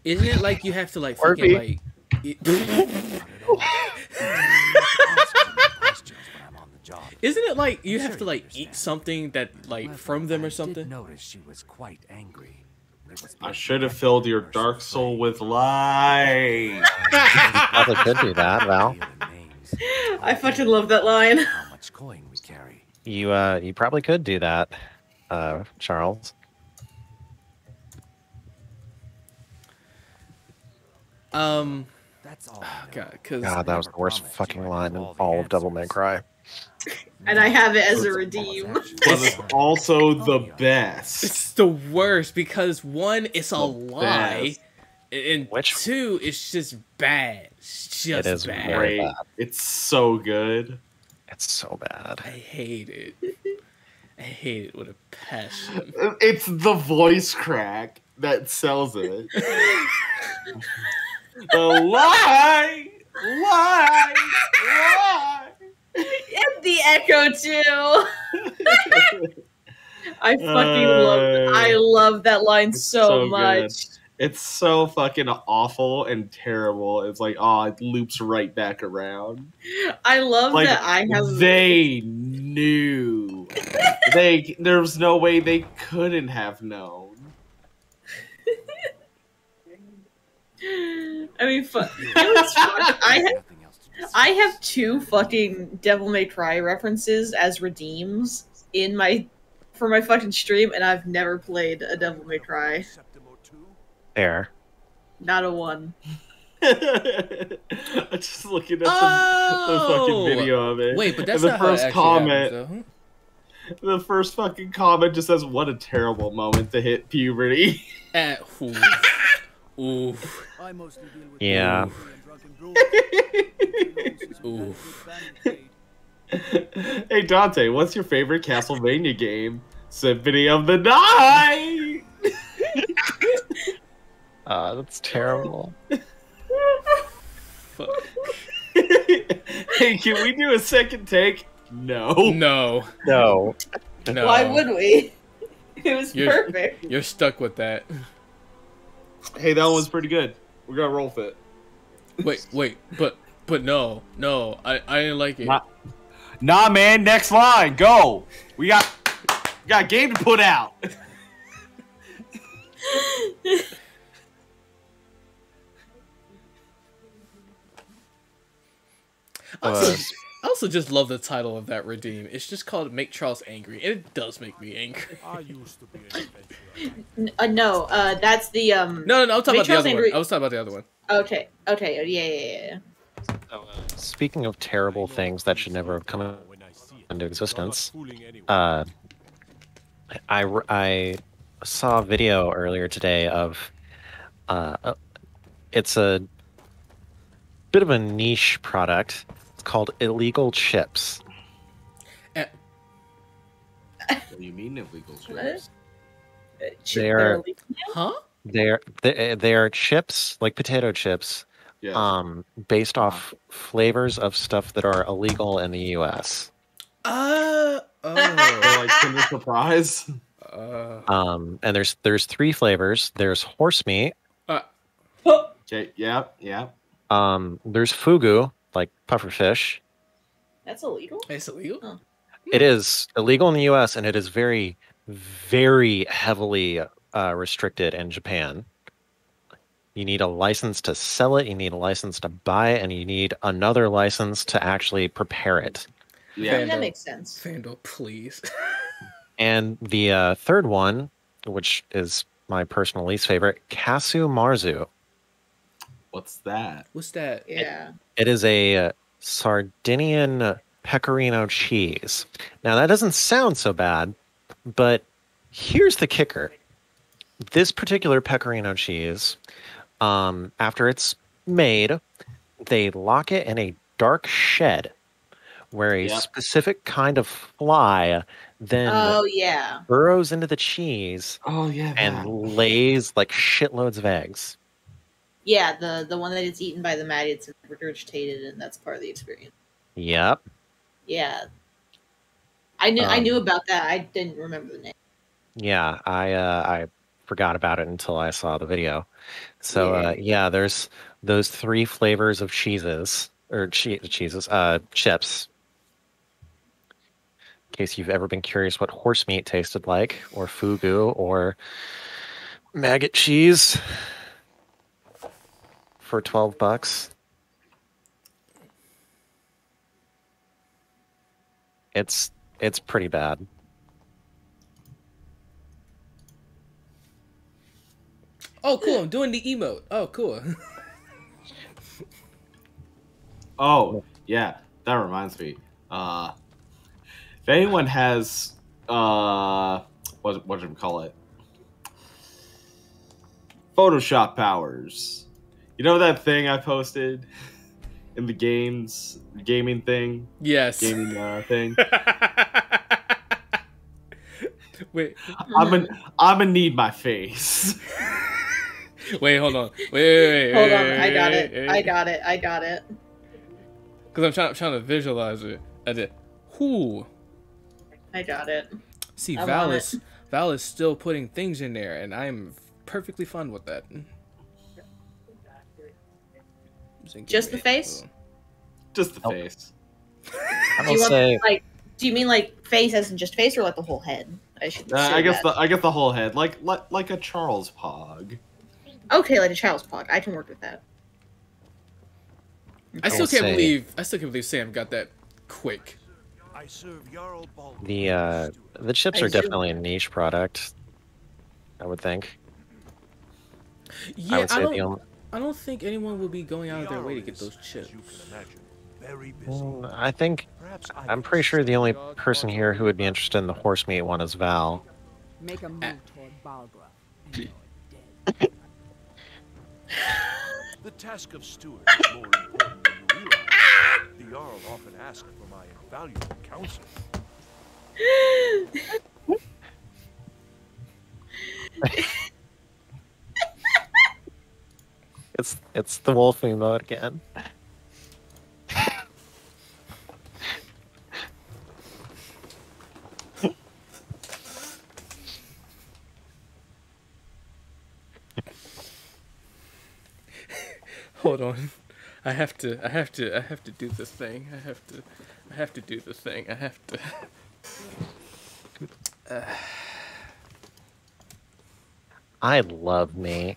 Isn't it like you have to like fucking like? It- Isn't it like you have to like eat something that like from them or something? Notice she was quite angry. I should have filled your dark soul with light. Probably could do that, Val. I fucking love that line. how much coin we carry. You uh, you probably could do that, uh, Charles. Um. That's all. Oh, God, cause God, that was the worst fucking line in all of Devil May Cry. And I have it as a redeem. But it's also the best. it's the worst because one, it's a lie, and two, it's just bad. It's just is bad. very Great. It's so good. It's so bad. I hate it. I hate it with a passion. It's the voice crack that sells it. the lie, lie, lie. And the echo too. I fucking love. I uh, love that line so, good. much. It's so fucking awful and terrible. It's like, oh, it loops right back around. I love Like that I have. they knew. they there's no way they couldn't have known. I mean, fu- you know what's fun? I have. I have two fucking Devil May Cry references as redeems in my for my fucking stream, and I've never played a Devil May Cry. There. Not a one. I'm just looking at the, the Oh! fucking video of it. Wait, but that's and the not how it first comment. happens, The first fucking comment just says, "What a terrible moment to hit puberty." Uh, ooh. Ooh. Yeah. Ooh. hey Dante, what's your favorite Castlevania game? Symphony of the Night. Uh, that's terrible. Fuck. hey, can we do a second take? No. No. No. No. Why would we? It was You're, perfect. You're stuck with that. Hey, that one's pretty good. We're gonna roll fit. Wait, wait, but but no, no, I I didn't like it. Nah, nah, man. Next line, go. We got we got a game to put out. I also, Uh, I also just love the title of that redeem. It's just called "Make Charles Angry," and it does make me angry. I used to be an Uh, no, uh, that's the um. No, no, no. I'm talking Make about the other Angry- one. I was talking about the other one. Okay, okay, yeah, yeah, yeah. Speaking of terrible things that should never have come into existence, uh, I, I saw a video earlier today of uh, uh, it's a bit of a niche product. It's called illegal chips. What do you mean illegal chips? They're huh? they're they, they are chips like potato chips, Yes. um, based off flavors of stuff that are illegal in the U.S. Uh oh. like Kinder Surprise. uh, Um, and there's there's three flavors. There's horse meat. Okay. Yeah. Yeah. Um, there's fugu, like pufferfish. That's illegal. It's illegal. It is illegal in the U.S. and it is very, very heavily uh, restricted in Japan. You need a license to sell it. You need a license to buy it, and you need another license to actually prepare it. Yeah, that makes sense. Vandal, please. And the uh, third one, which is my personal least favorite, Casu Marzu. What's that? What's that? Yeah. It is a uh, Sardinian pecorino cheese. Now, that doesn't sound so bad, but here's the kicker. This particular pecorino cheese, um, after it's made, they lock it in a dark shed where a Yep. specific kind of fly then Oh yeah. burrows into the cheese Oh yeah. and lays like shitloads of eggs. Yeah, the the one that is eaten by the maggots and regurgitated, and that's part of the experience. Yep. Yeah. I knew I Um, knew about that. I didn't remember the name. Yeah, I uh, I forgot about it until I saw the video. So uh, yeah, there's those three flavors of cheeses or che- cheeses, uh, chips. In case you've ever been curious what horse meat tasted like, or fugu, or maggot cheese for twelve bucks. It's it's pretty bad. Oh, cool! I'm doing the emote. Oh, cool. Oh yeah, that reminds me. Uh, if anyone has uh, what what do we call it? Photoshop powers. You know that thing I posted in the games gaming thing? Yes. Gaming uh, thing. Wait, I'm gonna I'm gonna need my face. wait, hold on. Wait, wait, wait. Hold wait, on, I got wait, it. I got it. I got it. Because I'm trying, I'm trying to visualize it. I did. Whoo. I got it. See, I Val want is Val is still putting things in there, and I'm perfectly fine with that. Just the face? Just the face. I Do will you want like? Do you mean like face as in just face, or like the whole head? I should. Uh, say I guess that. the I guess the whole head, like like like a Charles Pog. Okay, like a Charles pog. I can work with that. I still can't say- believe I still can't believe Sam got that quick. I serve Jarl the uh, the chips I are definitely a niche product. I would think. Yeah, I would say don't. the only. I don't think anyone will be going out of their way to get those chips. as you can imagine, very busy. Mm, I think I I'm pretty sure the only person here who would be interested in the horse meat one is Val. Make a move Ah. toward Balgruuf. and you're dead. The task of steward is more important than you realize. The Jarl often asks for my invaluable counsel. it's it's the wolfing mode again. Hold on. I have to I have to I have to do the thing. I have to I have to do the thing. I have to. I love me.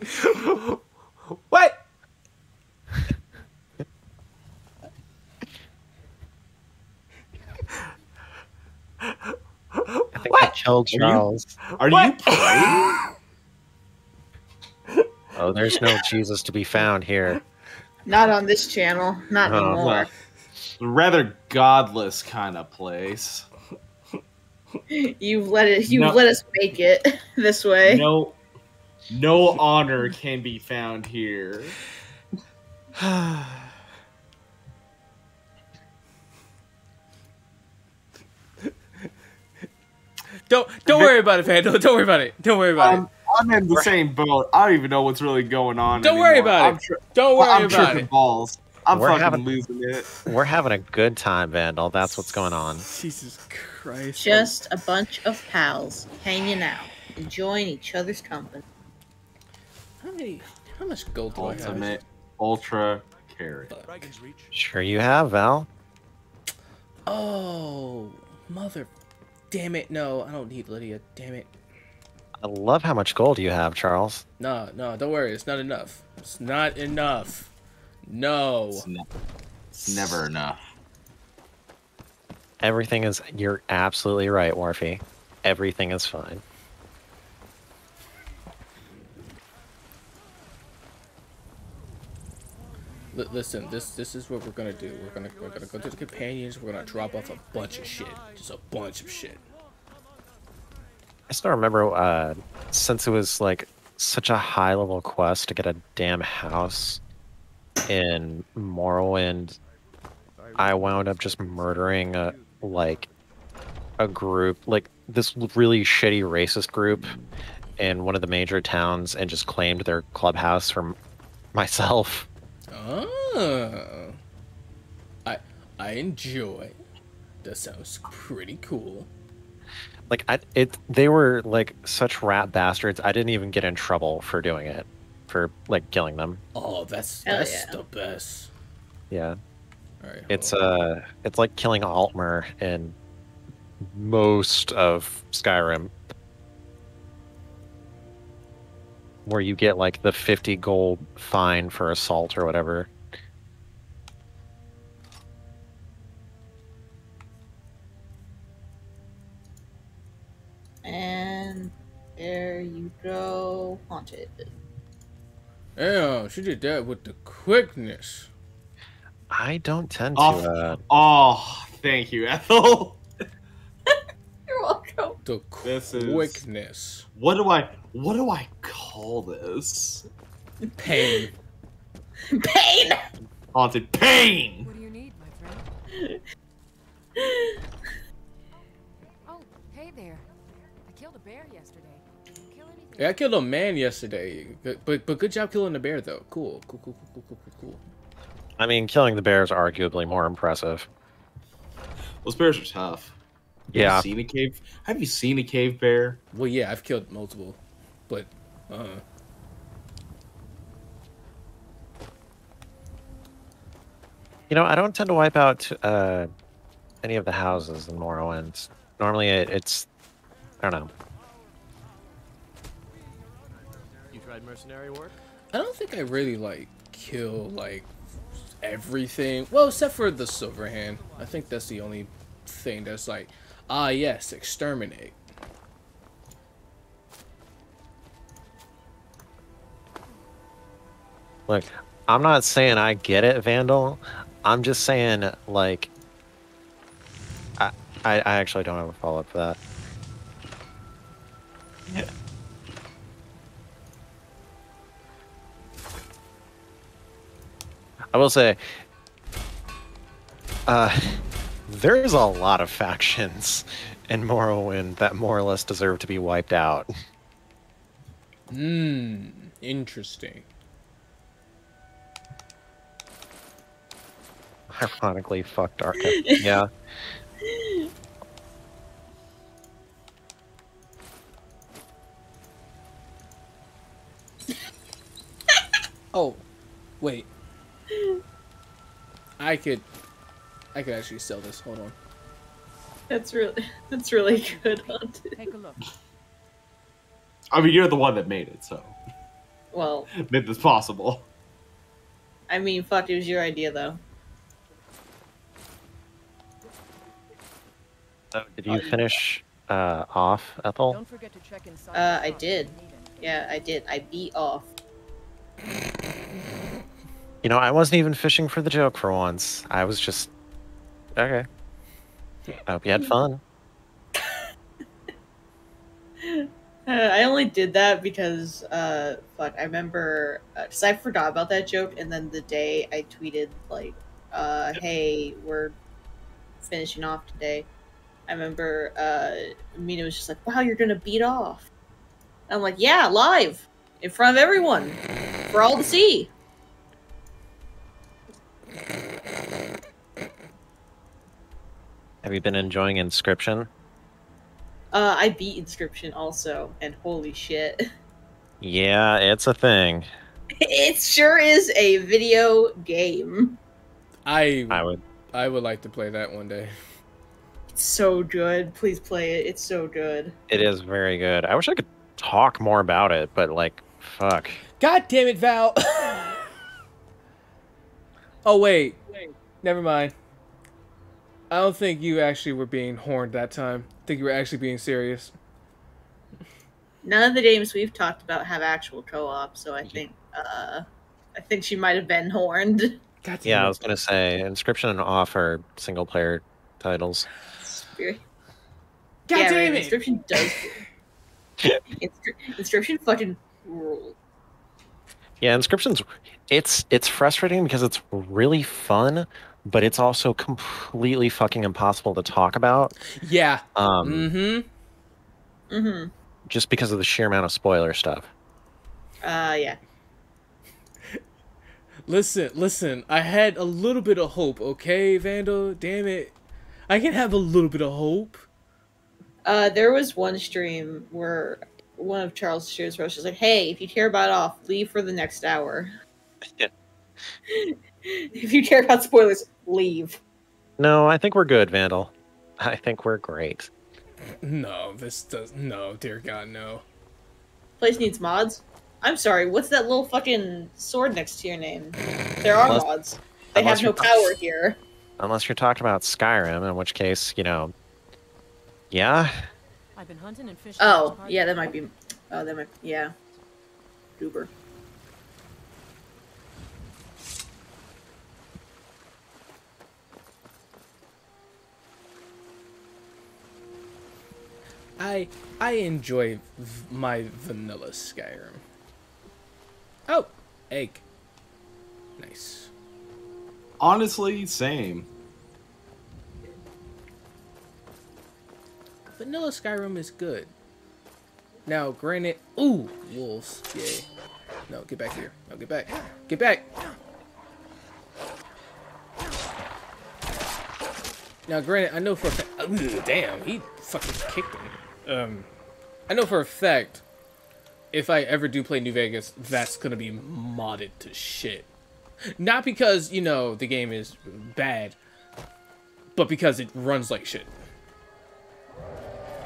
What? I think I killed Are you- Charles. Are you praying? Oh, there's no Jesus to be found here. Not on this channel. Not Oh, anymore. Rather godless kind of place. You've let it. You've No. let us make it this way. No, no honor can be found here. Don't don't worry about it, Vandal. Don't worry about it. Don't worry about Um, I'm in the same boat. I don't even know what's really going on. Don't worry about I'm it. Don't worry I'm about tripping it. balls. I'm We're fucking having- losing it. We're having a good time, Vandal. That's what's going on. Jesus Christ. Just a bunch of pals hanging out, enjoying each other's company. How many how much gold do I have? Ultimate ultra carry. Sure you have, Val. Oh mother damn it, no, I don't need Lydia, damn it. I love how much gold you have, Charles. No, no, don't worry, it's not enough. It's not enough. No. It's, ne- it's never enough. Everything is. You're absolutely right, Warfy. Everything is fine. Listen, this this is what we're gonna do. We're gonna we're gonna go to the companions. We're gonna drop off a bunch of shit, just a bunch of shit. I still remember uh, since it was like such a high level quest to get a damn house in Morrowind, I wound up just murdering a like a group like this really shitty racist group in one of the major towns and just claimed their clubhouse for myself. Oh, I I enjoy. That sounds pretty cool. Like I it they were like such rat bastards. I didn't even get in trouble for doing it, for like killing them. Oh, that's Hell that's yeah. the best. Yeah. All right. It's uh it's like killing Altmer in most of Skyrim. Where you get like the 50 gold fine for assault or whatever. And there you go, haunted. Damn, she did that with the quickness. I don't tend Oh, to uh oh, thank you, Ethel. You're welcome. The This is- What do I what do I call this? Pain. Pain. Haunted pain. What do you need, my friend? Oh, hey there. I killed a bear yesterday. Did anything? Yeah, I killed a man yesterday, but but, but good job killing the bear though. Cool, cool, cool, cool, cool, cool, cool, cool. I mean killing the bear is arguably more impressive. Those bears are tough. Have Yeah. you seen a cave? Have you seen a cave bear? Well, yeah, I've killed multiple, but uh, You know, I don't tend to wipe out uh, any of the houses in Morrowind. Normally, it, it's I don't know. You tried mercenary work? I don't think I really like kill like everything. Well, except for the silver hand. I think that's the only thing that's like, ah, yes, exterminate. Look, I'm not saying I get it, Vandal. I'm just saying like I I, I actually don't have a follow up for that. Yeah. I will say, uh, there's a lot of factions in Morrowind that more or less deserve to be wiped out. Hmm, interesting. Ironically, fucked Arca. yeah. Oh, wait. I could, I could actually sell this. Hold on. That's really that's really good. Hunted. Take a look. I mean, you're the one that made it, so Well, made this possible. I mean, fuck, it was your idea though. So did you finish uh, off, Ethel? Don't forget to check inside. Uh, I did. Yeah, I did. I beat off. You know, I wasn't even fishing for the joke for once. I was just okay. I hope you had fun. Uh, I only did that because, uh, fuck, I remember, because I forgot about that joke, and then the day I tweeted, like, uh, hey, we're finishing off today. I remember, uh, Mina was just like, wow, you're gonna beat off. I'm like, yeah, live, in front of everyone, for all to see. Have you been enjoying Inscryption? Uh, I beat Inscryption also, and holy shit. Yeah, it's a thing. it sure is a video game. I I would I would like to play that one day. It's so good. Please play it. It's so good. It is very good. I wish I could talk more about it, but like, fuck. God damn it, Val. oh wait, never mind. I don't think you actually were being horned that time. I think you were actually being serious. None of the games we've talked about have actual co-op, so I think uh I think she might have been horned. Yeah, I was gonna say Inscryption and Off are single player titles. God damn man, it! Inscryption does. Inscri- Inscryption fucking rule. Yeah, Inscryption's it's it's frustrating because it's really fun, but it's also completely fucking impossible to talk about. Yeah. Um, Mm-hmm. Mm-hmm. just because of the sheer amount of spoiler stuff. Uh yeah. Listen, listen. I had a little bit of hope, okay, Vandal? Damn it. I can have a little bit of hope. Uh there was one stream where one of Charles Shears was just like, Hey, if you care about off, leave for the next hour. Yeah. if you care about spoilers, leave. No, I think we're good, Vandal. I think we're great. No, this does no, dear God, no. Place needs mods. I'm sorry, what's that little fucking sword next to your name? There are Unless- mods. They have no power here. Unless you're talking about Skyrim, in which case, you know, yeah. I've been hunting and fishing. Oh, yeah, that might be. Oh, that might. Yeah. Goober. I I enjoy v- my vanilla Skyrim. Oh, egg. Nice. Honestly, same. Vanilla Skyrim is good. Now, granted, ooh, wolves, yay. No, get back here. No, get back. Get back. Now, granted, I know for a fact. Damn, he fucking kicked him. Um, I know for a fact, if I ever do play New Vegas, that's gonna be modded to shit. Not because you know the game is bad, but because it runs like shit.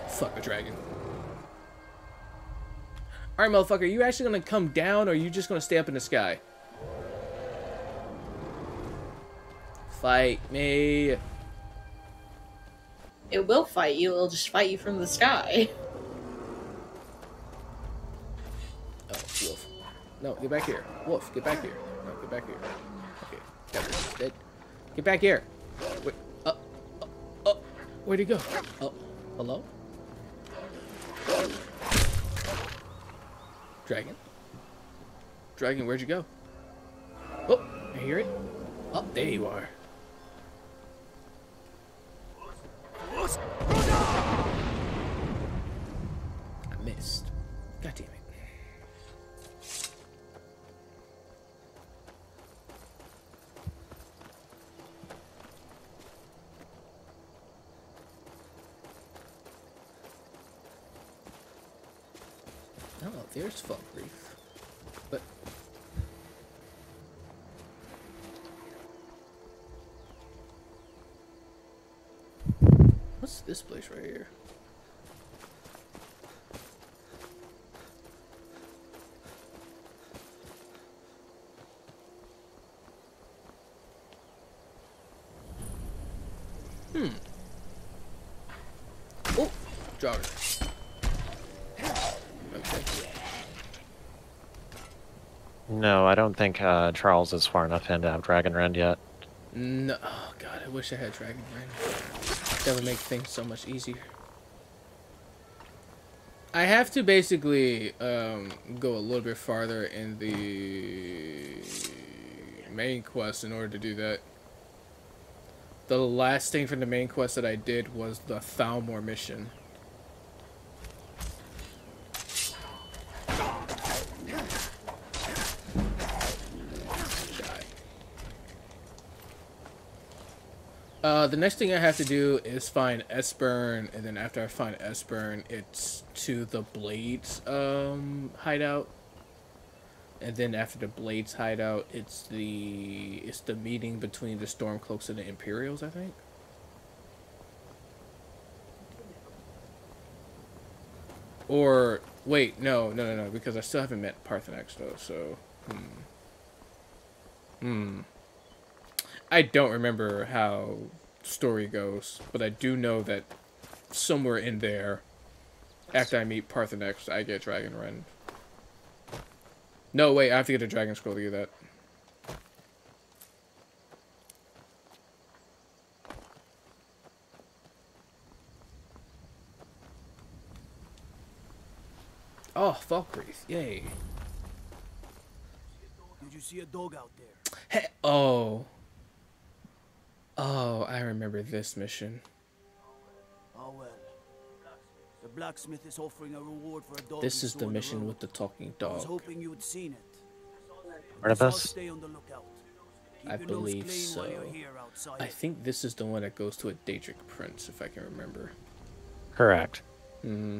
Fuck a dragon. Alright, motherfucker, are you actually gonna come down or are you just gonna stay up in the sky? Fight me. It will fight you. It'll just fight you from the sky. Oh, wolf. No, get back here. Wolf, get back here. No, get back here. Okay. Dead. Get back here. Wait, uh, uh, uh, where'd he go? Oh, hello? Dragon? Dragon, where'd you go? Oh, I hear it. Oh, there you are. I missed. God damn it. Oh, there's Fog Reef. But right here. Hmm. Oh, jogger. Okay. No, I don't think uh, Charles is far enough in to have Dragon Rend yet. No, oh god, I wish I had Dragon Rend. That would make things so much easier. I have to basically um, go a little bit farther in the main quest in order to do that. The last thing from the main quest that I did was the Thalmor mission. Uh, the next thing I have to do is find Esbern, and then after I find Esbern, it's to the Blades um, hideout. And then after the Blades hideout, it's the it's the meeting between the Stormcloaks and the Imperials, I think. Or wait, no, no, no, no, because I still haven't met Paarthurnax though. So, hmm, hmm. I don't remember how story goes, but I do know that somewhere in there, after I meet Paarthurnax, I get Dragon Rend. No, wait, I have to get a Dragon Scroll to do that. Oh, Falkreath, yay. Did you see a dog out there? Hey, oh. Oh, I remember this mission. Oh well. The blacksmith is offering a reward for a dog. This is the mission road. with the talking I was dog. hoping you'd seen it. Where So I'll stay on the lookout. I believe so. while you're here outside. I think this is the one that goes to a Daedric Prince, if I can remember. Correct. Hmm.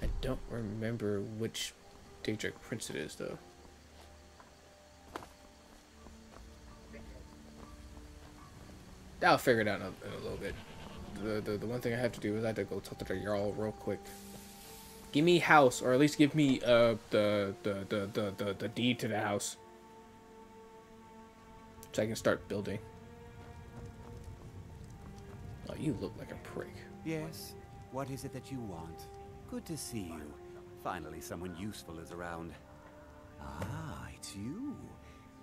I don't remember which Daedric Prince it is, though. I'll figure it out in a, in a little bit. The, the the one thing I have to do is I have to go talk to the Jarl real quick. Give me house, or at least give me uh the the the the the, the deed to the house, so I can start building. Oh, you look like a prick. Yes. What is it that you want? Good to see you. Finally, someone useful is around. Ah, it's you.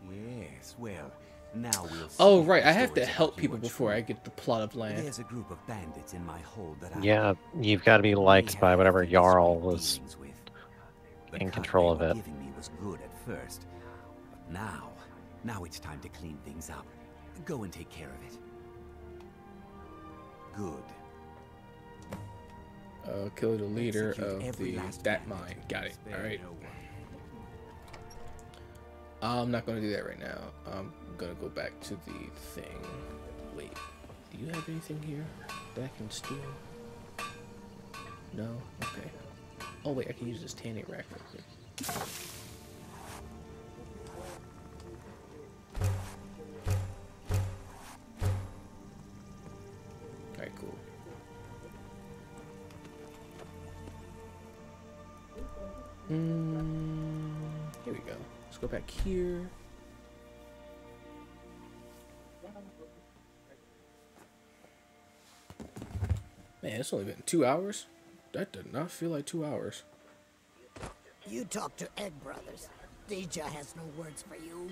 Yes. Well, now we'll. See Oh right, I have to help people before true. I get the plot of land. There's a group of bandits in my hold that I Yeah, you've got to be liked by whatever Jarl was The in control of it. Giving me was good at first, but now, now it's time to clean things up. Go and take care of it. Good. Uh, kill the leader Execute of the last that mine. Got it. All right. no. I'm not gonna do that right now. I'm gonna go back to the thing. Wait, do you have anything here that I can steal? No. Okay. Oh wait, I can use this tanning rack quick. Alright, cool. Mm, here we go. Let's go back here. Man, it's only been two hours. That did not feel like two hours. You talk to Egg Brothers. Deja has no words for you.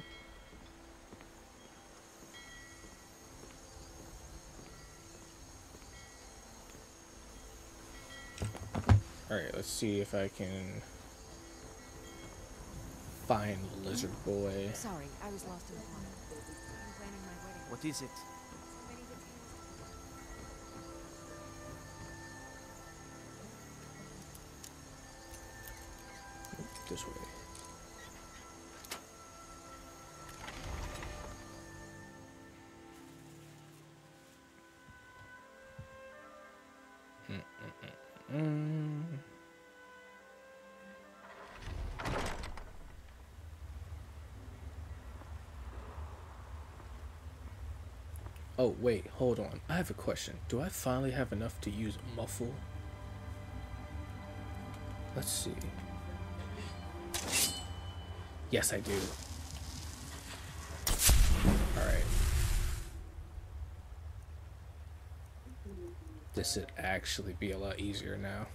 Alright, let's see if I can find Lizard Boy. Sorry, I was lost in the planning my wedding. What is it? This way. Oh, wait, hold on. I have a question. Do I finally have enough to use muffle? Let's see. Yes, I do. Alright. This should actually be a lot easier now.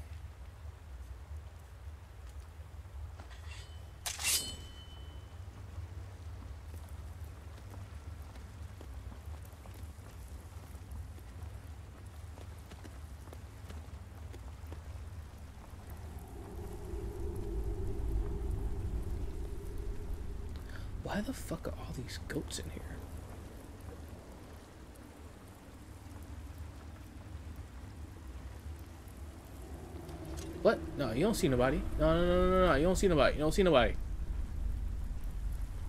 Why the fuck are all these goats in here? What? No, you don't see nobody. No, no, no, no, no. You don't see nobody. You don't see nobody.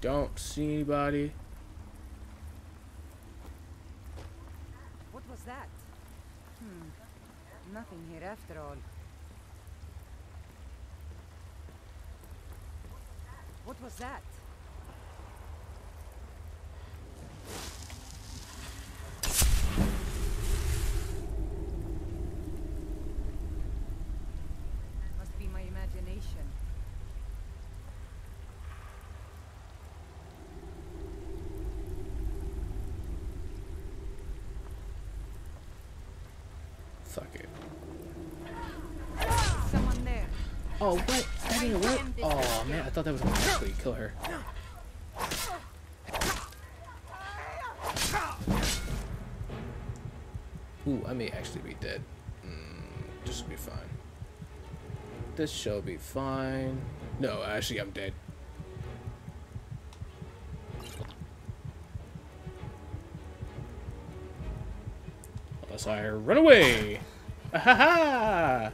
Don't see anybody. What was that? Hmm. Nothing here after all. What was that? Must be my imagination. Fuck it. Someone there. Oh, what? Didn't work? Oh, man. I thought that was actually kill her. Ooh, I may actually be dead. Mm, this will be fine. This shall be fine. No, actually, I'm dead. Unless I run away. Ha ha!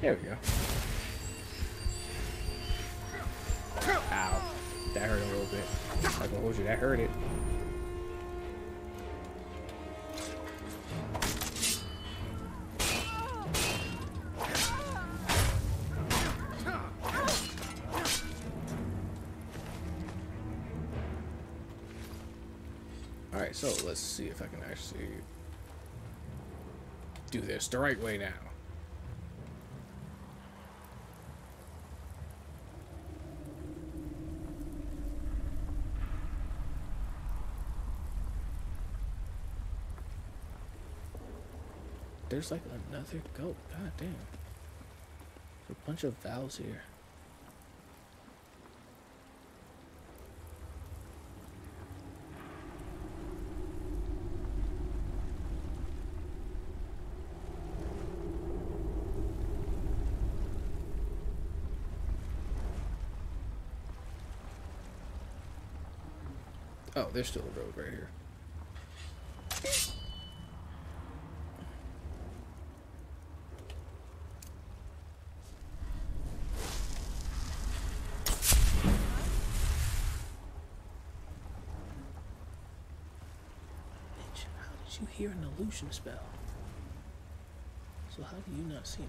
There we go. Ow. That hurt a little bit. I can hold you, that hurt it. Alright, so let's see if I can actually do this the right way now. There's like another goat. God damn. There's a bunch of valves here. Oh, there's still a road right here. Bitch, how did you hear illusion spell? So how do you not see me?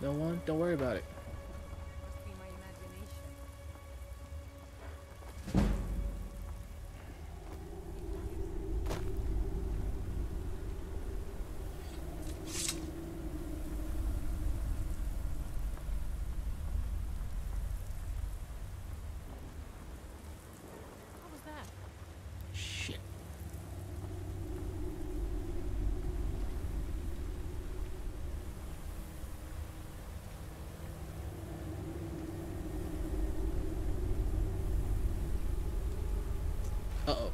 No one? Don't worry about it. Must be my imagination. What was that? Shit. Uh-oh.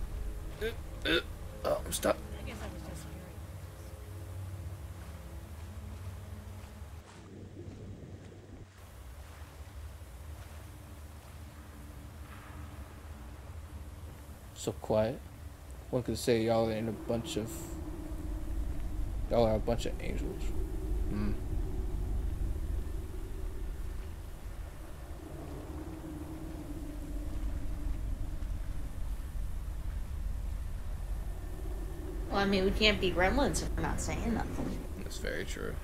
Uh, uh, oh, I'm stuck. I guess I was just curious. So quiet. One could say y'all ain't a bunch of... Y'all are a bunch of angels. Hmm. Well, I mean, we can't be gremlins if we're not saying nothing. That's very true.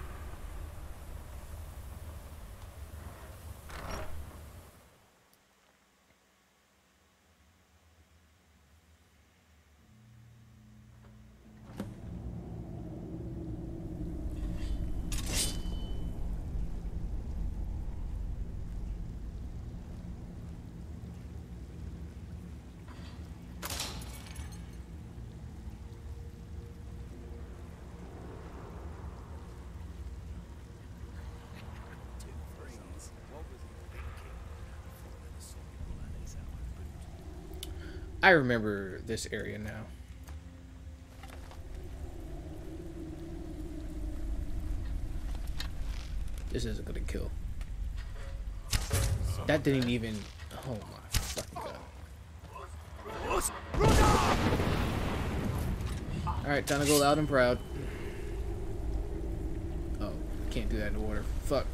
I remember this area now. This isn't gonna kill. That didn't even. Oh my fucking god. Alright, time to go loud and proud. Oh, can't do that in the water. Fuck.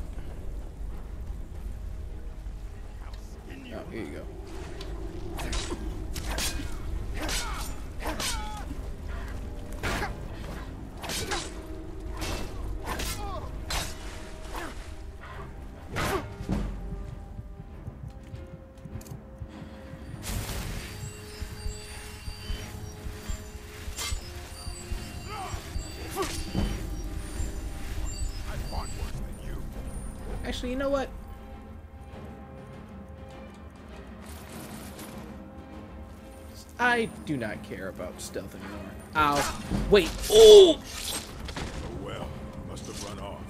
Do not care about stealth anymore. Ow. Wait. Oh! Oh well, you must have run off.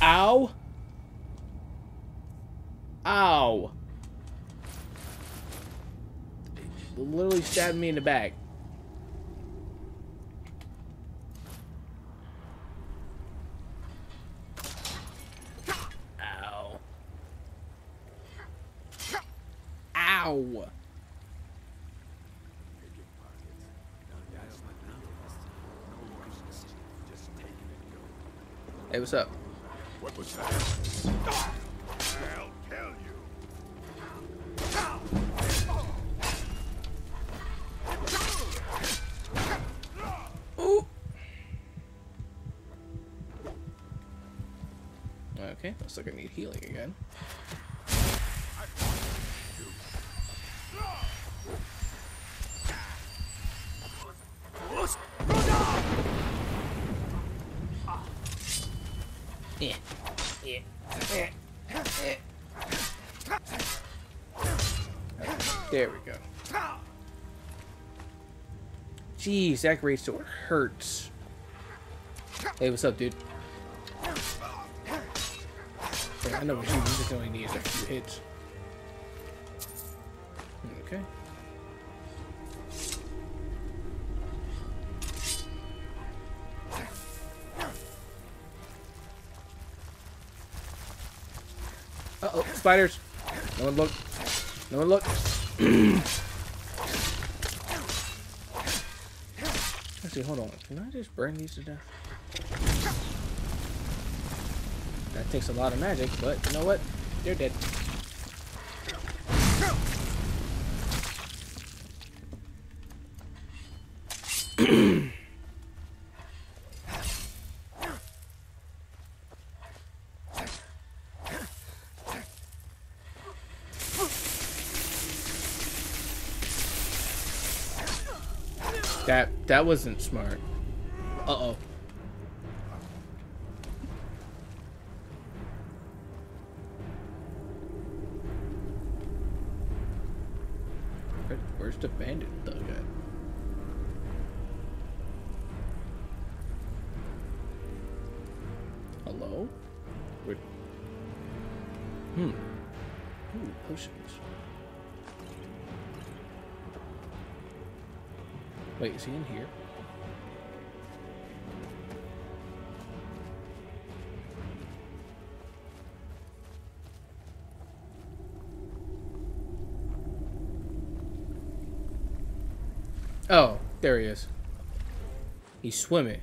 Ow. Ow. Literally stabbed me in the back. Ow. Ow. Hey, what's up? What was that? I'll kill you. Ooh. Okay, looks like I need healing again. Yeah. Yeah. Yeah. Yeah. There we go. Jeez, that great sword hurts. Hey, what's up, dude? Yeah, I know what you, just only need a few hits. Okay. Uh-oh, spiders. No one look. No one look. Actually, hold on. Can I just burn these to death? That takes a lot of magic, but you know what? They're dead. That wasn't smart. Uh oh. Where's the bandit thug at? Hello? Where? Hmm. Ooh, potions. Wait, is he in here? There he is. He's swimming.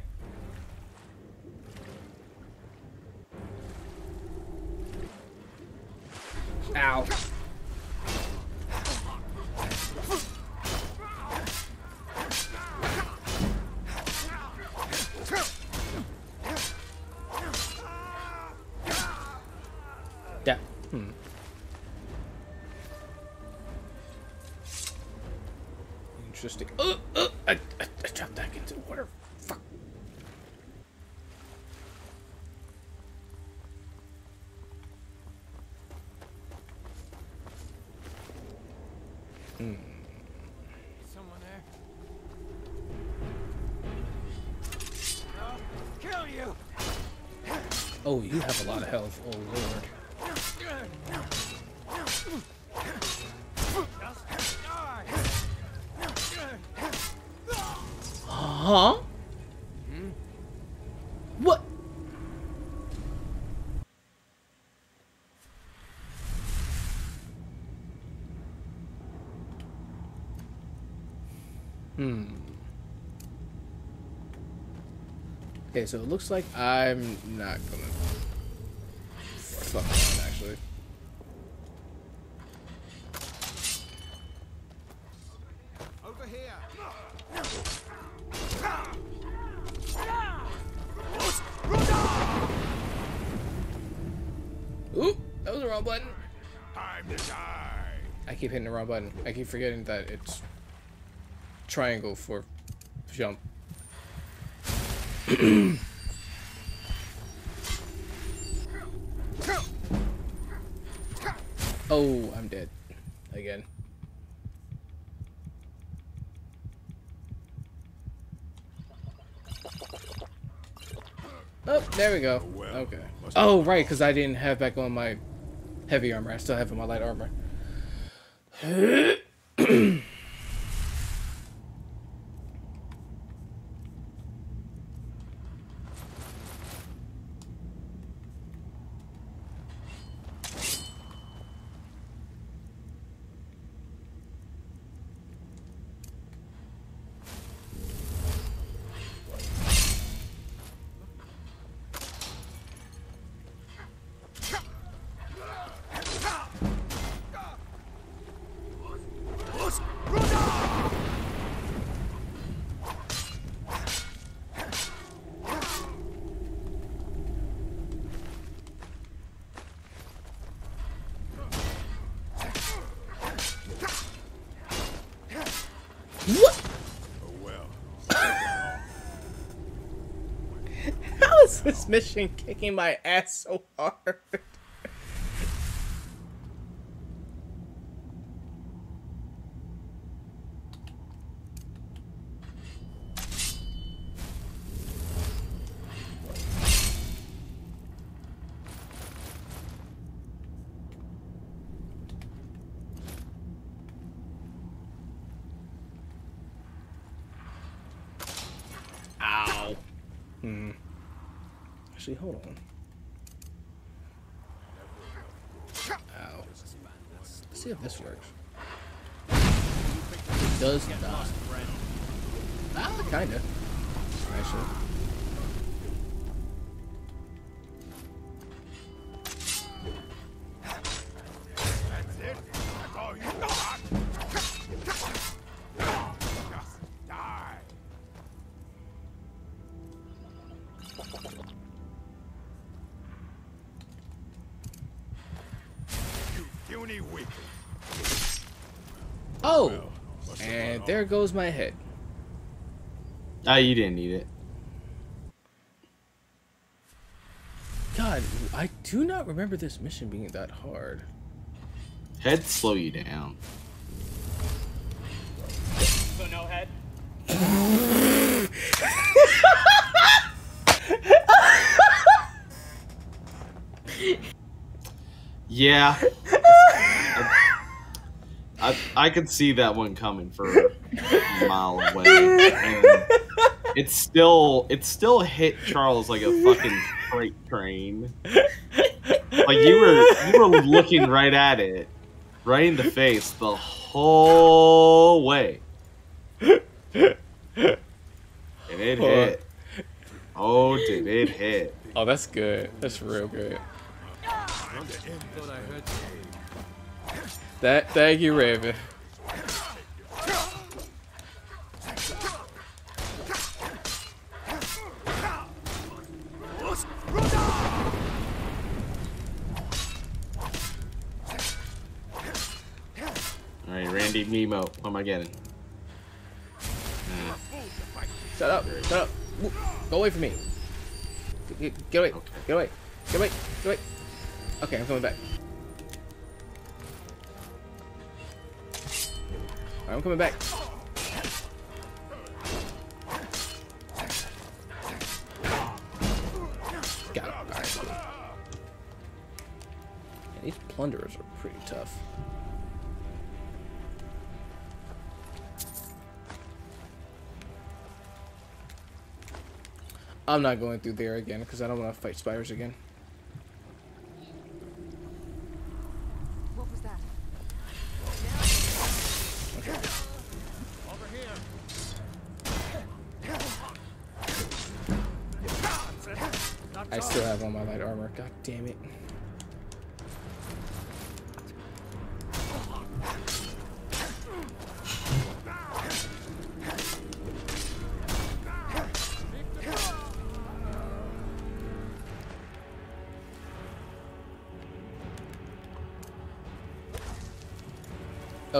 Health. Oh lord. Huh? What? Hmm. Okay, so it looks like I'm not gonna fuck around actually. Over here. Oop, that was the wrong button. Time to die. I keep hitting the wrong button. I keep forgetting that it's triangle for jump. oh, I'm dead. Again. Oh, there we go. Okay. Oh, right, because I didn't have back on my heavy armor. I still have my light armor. What? How is this mission kicking my ass so hard? Ow. Hmm. Actually, hold on. Ow. Let's see if this works. It does not. Ah, kinda. Goes my head. Ah, you didn't need it. God, I do not remember this mission being that hard. Head slow you down. So no head. Yeah. I, I could see that one coming for a mile away. And it still it still hit Charles like a fucking freight train. Like you were you were looking right at it, right in the face the whole way. And it hit. Oh, did it hit? Oh, that's good. That's real good. Thought I heard That, thank you, Raven. Team Nemo. What am I getting? Shut up. Shut up. Go away from me. Get, get away. Get away. Get away. Get away. Okay, I'm coming back. Alright, I'm coming back. Got it. Alright, cool. Yeah, these plunderers are pretty tough. I'm not going through there again because I don't want to fight spiders again.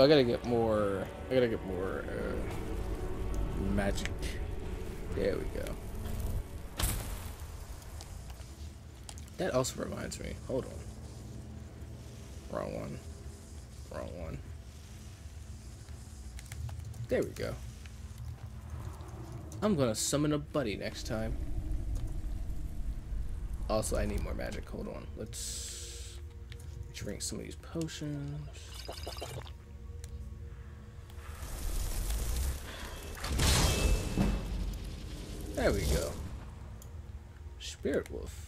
I gotta get more. I gotta get more uh, magic. There we go. That also reminds me. Hold on. Wrong one. Wrong one. There we go. I'm gonna summon a buddy next time. Also, I need more magic. Hold on. Let's drink some of these potions. There we go. Spirit Wolf.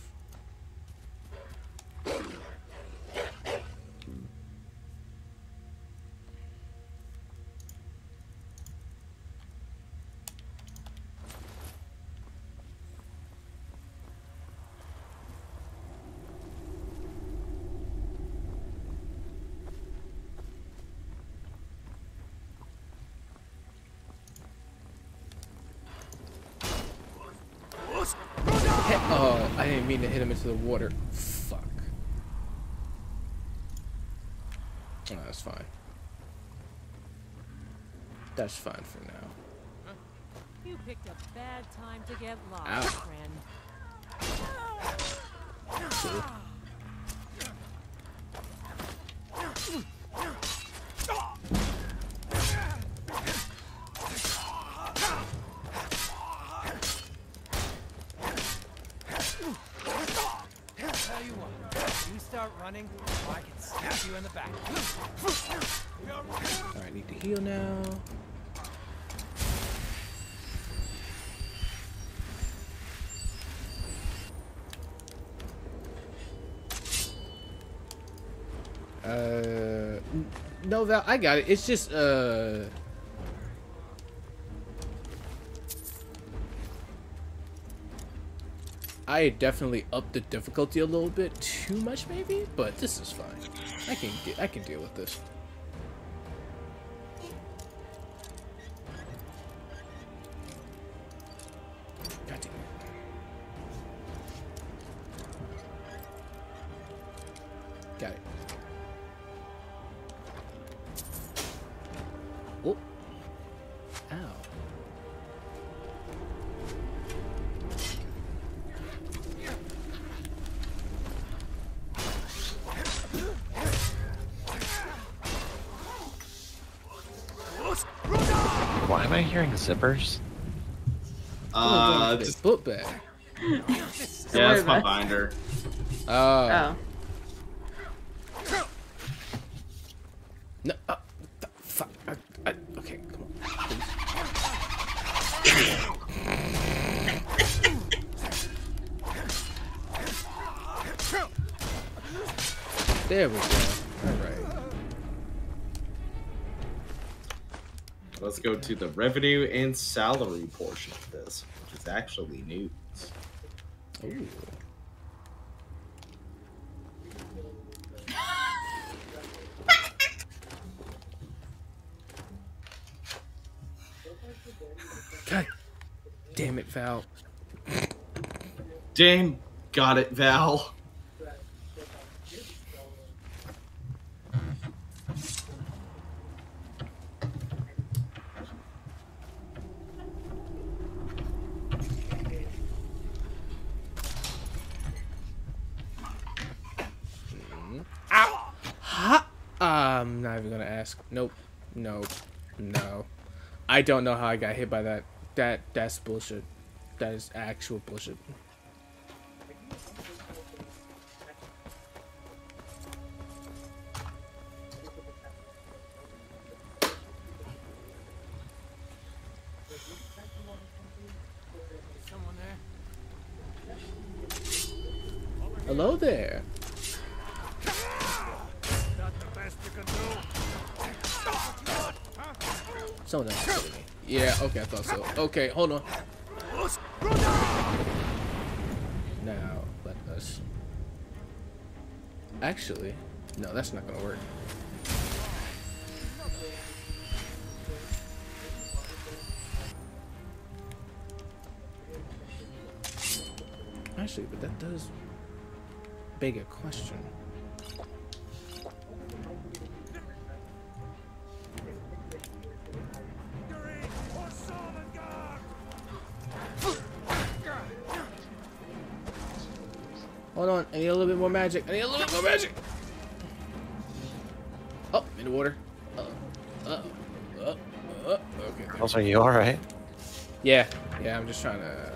Hit- oh, I didn't mean to hit him into the water. Fuck. Oh, that's fine. That's fine for now. You picked a bad time to get lost, Ow. friend. Cool. Tell you what, you start running, I can stab you in the back. Alright, need to heal now. Uh, n- no, Val, I got it. It's just, uh... I definitely upped the difficulty a little bit too much, maybe, but this is fine. I can get, I can deal with this. Zippers? Uh, this just, book bag. yeah, that's my binder. Oh. Oh. To the revenue and salary portion of this, which is actually news. Ooh. God damn it, Val. Damn, got it, Val. That's nope, nope, no. I don't know how I got hit by that. That that's bullshit. That is actual bullshit. Okay, hold on. Now, let us... Actually, no, that's not gonna work. Actually, but that does beg a question. Hold on, I need a little bit more magic. I need a little bit more magic. Oh, in the water. Uh, uh, uh, uh, okay. Girls, are you alright? Yeah, yeah, I'm just trying to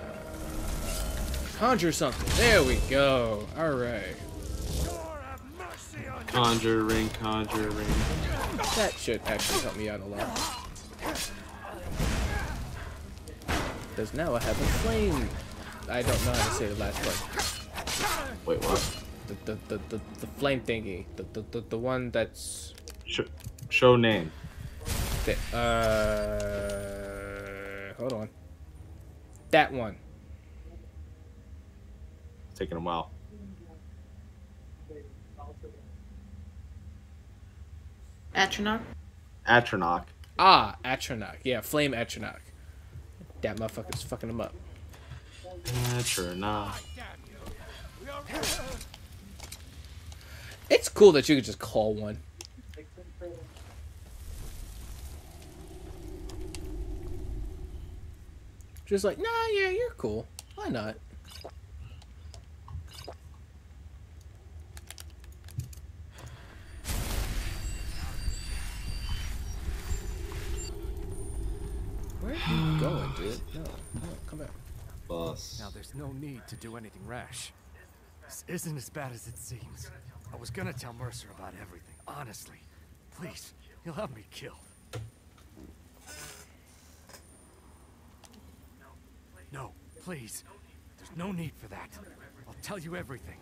conjure something. There we go. All right. Conjure ring, conjure ring. That should actually help me out a lot. Because now I have a flame. I don't know how to say the last part. Wait, what? The the the the, the flame thingy. The, the the the one that's Sh show name. the, uh hold on. That one. It's taking a while. Atronach? Atronach. Ah, Atronach. Yeah, flame Atronach. That motherfucker's fucking him up. Atronach. It's cool that you could just call one. Just like, nah, yeah, you're cool. Why not? Where are you going, dude? No, no, come back. Boss. Now, there's no need to do anything rash. This isn't as bad as it seems. I was gonna tell Mercer about everything, honestly. Please, he'll have me killed. No, please. There's no need for that. I'll tell you everything.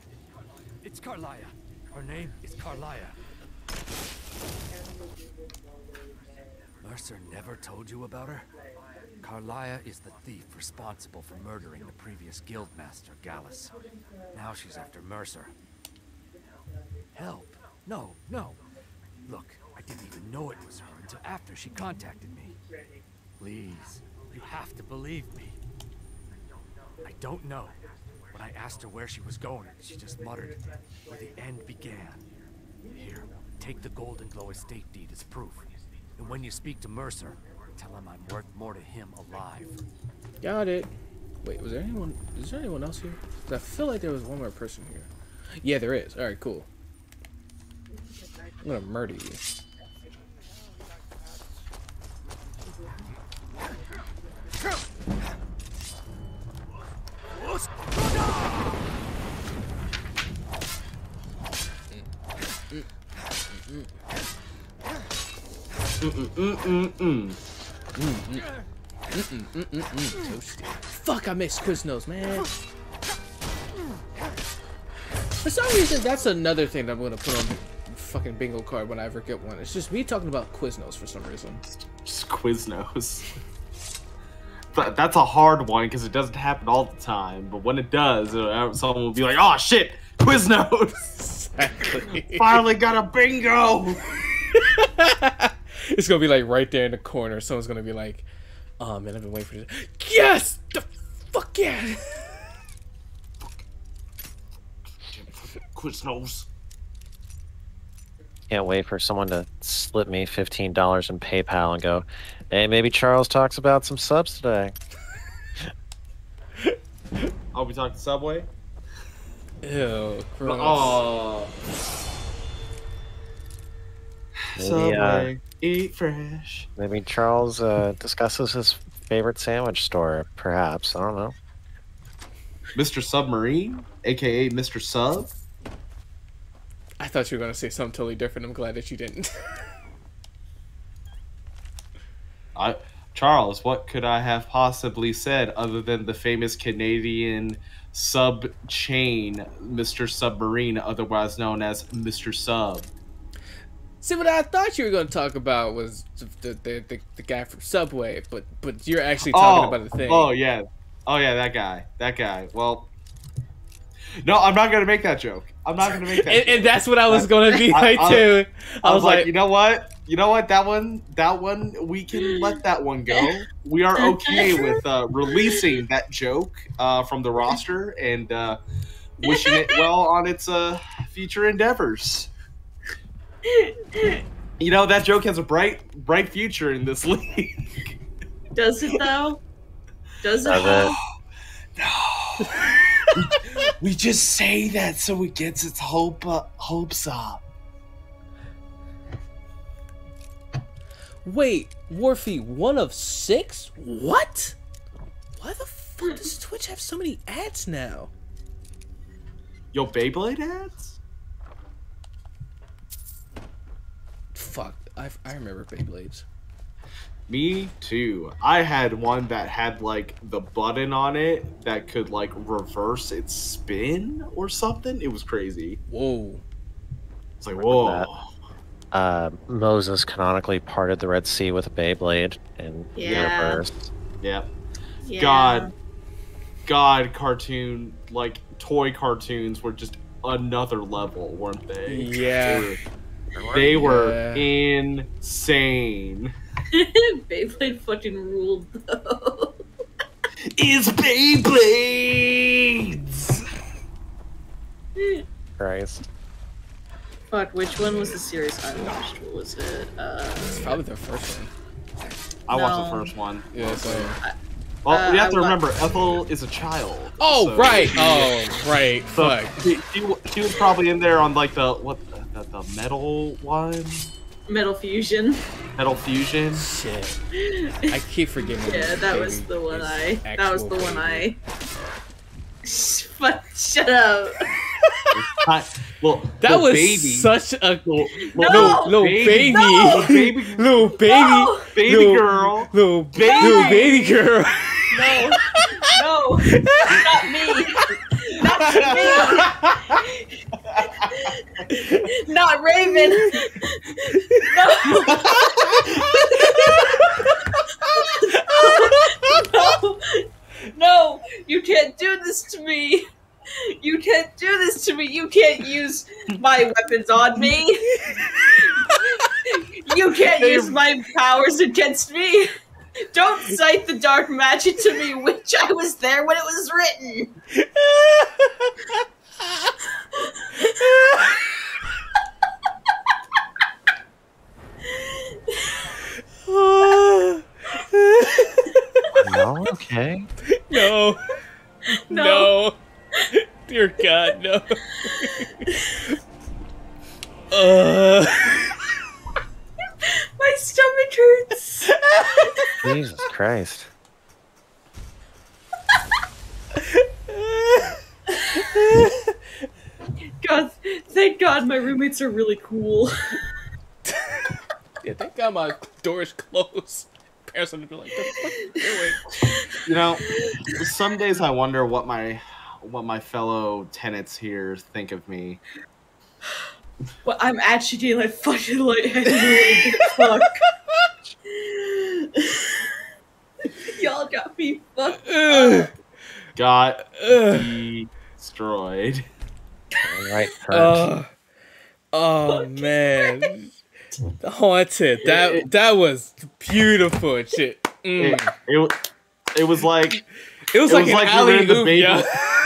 It's Karliah. Her name is Karliah. Mercer never told you about her? Karliah is the thief responsible for murdering the previous guildmaster, Gallus. Now she's after Mercer. Help? No, no. Look, I didn't even know it was her until after she contacted me. Please, you have to believe me. I don't know. When I asked her where she was going, she just muttered, where the end began. Here, take the Goldenglow Estate deed as proof. And when you speak to Mercer, tell him I'm worth more to him alive. Got it. Wait, was there anyone? Is there anyone else here? 'Cause I feel like there was one more person here. Yeah, there is. All right, cool. I'm gonna murder you. Mm, mm, mm, Mm-mm-mm-mm-mm. Mm-mm-mm-mm. Toasty. Fuck, I missed Quiznos, man. For some reason, that's another thing that I'm gonna put on fucking bingo card when I ever get one. It's just me talking about Quiznos for some reason. Just Quiznos. That's a hard one because it doesn't happen all the time. But when it does, uh, someone will be like, "Oh shit, Quiznos! Exactly. Finally got a bingo!" it's gonna be like right there in the corner. Someone's gonna be like, "Oh man, I've been waiting for this." Yes, the fuck yeah. Quiznos. Can't wait for someone to slip me fifteen dollars in PayPal and go, "Hey, maybe Charles talks about some subs today." I'll be talking Subway. Ew, gross. Oh. Maybe, uh, Subway, eat fresh. maybe Charles uh, discusses his favorite sandwich store, perhaps. I don't know. Mr. Submarine, aka Mr. Sub. I thought you were gonna say something totally different. I'm glad that you didn't. I, Charles, what could I have possibly said other than the famous Canadian sub chain, Mr. Submarine, otherwise known as Mr. Sub? See, what I thought you were gonna talk about was the the, the, the guy from Subway, but but you're actually talking about the thing. Oh yeah, oh yeah, that guy, that guy. Well, no, I'm not gonna make that joke. I'm not gonna make that. And- joke. and that's what I was gonna be I- like, I- too. I, I was was like, like- you know what? You know what? That one, that one, we can let that one go. We are okay with uh, releasing that joke uh, from the roster and uh, wishing it well on its uh, future endeavors. You know that joke has a bright, bright future in this league. Does it though? Does it? Does though? it? we just say that so it gets its hope uh, hopes up. Wait, Warfy, one of six? What? Why the fuck does Twitch have so many ads now? Yo, Beyblade ads? Fuck, I, I remember Beyblades. Me too. I had one that had like the button on it that could like reverse its spin or something. It was crazy. Whoa. It's like whoa. that. Uh, Moses canonically parted the Red Sea with a Beyblade in Yeah. universe. Yep. Yeah. God. God cartoon like toy cartoons were just another level, weren't they? Yeah. They were, they were Yeah. insane. Beyblade fucking ruled though. Is Beyblades! Christ. Fuck, which one was the series I watched? What was it? Uh, it's Probably the first one. I watched the first one. Yeah, so. Well, Uh, you have I to wa- remember, Ethel is a child. Oh, so- right. Oh, right. So Fuck. she, she, she was probably in there on like the what the, the, the metal one, Metal Fusion. metal fusion. Shit. I keep forgetting. Yeah, that was the one I. That was the actual one. I. Fuck! Shut up. I, well, That was baby, such a well, No! little, little baby- baby, No! baby, little baby, No! baby little, girl, little Baby. little baby girl. No, no, not me. Not me. Not Raven. No. no. No, you can't do this to me. You can't do this to me. You can't use my weapons on me. You can't use my powers against me. Don't cite the dark magic to me, which I was there when it was written. No, okay. No. No. No. Dear God, no. uh, My stomach hurts. Jesus Christ. God, thank God my roommates are really cool. yeah, thank God my door is closed. Parents would be like, the fuck you? You know, some days I wonder what my what my fellow tenants here think of me. Well, I'm actually getting like fucking lightheaded. Fuck. Y'all got me fucked up. Got Ugh. destroyed. Right, Oh, oh man, haunted. That that was beautiful shit. Mm. It, it, it was like It was it like was like we were in the alley-oop, baby-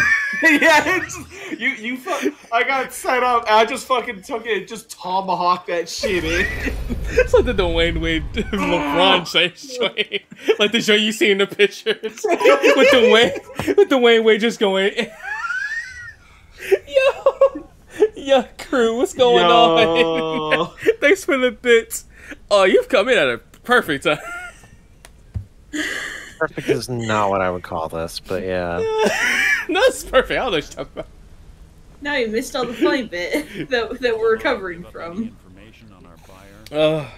yeah. yeah, it's, you you fu- I got set up. And I just fucking took it, and just tomahawked that shit in. It's like the Dwyane Wade LeBron James way. Like the show you see in the pictures with the Wayne with the Wayne Wade just going. Yo, Yo, crew, what's going Yo. on? Thanks for the bits. Oh, you've come in at a perfect time. Perfect is not what I would call this, but yeah. no, it's perfect. I don't know what you're talking about. Now you missed all the funny bit that, that we're recovering from. Oh,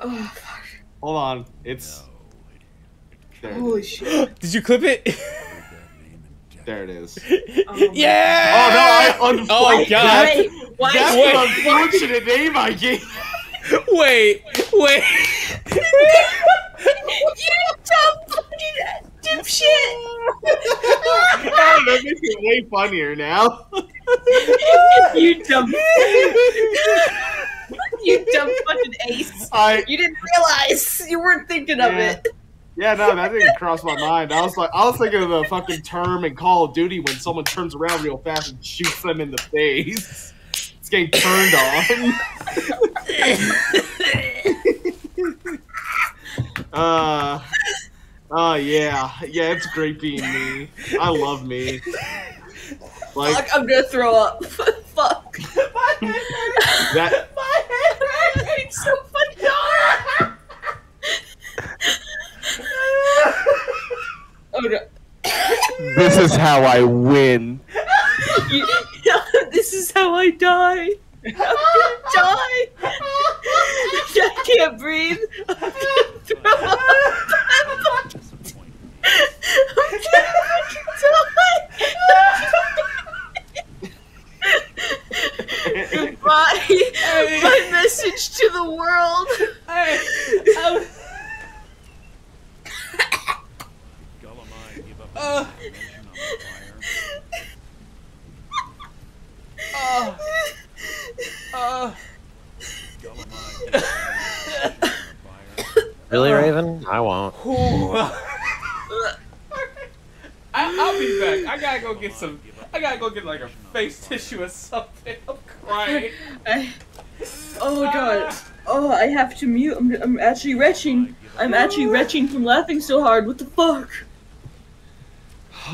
Oh, Hold on. It's. There it holy is. shit. did you clip it? There it is. Oh yeah. Oh no! I un- Oh god. Wait, why That's Wait. an unfortunate name I gave. Wait, wait. you dumb fucking dipshit! Oh, that makes it way funnier now. you dumb. you dumb fucking ace. I You didn't realize you weren't thinking of it. yeah no that didn't cross my mind. I was like I was thinking of the fucking term in Call of Duty when someone turns around real fast and shoots them in the face. It's getting turned on. uh oh yeah yeah it's great being me. I love me. Like Fuck, I'm gonna throw up. Fuck. My head hurts. that. It's so funny. oh no. This is how I win. You- this is how I die. Die. I can't breathe. I'm gonna throw up. I'm gonna die. Goodbye. My message to the world. Uh, uh, uh. Really, Raven? I won't. I, I'll be back. I gotta go get some. I gotta go get like a face tissue or something. I'm crying. I, oh god. Oh, I have to mute. I'm, I'm actually retching. I'm actually retching from laughing so hard. What the fuck?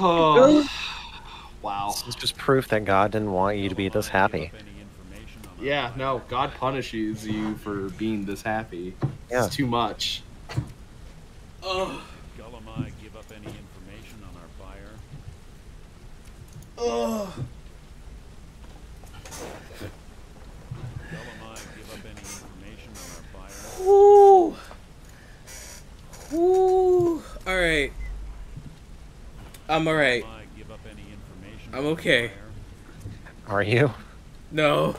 Oh, wow. This is just proof that God didn't want you to be this happy. Yeah, no, God punishes you for being this happy. Yeah. It's too much. Oh. Gulum-Ei give up any information on our buyer? Oh. Gulum-Ei give up any information on our buyer? Ooh. Ooh. All right. I'm all right. Gulum-Ei give up any information I'm on our okay. Are you? No.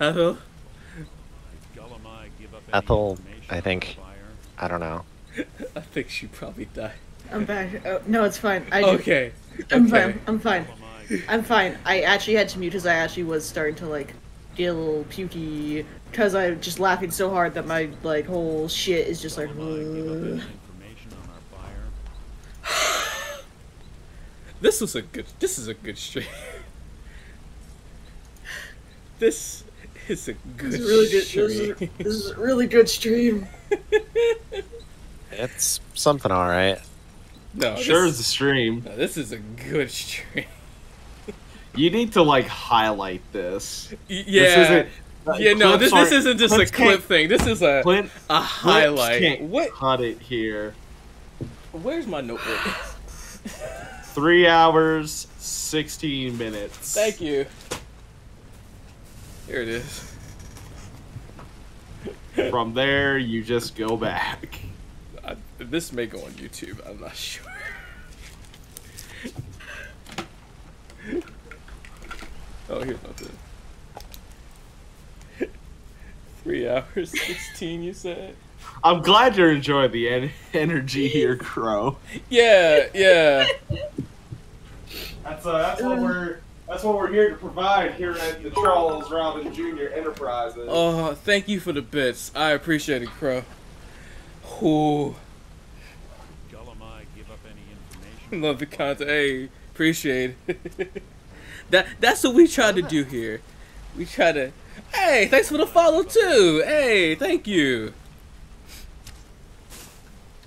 Ethel. Gulum-Ei give up any Ethel, I think. I don't know. I think she probably died. I'm back. Oh, no, it's fine. I do- Okay. I'm okay. fine. I'm fine. I'm fine. I actually had to mute because I actually was starting to like get a little pukey because I'm just laughing so hard that my like whole shit is just like. Gulum-Ei give up any "Ugh." information on our buyer? This was a good. This is a good stream. This is a good This is really good. stream. This is, this is a really good stream. It's something alright. No, sure this, is a stream. no, this is a good stream. You need to like highlight this. Y- This Yeah. isn't- uh, yeah, no, this this isn't just Clint a clip thing. This is a Clint, a highlight. can't What? cut it here. Where's my notebook? Three hours, sixteen minutes. Thank you. Here it is. From there, you just go back. I, this may go on YouTube. I'm not sure. oh, here's nothing. Three hours sixteen. You said? I'm glad you're enjoying the en- energy here, Crow. Yeah, yeah. That's uh, that's what we're that's what we're here to provide here at the Charles Robin Jr. Enterprises. Oh, thank you for the bits. I appreciate it, Crow. Ooh, love the content. Hey, appreciate it. that that's what we try to do here. We try to. Hey, thanks for the follow too. Hey, thank you.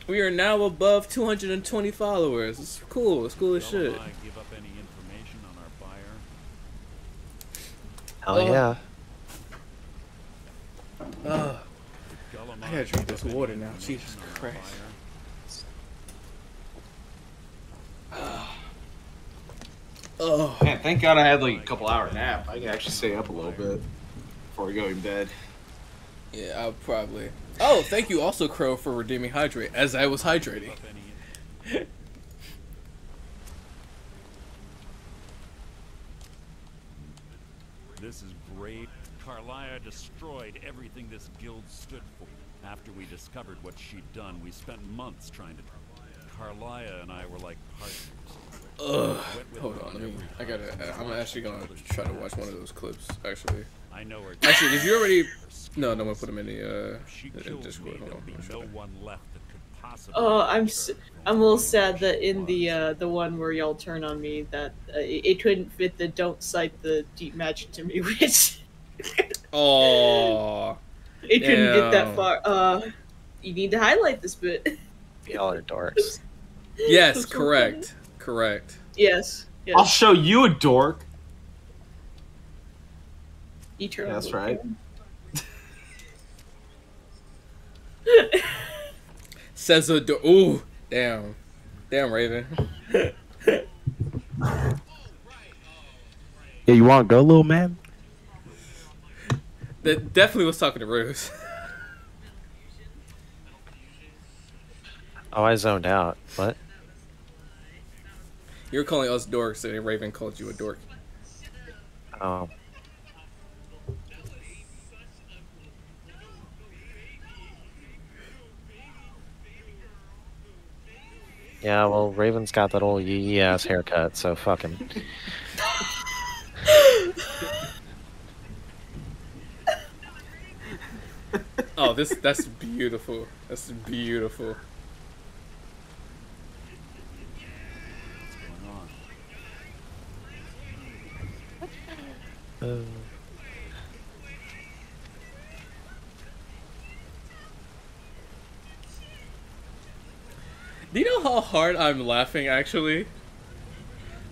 We are now above 220 followers. It's cool. It's cool as shit. Gulum-Ei give up any information on our buyer? Hell Oh. yeah. Ugh. I gotta drink this water now. Jesus Christ. Oh. Man, thank God I had like a couple hour nap. I can actually stay up a little bit before going to bed. Yeah, I'll probably. Oh, thank you also, Crow, for redeeming hydrate as I was hydrating. This is brave. Karliah destroyed everything this guild stood for. After we discovered what she'd done, we spent months trying to. Karliah and I were like partners. Ugh. Hold on, me. I gotta. uh, I'm actually gonna try to watch one of those clips. Actually. I know her. Actually, did you already? No, no. Gonna put them in the uh in Discord. Hold on. no one left that could possibly. Oh, I'm s- I'm a little sad that in the uh, the one where y'all turn on me that uh, it, it couldn't fit the don't cite the deep magic to me which. Oh. It couldn't get that far. Uh, you need to highlight this bit. Y'all are dorks. Yes, correct. Correct. Yes. yes. I'll show you a dork. Eternal That's right. Says a do- Ooh, damn, damn Raven. Yeah, you want to go, little man? that definitely was talking to Rose. Oh, I zoned out. What? You're calling us dorks, and Raven called you a dork. Oh. Yeah, well, Raven's got that old yee yee ass haircut, so fuck him. Oh, this that's beautiful. That's beautiful. Uh, Do you know how hard I'm laughing? Actually,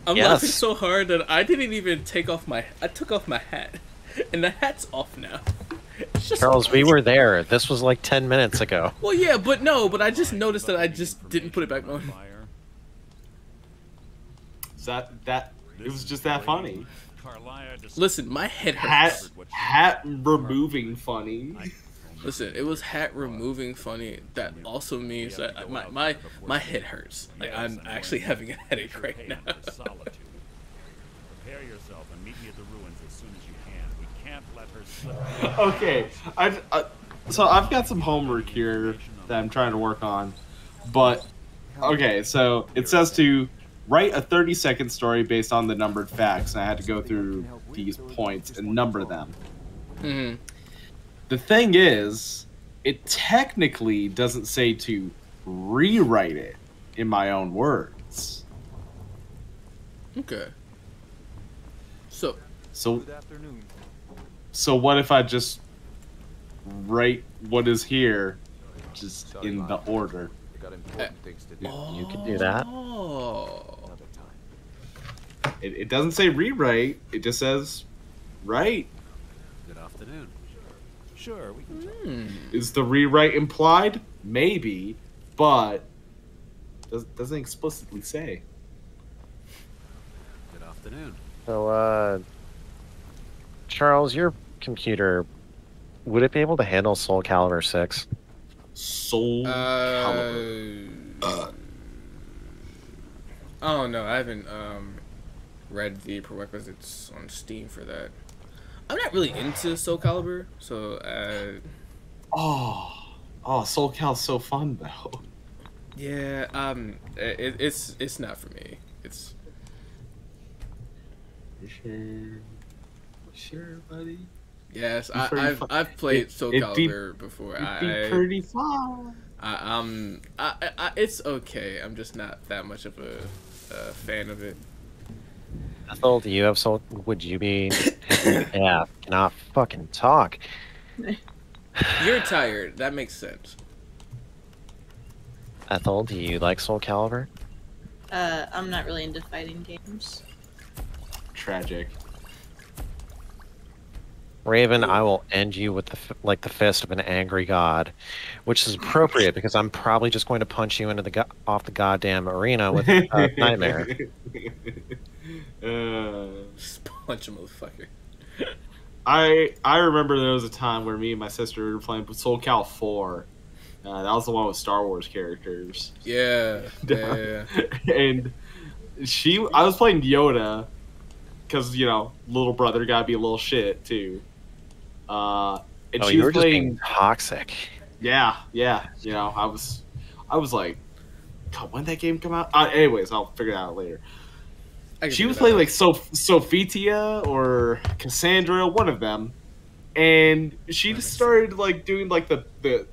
I'm laughing so hard that I didn't even take off my. I took off my hat, and the hat's off now. It's just- Charles, we were there. This was like 10 minutes ago. Well, yeah, but no, but I just noticed that I just didn't put it back on. Is that that? It was just that funny. Listen, my head Hat hat removing funny. Listen, it was hat removing funny. That also means that my my my head hurts. Like I'm actually having a headache right now. Prepare yourself and meet me at the ruins as soon as you can. We can't let her slip. okay, I, I so I've got some homework here that I'm trying to work on, but okay, so it says to write a 30 second story based on the numbered facts, and I had to go through these points and number them. hmm The thing is, it technically doesn't say to rewrite it in my own words. Okay. So So So what if I just write what is here just in the order? You can do that. Oh. It, it doesn't say rewrite, it just says write. Good afternoon. Sure, we can. Hmm. Is the rewrite implied? Maybe, but does, doesn't explicitly say. Good afternoon. So, uh, Charles, your computer, would it be able to handle Soul Calibur 6? Soul Uh, oh no, I haven't um read the prerequisites on Steam for that. I'm not really into Soul Calibur, so uh, Oh, oh, Soul Cal's so fun though. yeah, um, it, it's it's not for me. It's You sure? Sure, buddy. yes, I, I've fu- I've played Soul be- Calibur before. it'd I, be pretty fun. I, um, I, I, I, it's okay. I'm just not that much of a, a fan of it. Ethel, do you have Soul? Would you be? yeah, cannot fucking talk. You're tired. That makes sense. Ethel, do you like Soul Calibur? Uh, I'm not really into fighting games. Tragic. Raven, I will end you with the f- like the fist of an angry god, which is appropriate because I'm probably just going to punch you into the go- off the goddamn arena with uh, nightmare. Uh, Just punch a motherfucker. I I remember there was a time where me and my sister were playing Soul Cal 4. Uh, that was the one with Star Wars characters. Yeah. Yeah. and she, I was playing Yoda, because you know, little brother gotta be a little shit too. Uh, and oh, she you was were just playing. being toxic. Yeah, yeah. You know, I was, I was like, God, when did that game come out? Uh, anyways, I'll figure that out later. She was playing out. like Soph- Sophitia or Cassandra, one of them, and she just started like doing like the the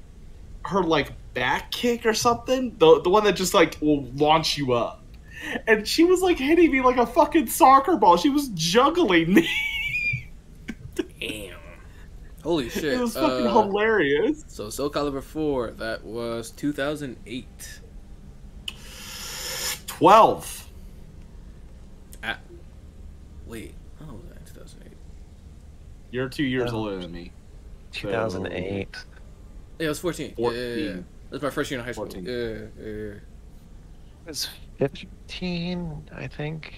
her like back kick or something, the the one that just like will launch you up. And she was like hitting me like a fucking soccer ball. She was juggling me. Damn. Holy shit. It was fucking uh, hilarious. So Soul Calibur 4, that was 2008. Twelve. Ah, wait, how old was I in 2008? You're two years Oh. older than me. So- 2008. Yeah, I was 14. Yeah, yeah, yeah. 14. That was my first year in high school. 14. Yeah, yeah. I was 15, I think.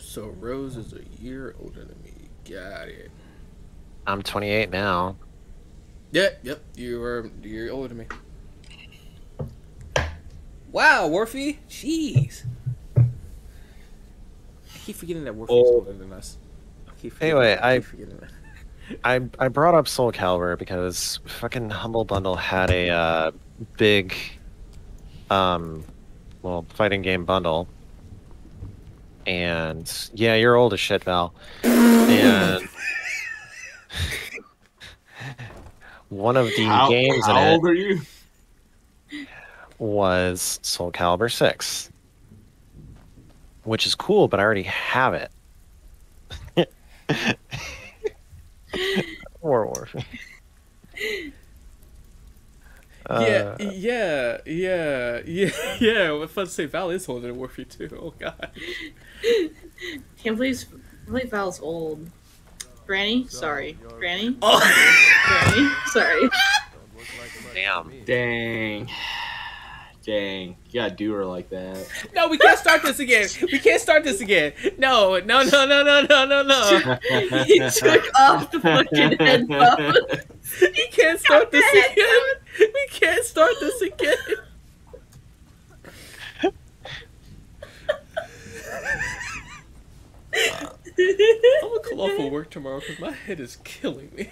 So Rose is a year older than me. Got it. I'm 28 now. Yep, yep. You are you're older than me. Wow, Warfy. Jeez. I keep forgetting that Warfy's Oh. older than us. I Anyway, keep I forgetting that. I I brought up Soul Calibur because fucking Humble Bundle had a uh, big, um, well, fighting game bundle. And yeah, you're old as shit, Val. And one of the How, games in how it old are you? was Soul Calibur 6. Which is cool, but I already have it. War Warfare. Yeah, Uh, yeah, yeah, yeah, yeah. I was about to say Val is older than Warfy too. Oh god. Can't believe, believe Val's old. Granny? Sorry. Granny? Oh. Granny? Sorry. Damn. Dang. Dang. You gotta do her like that. No, we can't start this again. We can't start this again. No, no, no, no, no, no, no, no. he took off the fucking headphones. We can't start this again. We can't start this again. I'm gonna call off for work tomorrow because my head is killing me.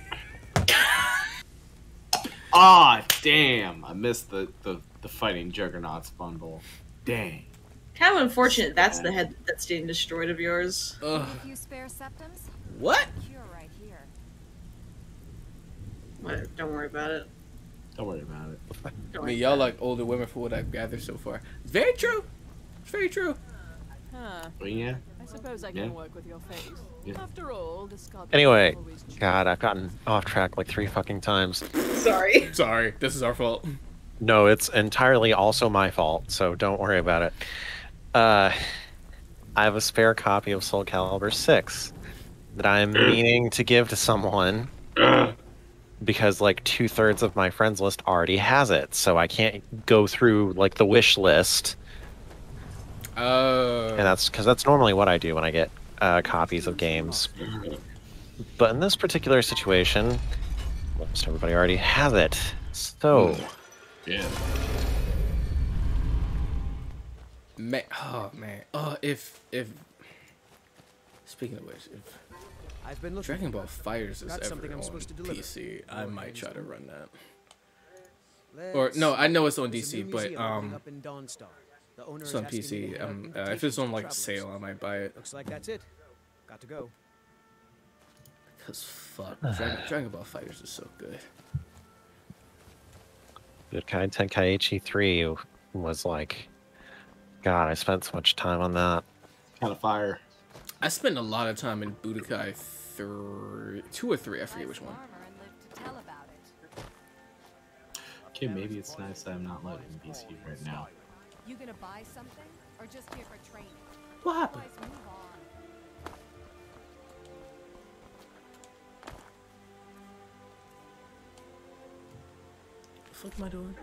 Ah, damn. I missed the, the, the fighting juggernauts bundle. Dang. Kind of unfortunate that's the head that's getting destroyed of yours. Ugh. A spare septums? What? Cure right here. What? Don't worry about it. Don't worry about it. I mean, y'all like older women for what I've gathered so far. It's very true. It's very true. Huh. But yeah. I suppose I Yeah. can work with your face. Yeah. After all, the sculptor Anyway, always God, I've gotten off track like three fucking times. Sorry. Sorry, this is our fault. No, it's entirely also my fault, so don't worry about it. Uh, I have a spare copy of Soul Calibur 6 that I'm meaning to give to someone because like two thirds of my friends list already has it, so I can't go through like the wish list, Oh. and that's because that's normally what I do when I get uh, copies of games. But in this particular situation, most everybody already has it. So. Yeah. man, oh man, oh if if. Speaking of which, if I've been looking. Dragon Ball FighterZ is ever something I'm on supposed to deliver. PC, I More might try to run that. Or Let's no, I know it's on DC, but um, up in Dawnstar. The owner it's on asking me to PC. Um, uh, if it's on like sale, I might buy it. Looks like that's it. Got to go. Cause fuck, Dragon, Dragon Ball FighterZ is so good. Budokai Tenkaichi 3 was like, God, I spent so much time on that. Kind of fire. I spent a lot of time in Budokai three, two or three. I forget which one. Okay, maybe it's nice that I'm not letting PC right now. You gonna buy something, or just here for training? What happened? Fuck am I doing?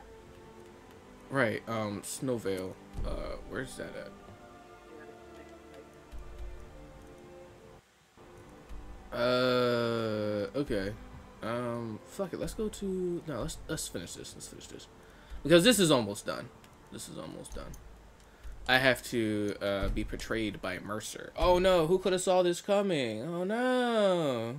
Right, um, Snow Veil. Uh, where's that at? Uh, okay. Um, fuck it. Let's go to no. Let's let's finish this. Let's finish this because this is almost done. This is almost done. I have to uh, be portrayed by Mercer. Oh no! Who could have saw this coming? Oh no!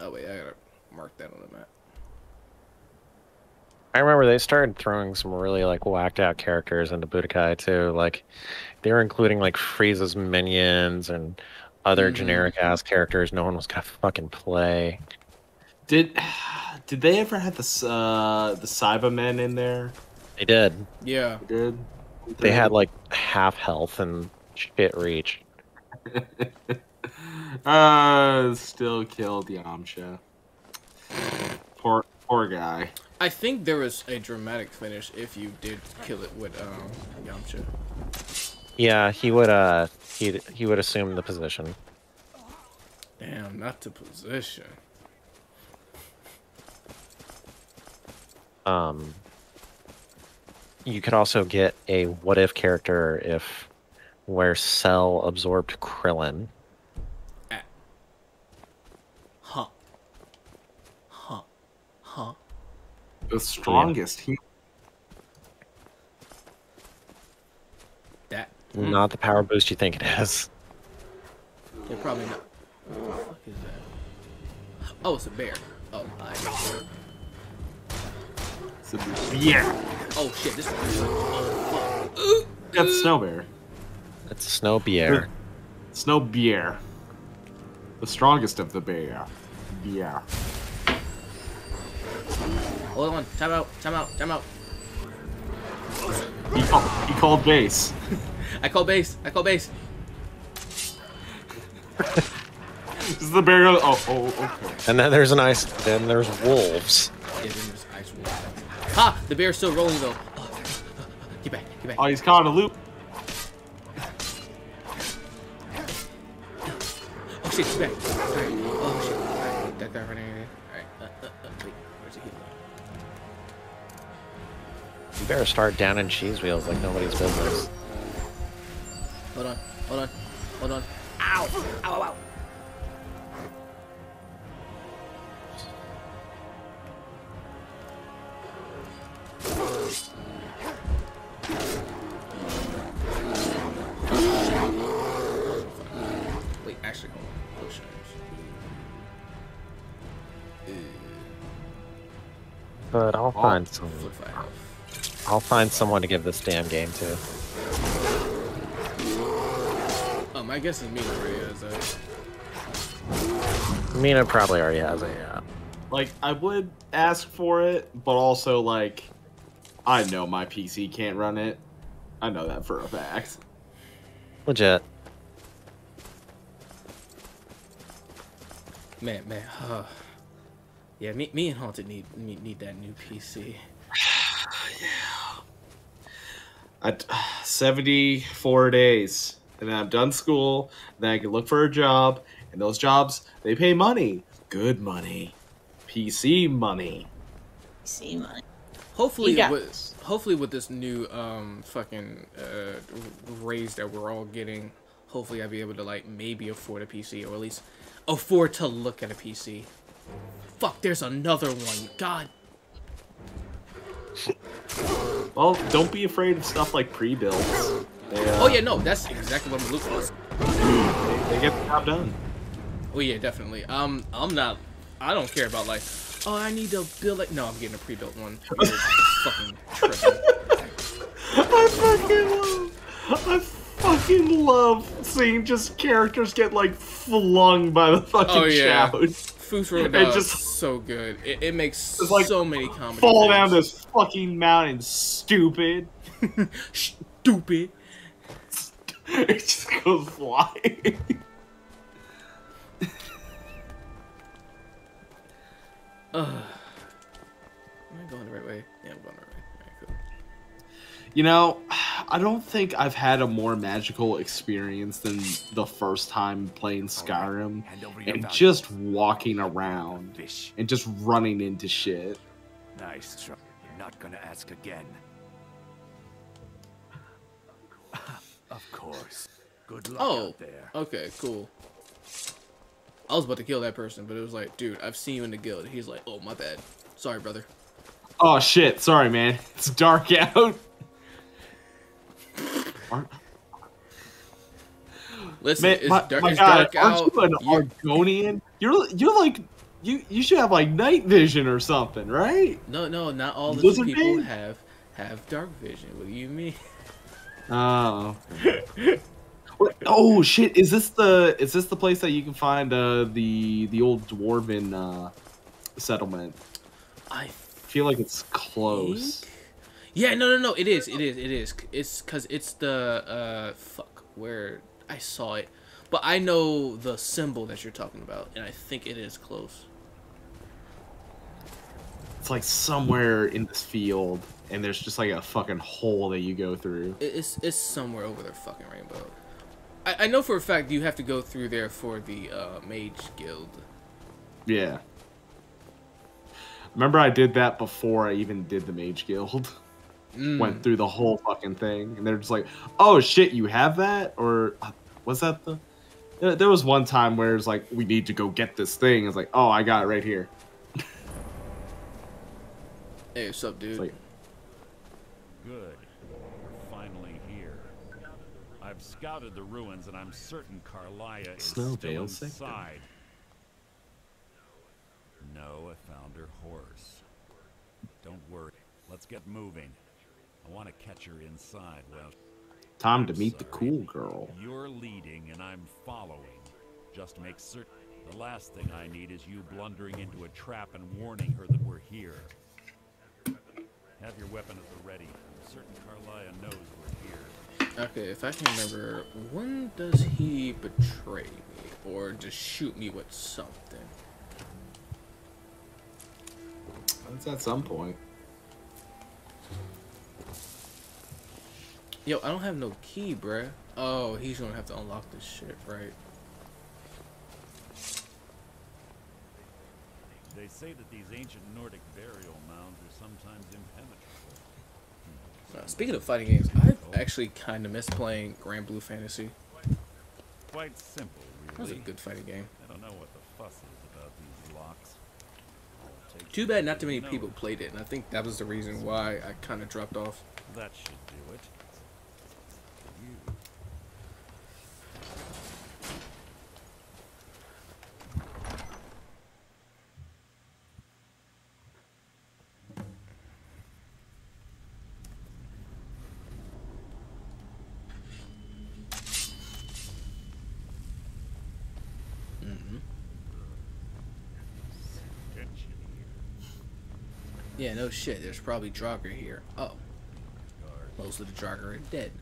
oh wait, I gotta mark that on the map. I remember they started throwing some really like whacked out characters into Budokai too. Like they were including like Frieza's minions and other Mhm. generic ass characters no one was gonna fucking play. Did did they ever have the s- uh the Saibamen in there? They did. Yeah. They did. They had like half health and shit reach. Uh, still killed Yamcha. Poor poor guy. I think there was a dramatic finish if you did kill it with um Yamcha. Yeah, he would uh he he would assume the position. Damn, not the position. Um you could also get a what if character if where Cell absorbed Krillin. Huh. Huh. Huh. The strongest. He That. Hmm. Not the power boost you think it is. Yeah, probably not. What the fuck is that? Oh, it's a bear. Oh, I. It's a bear. Oh shit! This. Is... Oh fuck. That's snow bear. That's a snow bear. Snow bear. The strongest of the bear. Bear. Hold on. Time out. Time out. Time out. He, call, he called base. I call base. I call base. This is the bear. Oh, oh, okay. And then there's an ice then there's wolves. Yeah, then there's ice wolf. Ha! The bear's still rolling though. Oh, get back. Get back. Oh, he's caught in a loop. Oh shit! Get back. Oh shit. That guy running. Better start down in cheese wheels like nobody's business. Hold on. Hold on. Hold on. Ow! Ow! Ow! ow. Wait, actually, hold on. Potions. But I'll Oh, find some five. I'll find someone to give this damn game to. Um, I guess it's me already as a. Mina probably already has it, yeah. Like, I would ask for it, but also, like, I know my PC can't run it. I know that for a fact. Legit. Man, man. Uh, yeah, me, me and Haunted need need, need that new PC. At 74 days. And then I'm done school. Then I can look for a job. And those jobs, they pay money. Good money. PC money. PC money. Hopefully, You got with hopefully with this new um fucking uh raise that we're all getting, hopefully I'll be able to like maybe afford a PC or at least afford to look at a PC. Fuck, there's another one. God. Well, don't be afraid of stuff like pre-builds. Uh, Oh yeah, no, that's exactly what I'm looking for. They, they get the job done. Oh yeah, definitely. Um, I'm not. I don't care about like. Oh, I need to build like. No, I'm getting a pre-built one. Fucking. I fucking love. I fucking love seeing just characters get like flung by the fucking Oh yeah, shout. Foos Road It Dog just- is so good. It, it makes like, so many comedy. Fall things. down this fucking mountain, stupid. stupid. it just goes flying. Ugh. You know, I don't think I've had a more magical experience than the first time playing Skyrim Hand over your and just walking around and just running into shit. Nice try. You're not gonna ask again. of course. Good luck Oh, out there. okay, cool. I was about to kill that person, but it was like, dude, I've seen you in the guild. He's like, oh, my bad. Sorry, brother. Oh shit, sorry man. It's dark out. Listen, Man, it's, my, dark, my God, aren't out. you an You're- Argonian? You're you're like you you should have like night vision or something, right? No, no, not all the people man? have have dark vision. What do you mean? Oh. Oh shit! Is this the is this the place that you can find uh the the old dwarven uh settlement? I feel like it's close. Yeah, no, no, no. It is, it is, it is. It's because it's the uh, fuck where I saw it, but I know the symbol that you're talking about, and I think it is close. It's like somewhere in this field, and there's just like a fucking hole that you go through. It's it's somewhere over there, fucking rainbow. I, I know for a fact you have to go through there for the uh, mage guild. Yeah. Remember, I did that before I even did the Mage Guild. Mm. Went through the whole fucking thing, and they're just like, "Oh shit, you have that?" Or uh, was that the? There, there was one time where it's like, "We need to go get this thing." It's like, "Oh, I got it right here." Hey, what's up, dude? like- Good. We're finally here. I've scouted the ruins and I'm certain Karliah is Snow still Veil sector. inside. No, I found her horse. Don't worry. Let's get moving. I want to catch her inside. Well, Time to meet the cool girl. you're leading and I'm following. Just make certain. The last thing I need is you blundering into a trap and warning her that we're here. Have your weapon at the ready. I'm certain Karliah knows we're here. Okay, if I can remember, when does he betray me or just shoot me with something? That's at some point. Yo, I don't have no key, bruh. Oh, he's gonna have to unlock this shit, right? They say that these ancient Nordic burial mounds are sometimes impenetrable. Uh, speaking of fighting games, I actually kind of miss playing Granblue Fantasy. Quite simple, That was a really. good fighting game. I don't know what the fuss is about these locks. Too bad not too many people played it, and I think that was the reason why I kind of dropped off. That should do it. You. hmm Yeah, no shit. There's probably Draugr here. Oh. Most of the Draugr are dead.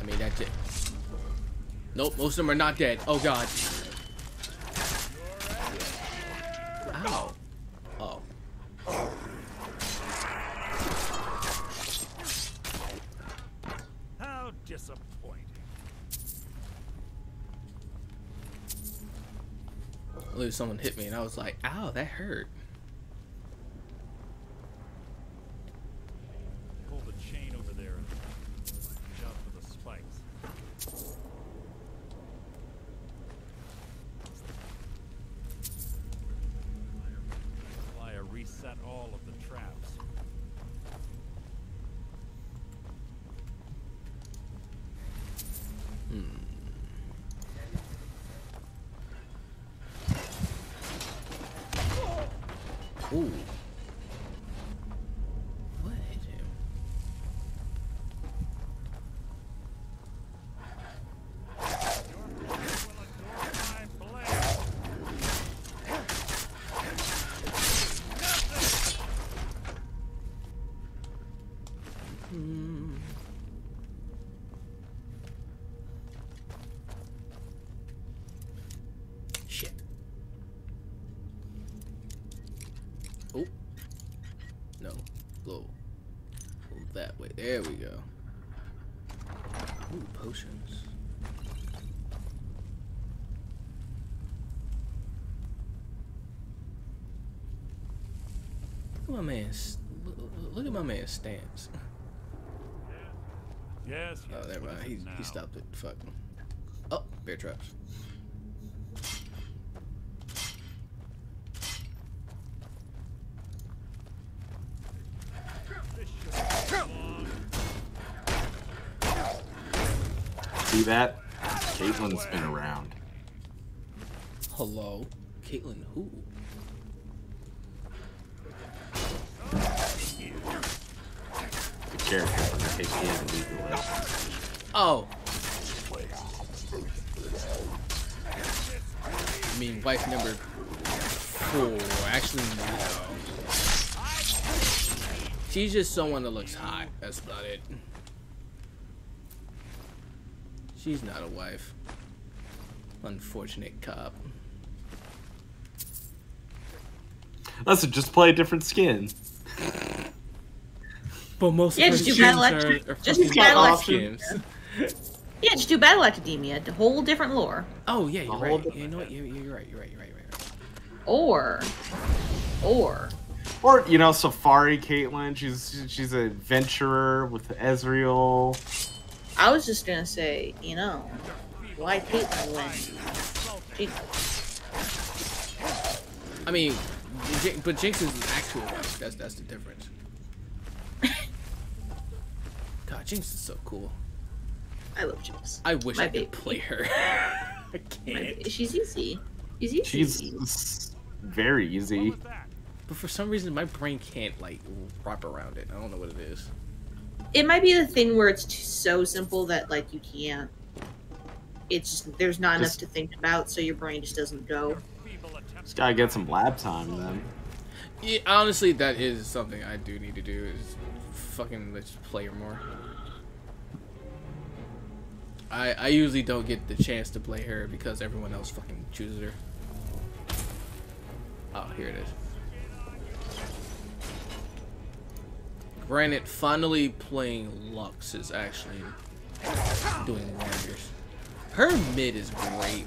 I mean, that's it. Nope, most of them are not dead. Oh god. Ow. Oh. How disappointing. Literally, someone hit me, and I was like, ow, that hurt. Man's. Look, look at my man's stance. Yes. Oh, never mind. He, he stopped it. Fuck. Oh, bear traps. See that? Caitlyn's been around. Hello, Caitlyn. Who? The character from case he had to leave the way. Oh. I mean, wife number four. Actually, no. She's just someone that looks hot. That's about it. She's not a wife. Unfortunate cop. Listen, just play a different skin. But most Yeah, of her just do skins battle are, act- are just fucking do battle bot act- Yeah, just do Battle Academia. A whole different lore. Oh yeah, you're whole right. You know what? You're, you're right. You're right. You're right. You're right. Or, or Or you know, Safari Caitlyn. She's she's an adventurer with Ezreal. I was just gonna say, you know, why Caitlyn win? She, I mean, but Jinx is an actual wife. That's that's the difference. God, Jinx is so cool. I love Jinx. I wish My I could play her. I can't. She's easy. She's easy. She's very easy. But for some reason, my brain can't like wrap around it. I don't know what it is. It might be the thing where it's t- so simple that like you can't. It's just there's not enough to think about, so your brain just doesn't go. Just gotta get some lab time then. Yeah, honestly, that is something I do need to do. Is fucking let's play her more. I I usually don't get the chance to play her because everyone else fucking chooses her. Oh, here it is. Granted, finally playing Lux is actually doing wonders. Her mid is great.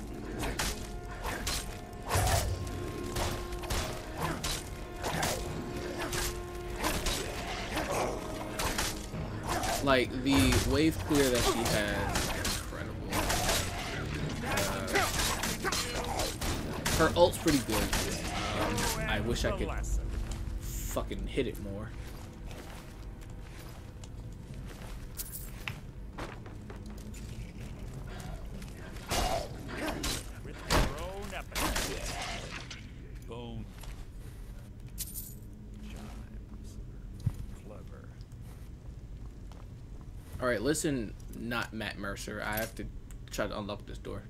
Like the wave clear that she has her ult's pretty good. Um, I wish I could fucking hit it more. Bone. Chimes. Clever. All right, listen, not Matt Mercer. I have to try to unlock this door.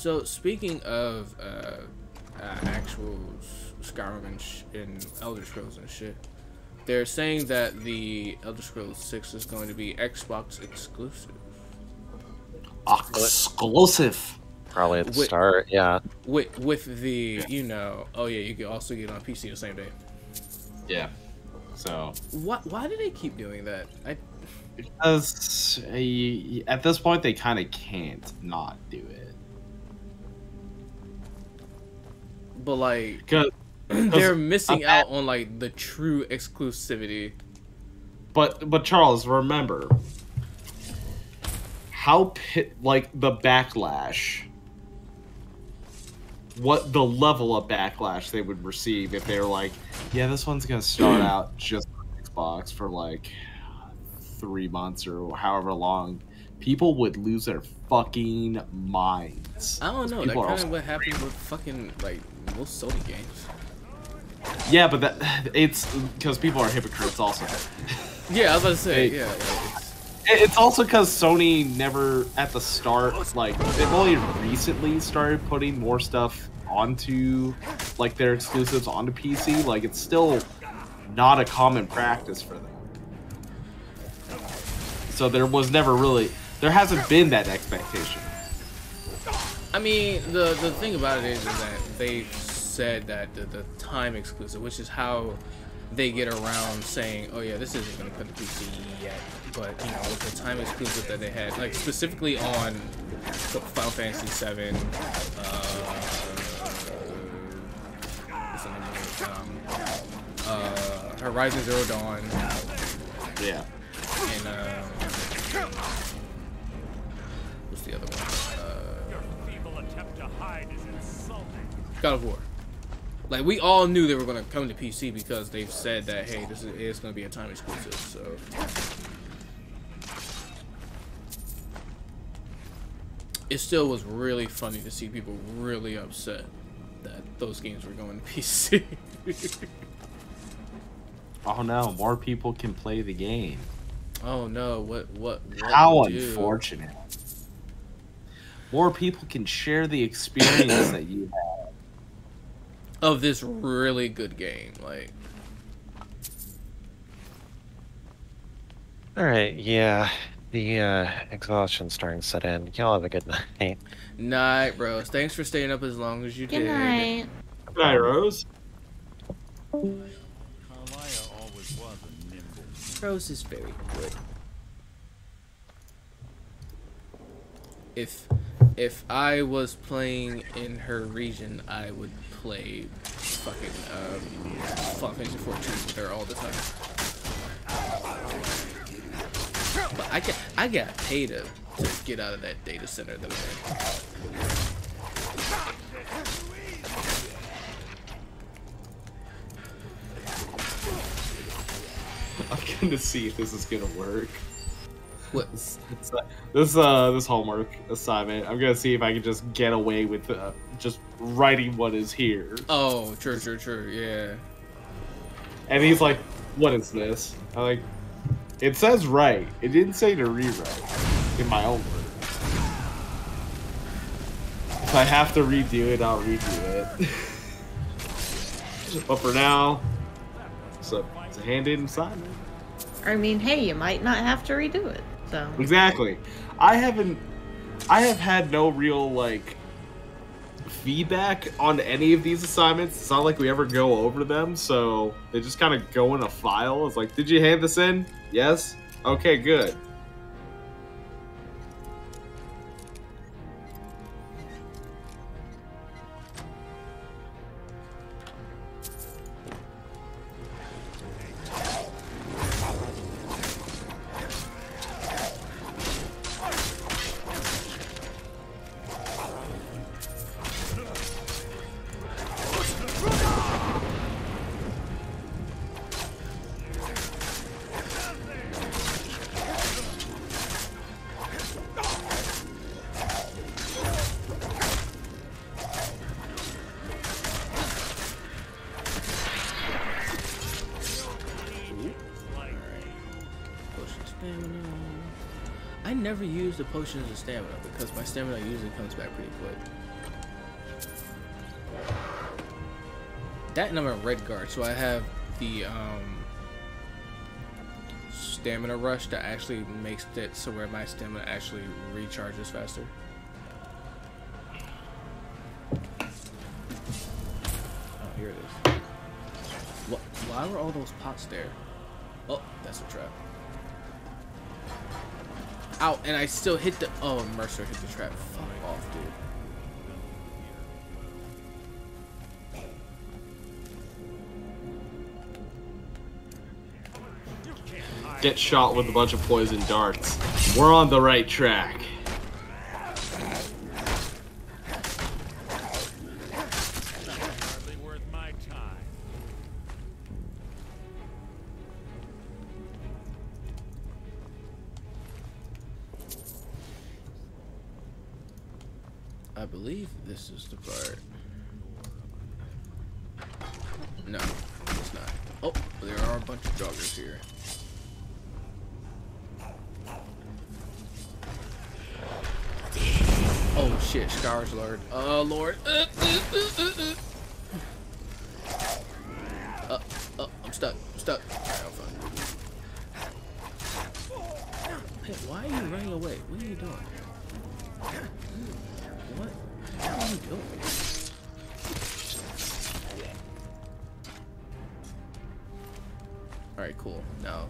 So speaking of uh, uh, actual Skyrim and, sh- and Elder Scrolls and shit, they're saying that the Elder Scrolls 6 is going to be Xbox exclusive. Exclusive. Probably at the Wait. start, yeah. With with the you know, oh yeah, you can also get on PC the same day. Yeah. So Why why do they keep doing that? I because uh, at this point they kind of can't not do it. But like 'Cause- they're missing I'm out on like the true exclusivity. But but Charles, remember how pit like the backlash. What the level of backlash they would receive if they were like, yeah, this one's gonna start out just on Xbox for like three months or however long. People would lose their fucking minds. I don't know. That kind of what happened with fucking like most Sony games. Yeah, but that it's because people are hypocrites also. Yeah, I was about to say Hey. yeah. like, it's- It's also because Sony never, at the start, like they've only recently started putting more stuff onto, like their exclusives onto PC. Like it's still not a common practice for them. So there was never really, there hasn't been that expectation. I mean, the the thing about it is, is that they said that the, the time exclusive, which is how they get around saying, "Oh yeah, this isn't going to come to PC yet." But you know, with the time exclusive that they had, like specifically on Final Fantasy VII, uh, what's the name of it? Um, uh, Horizon Zero Dawn. Yeah. And um, what's the other one? God of War. Like we all knew they were gonna come to PC because they've said that hey, this is it's gonna be a time exclusive. So it still was really funny to see people really upset that those games were going to PC. Oh no, more people can play the game. oh no, what what? what How unfortunate. More people can share the experience that you have. Of this really good game, like All right, yeah. The uh, exhaustion's starting to set in. Y'all have a good night. night, bros. Thanks for staying up as long as you Good did. night. Good night, Rose. Karliah always was a nimble. Rose is very good. If if I was playing in her region, I would play fucking um, Final Fantasy 14 with her all the time. But I get I got paid to, to get out of that data center though. Man. I'm gonna see if this is gonna work. What? This this uh this homework assignment. I'm gonna see if I can just get away with uh, just writing what is here. Oh, true, true, true. Yeah. And he's like, "What is this?" I'm like, "It says write. It didn't say to rewrite." In my own words. If I have to redo it, I'll redo it. but for now, it's a, it's a hand-in assignment. I mean, hey, you might not have to redo it. Exactly. I haven't. I have had no real like feedback on any of these assignments. It's not like we ever go over them, so they just kind of go in a file. It's like, did you hand this in? Yes. Okay, good. Potions of stamina because my stamina usually comes back pretty quick. That and I'm a Redguard, so I have the um, stamina rush that actually makes it so where my stamina actually recharges faster. Oh, here it is. Wh- Why were all those pots there? Oh, that's a trap. Ow, and I still hit the. Oh, Mercer hit the trap. Fuck off, dude. Get shot with a bunch of poison darts. We're on the right track. Believe this is the part. No, it's not. Oh, there are a bunch of joggers here. Oh shit, Scourge Lord. Oh lord. Uh, uh, uh, uh, uh. Uh, uh, I'm stuck. I'm stuck. Why are you running away? What are you doing? Alright, cool. Now,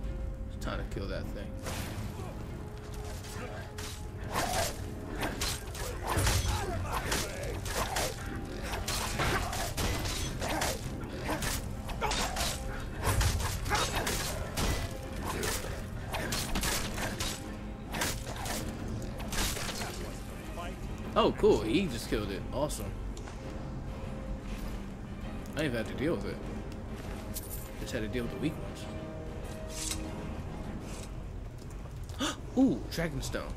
it's time to kill that thing. Oh, cool. He just killed it. Awesome. I didn't even have to deal with it. Just had to deal with the weak ones. Ooh, Dragonstone.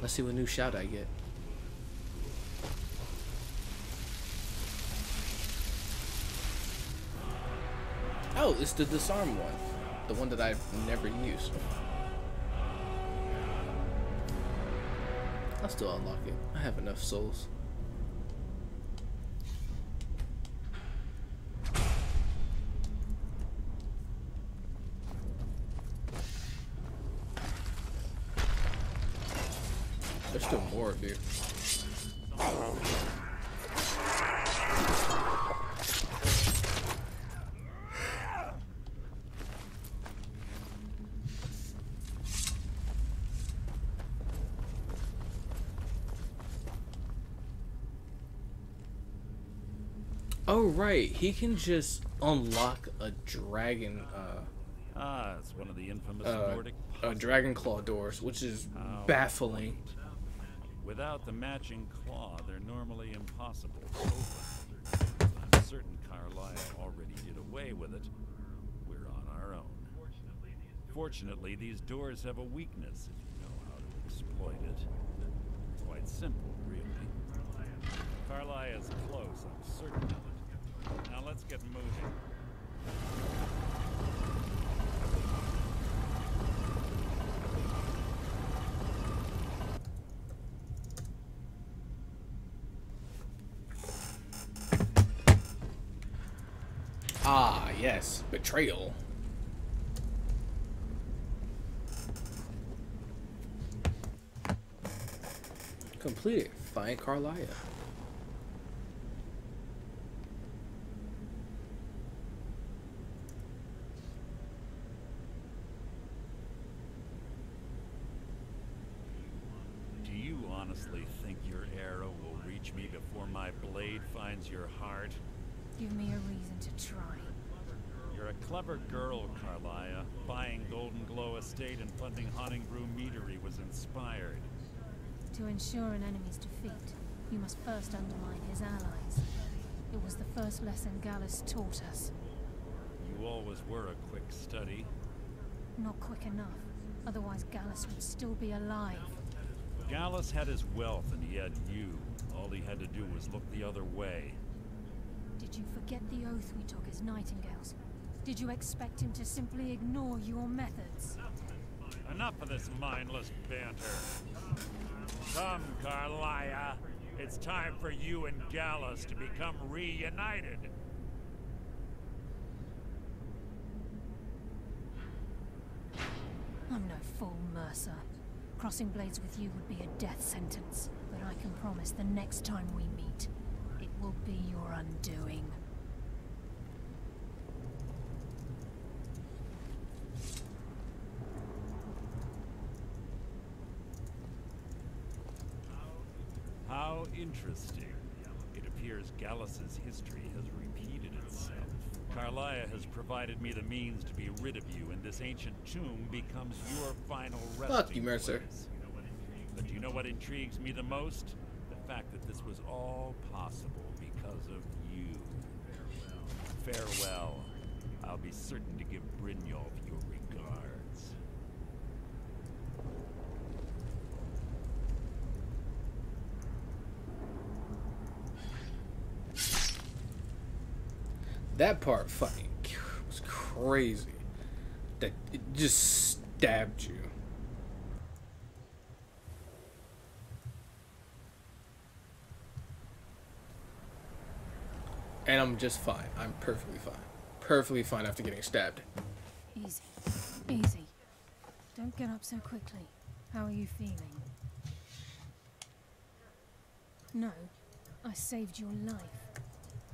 Let's see what new shout I get. Oh, it's the disarm one. The one that I've never used. I'll still unlock it. I have enough souls. There's still more of you. Oh right, he can just unlock a dragon. Uh, Ah, it's one of the infamous uh, Nordic uh, dragon claw doors, which is How baffling. Without the matching claw, they're normally impossible to open. I'm certain Karliah already did away with it. We're on our own. Fortunately, these doors have a weakness if you know how to exploit it. Quite simple, really. Karliah is close, I'm certain of it. Now let's get moving. Ah, yes, betrayal. Completed. Find Karliah. Do you honestly think your arrow will reach me before my blade finds your heart? Give me a reason to try. You're a clever girl, Karliah. Buying Goldenglow Estate and funding Honningbrew Meadery was inspired. To ensure an enemy's defeat, you must first undermine his allies. It was the first lesson Gallus taught us. You always were a quick study. Not quick enough, otherwise Gallus would still be alive. Gallus had his wealth and he had you. All he had to do was look the other way. Did you forget the oath we took as Nightingales? Did you expect him to simply ignore your methods? Enough of this mindless banter. Come, Karliah. It's time for you and Gallus to become reunited. I'm no fool, Mercer. Crossing blades with you would be a death sentence, but I can promise the next time we meet, it will be your undoing. How interesting. It appears Gallus's history has repeated itself. Karliah has provided me the means to be rid of you, and this ancient tomb becomes your final resting Fuck you, Mercer. place. But do you know what intrigues me the most? The fact that this was all possible because of you. Farewell. I'll be certain to give Brynjolf your That part fucking was crazy. That it just stabbed you. And I'm just fine. I'm perfectly fine. Perfectly fine after getting stabbed. Easy. Easy. Don't get up so quickly. How are you feeling? No. I saved your life.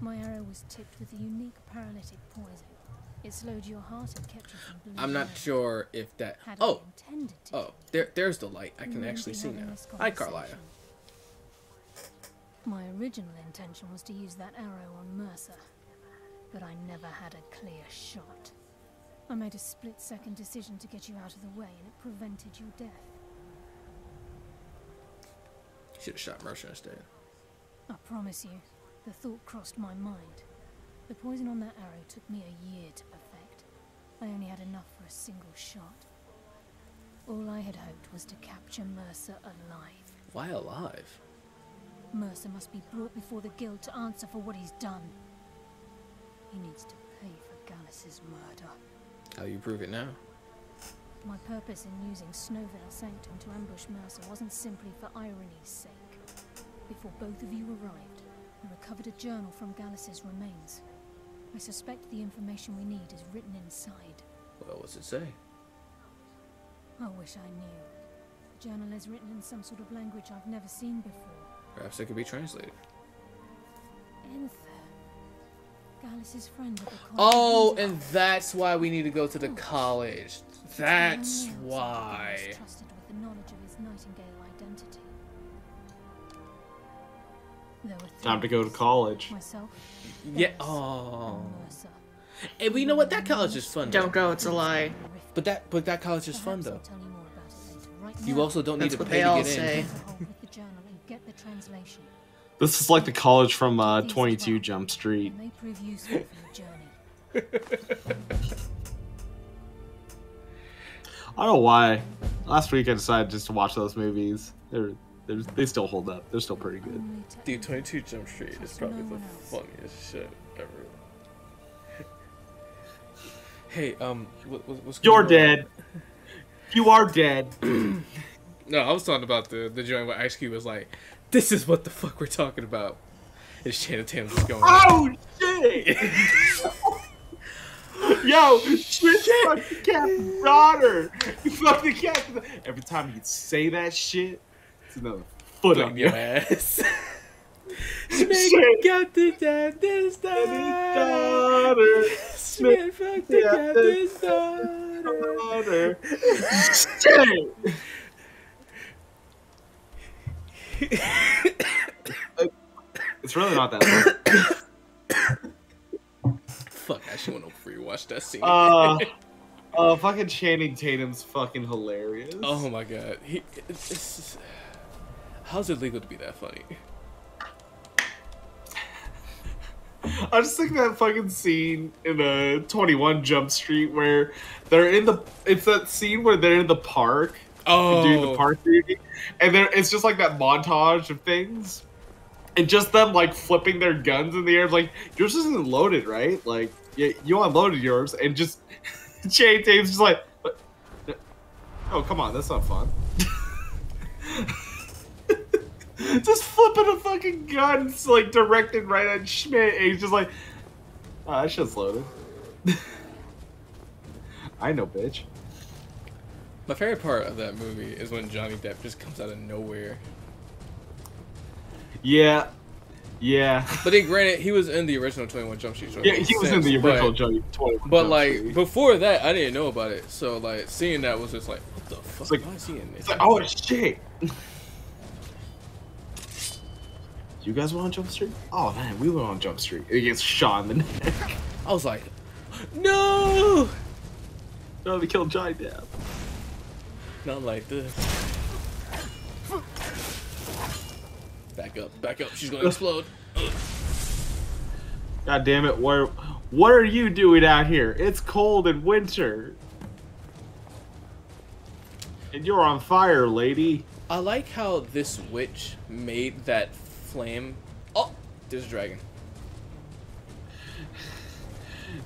My arrow was tipped with a unique paralytic poison. It slowed your heart and kept you from bleeding. I'm not out. sure if that. Had Oh, intended to, oh, there, there's the light. I can wouldn't actually see now. Hi, Karliah. conversation. My original intention was to use that arrow on Mercer, but I never had a clear shot. I made a split-second decision to get you out of the way, and it prevented your death. Should have shot Mercer instead. I promise you, the thought crossed my mind. The poison on that arrow took me a year to perfect. I only had enough for a single shot. All I had hoped was to capture Mercer alive. Why alive? Mercer must be brought before the guild to answer for what he's done. He needs to pay for Gallus's murder. How you prove it now? My purpose in using Snow Veil Sanctum to ambush Mercer wasn't simply for irony's sake. Before both of you arrived, I recovered a journal from Gallus's remains. I suspect the information we need is written inside. Well, what's it say? I wish I knew. The journal is written in some sort of language I've never seen before. Perhaps it could be translated. Enthir. Gallus's friend at the college. Oh, and that's why we need to go to the college. That's why. trusted with the knowledge of his Nightingale Time to go to college. Myself. Yeah. Oh. and Mercer. Hey, but you know what? That college is fun. Don't though. go, it's a lie. But that, but that college is fun though. You more about it later. Right You also don't need That's to pay to get say. in. hold with the journal and get the translation. This is like the college from uh, 22 Jump Street. It may prove useful for your journey. I don't know why. Last week I decided just to watch those movies. They're, they're they still hold up. They're still pretty good. Dude, 22 Jump Street is probably the funniest shit ever. hey, um, what, what, what's You're on? dead. You are dead. No, I was talking about the the joint where Ice Cube was like, "This is what the fuck we're talking about." And Channing Tatum just going, Oh shit! Yo, shit, fuck the captain's daughter. Fuck the captain. Every time you say that shit, it's another foot on your ass. Shit. got the captain's daughter. Smith fucked the captain's daughter. Shit. It's really not that long. Fuck, I should want to rewatch that scene. Uh, uh, fucking Channing Tatum's fucking hilarious. oh my god, he. It's, it's, how's it legal to be that funny? I just think that fucking scene in uh, 21 Jump Street where they're in the. It's that scene where they're in the park. Oh. Doing the park duty. And there, it's just like that montage of things. And just them like flipping their guns in the air. Like, yours isn't loaded, right? Like, yeah, you unloaded yours. And just. Channing Tatum's just like. "But- Oh, come on. That's not fun. just flipping a fucking gun, it's, like directed right at Schmidt, and he's just like, "Oh, that shit's loaded." I know, bitch. My favorite part of that movie is when Johnny Depp just comes out of nowhere. Yeah, yeah. But then, granted, he was in the original Twenty One Jump Street. so Yeah, he was in the original but- Johnny- 21 But Jump like Street. before that, I didn't know about it. So like seeing that was just like, what the fuck? like- Why is he in this? It's like, oh shit. You guys went on Jump Street? Oh man, we were on Jump Street. It gets shot in the neck. I was like, no, no, they killed Johnny Depp. not like this. Back up, back up. She's gonna explode. God damn it! Where, what are you doing out here? It's cold in winter, and you're on fire, lady. I like how this witch made that flame. Oh, there's a dragon.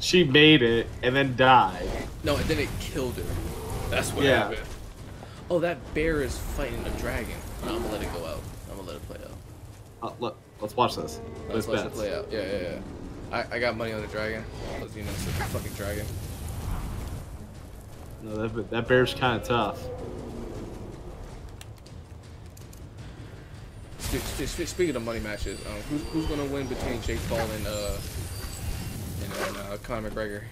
She made it and then died. No, and then it killed her. That's what Yeah. happened. Oh, that bear is fighting a dragon. No, I'm gonna let it go out. I'm gonna let it play out. Uh, look, let's watch this. Let's Let's let it play out. Yeah, yeah, yeah. I, I got money on the dragon. Because, you know, it's a fucking dragon. No, that, that bear's kind of tough. Speaking of money matches, um, who's who's gonna win between Jake Paul and uh and, and uh, Conor McGregor?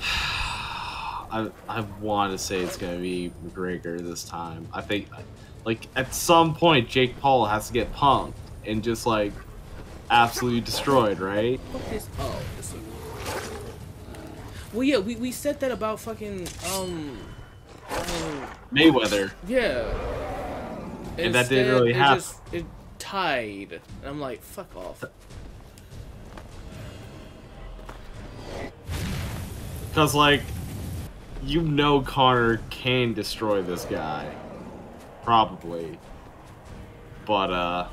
I I want to say it's gonna be McGregor this time. I think, like at some point, Jake Paul has to get punked and just like absolutely destroyed, right? Oh. Well, yeah, we, we said that about fucking um. um, Mayweather. Yeah. And that didn't really happen. Just, it tied. And I'm like, fuck off. Because like, you know, Conor can destroy this guy, probably. But uh,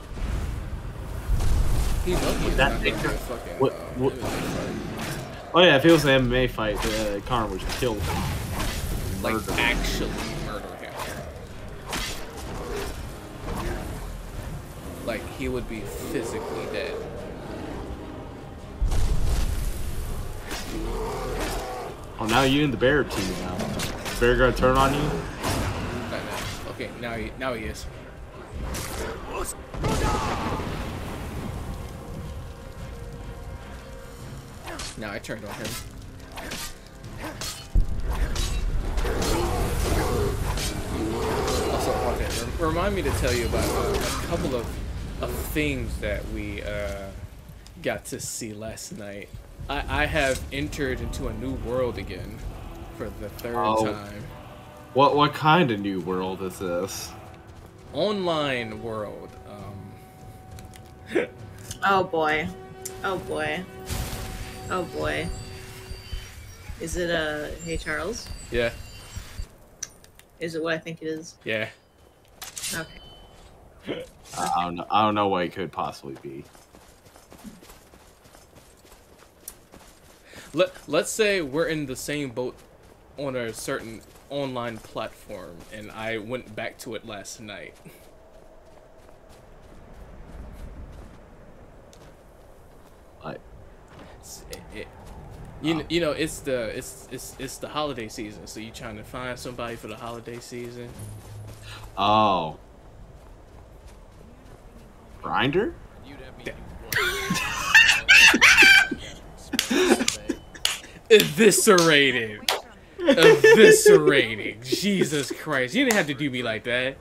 lucky. that it's make not her- gonna be a fucking, what, uh, what, oh yeah, if it was an MMA fight, uh, Conor would kill him. like actually Like he would be physically dead. Oh, now you in the bear team now. Bear gonna turn on you? Okay, now he now he is. Now I turned on him. Also, okay, remind me to tell you about uh, a couple of, of things that we uh, got to see last night. I, I have entered into a new world again for the third Oh. time. What what kind of new world is this? Online world. Um, Oh boy. Oh boy. Oh boy. Is it uh hey Charles? yeah, Is it what I think it is? yeah. Okay. I don't know. I don't know what it could possibly be. Let Let's say we're in the same boat on a certain online platform, and I went back to it last night. It's- it- it- you, kn- you know, it's the it's it's it's the holiday season, so you trying to find somebody for the holiday season. oh, grinder? Eviscerated. Eviscerated. Jesus Christ. You didn't have to do me like that.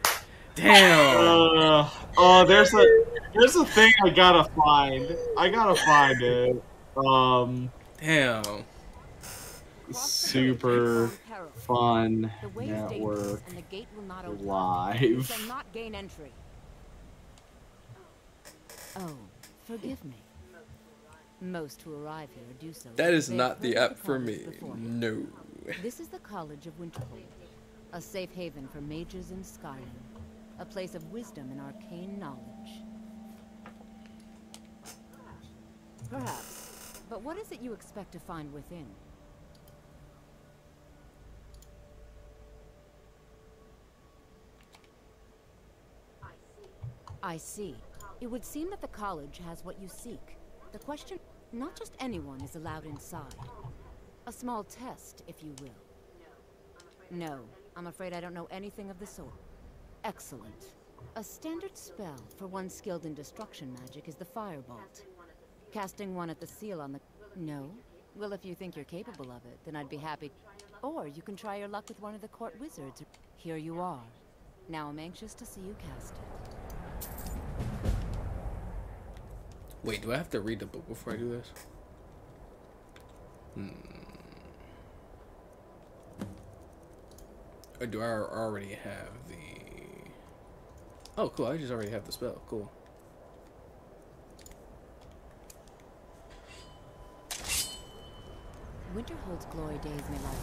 Damn. Uh, oh, there's a there's a thing I gotta find. I gotta find it. Um, Damn. super fun The way is dangerous, network and the gate will not open. You live. shall not gain entry. Oh, forgive me. Most who arrive here do so. That is not the app for me. before. No. This is the College of Winterhold, a safe haven for mages in Skyrim, a place of wisdom and arcane knowledge. Perhaps, but what is it you expect to find within? I see. It would seem that the college has what you seek. The question, not just anyone is allowed inside. A small test, if you will. No, I'm afraid I don't know anything of the sort. Excellent. A standard spell for one skilled in destruction magic is the Firebolt. Casting one at the seal on the... No? Well, if you think you're capable of it, then I'd be happy... Or you can try your luck with one of the court wizards. Here you are. Now I'm anxious to see you cast it. Wait, do I have to read the book before I do this? Hmm. Or do I already have the... Oh, cool. I just already have the spell. Cool. Winterhold's glory days may lie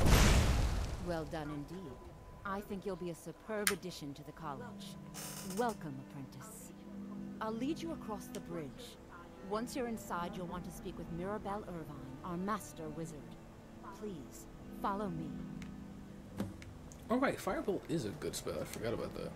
behind. Well done indeed. I think you'll be a superb addition to the college. Welcome, apprentice. I'll lead you across the bridge. Once you're inside, you'll want to speak with Mirabelle Ervine, our master wizard. Please, follow me. Alright, Firebolt is a good spell. I forgot about that.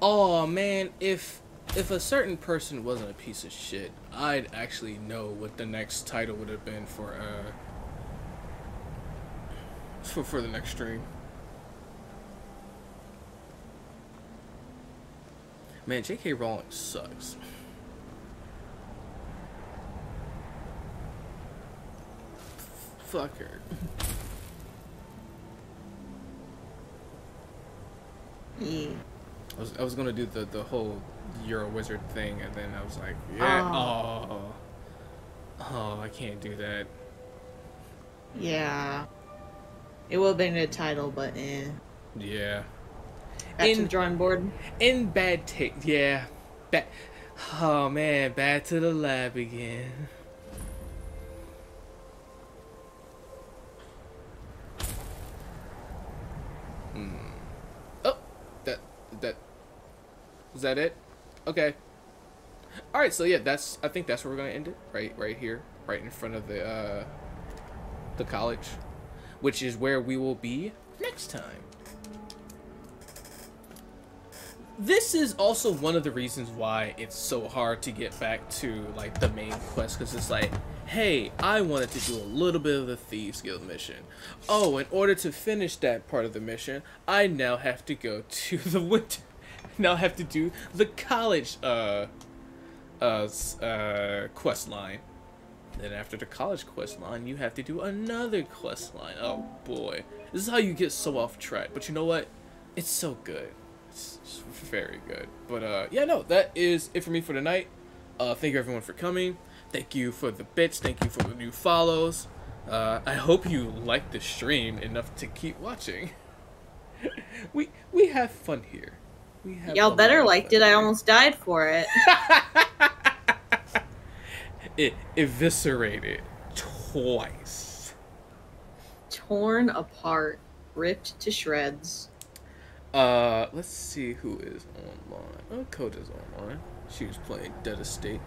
Oh man, if if a certain person wasn't a piece of shit, I'd actually know what the next title would have been for uh for for the next stream. Man, J.K. Rowling sucks. Fuck her. Yeah. I was, I was gonna do the, the whole you're a wizard thing, and then I was like, yeah, oh, oh, oh I can't do that. Yeah. It would have been a good title, but eh. Yeah. Back to the drawing board. In bad taste, yeah. Back. Oh man, back to the lab again. Hmm. Oh, that that is that it? Okay. All right, so yeah, that's I think that's where we're gonna end it. Right, right here, right in front of the uh, the college, which is where we will be next time. This is also one of the reasons why it's so hard to get back to like the main quest because it's like, hey, I wanted to do a little bit of the Thieves Guild mission. Oh, in order to finish that part of the mission, I now have to go to the winter. Now have to do the college uh uh uh quest line. Then after the college quest line, you have to do another quest line. Oh boy, this is how you get so off track. But you know what? It's so good. It's, it's very good. But uh, yeah, no, that is it for me for tonight. Uh, thank you everyone for coming. Thank you for the bits. Thank you for the new follows. Uh, I hope you liked the stream enough to keep watching. we we have fun here. We have Y'all better liked it. I almost died for it. it eviscerated twice. Torn apart, ripped to shreds. Uh, let's see who is online. Oh, Koda's online. She was playing Dead Estate.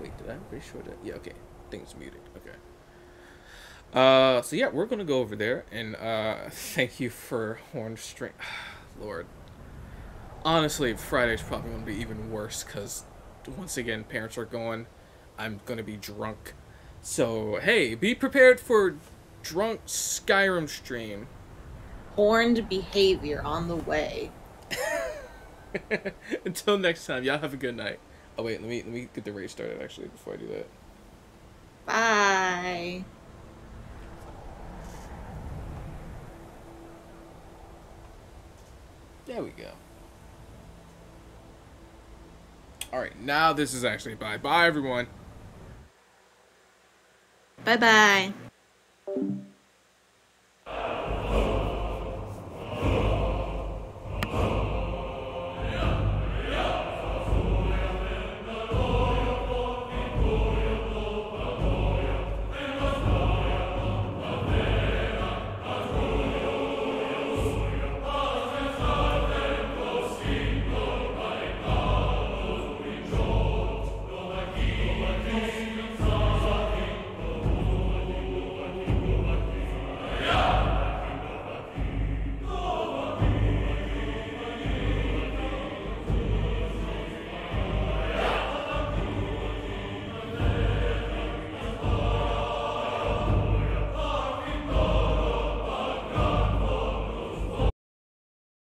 Wait, did I? I'm pretty sure that. Yeah, okay. Things muted. Okay. Uh, so yeah, we're gonna go over there and uh, thank you for Horn String. Lord. Honestly, Friday's probably gonna be even worse because once again, parents are going. I'm gonna be drunk. So hey, be prepared for drunk Skyrim stream. Horned behavior on the way. Until next time, y'all have a good night. Oh wait, let me let me get the raid started actually before I do that. Bye. There we go. All right, now this is actually bye. Bye everyone. 拜拜。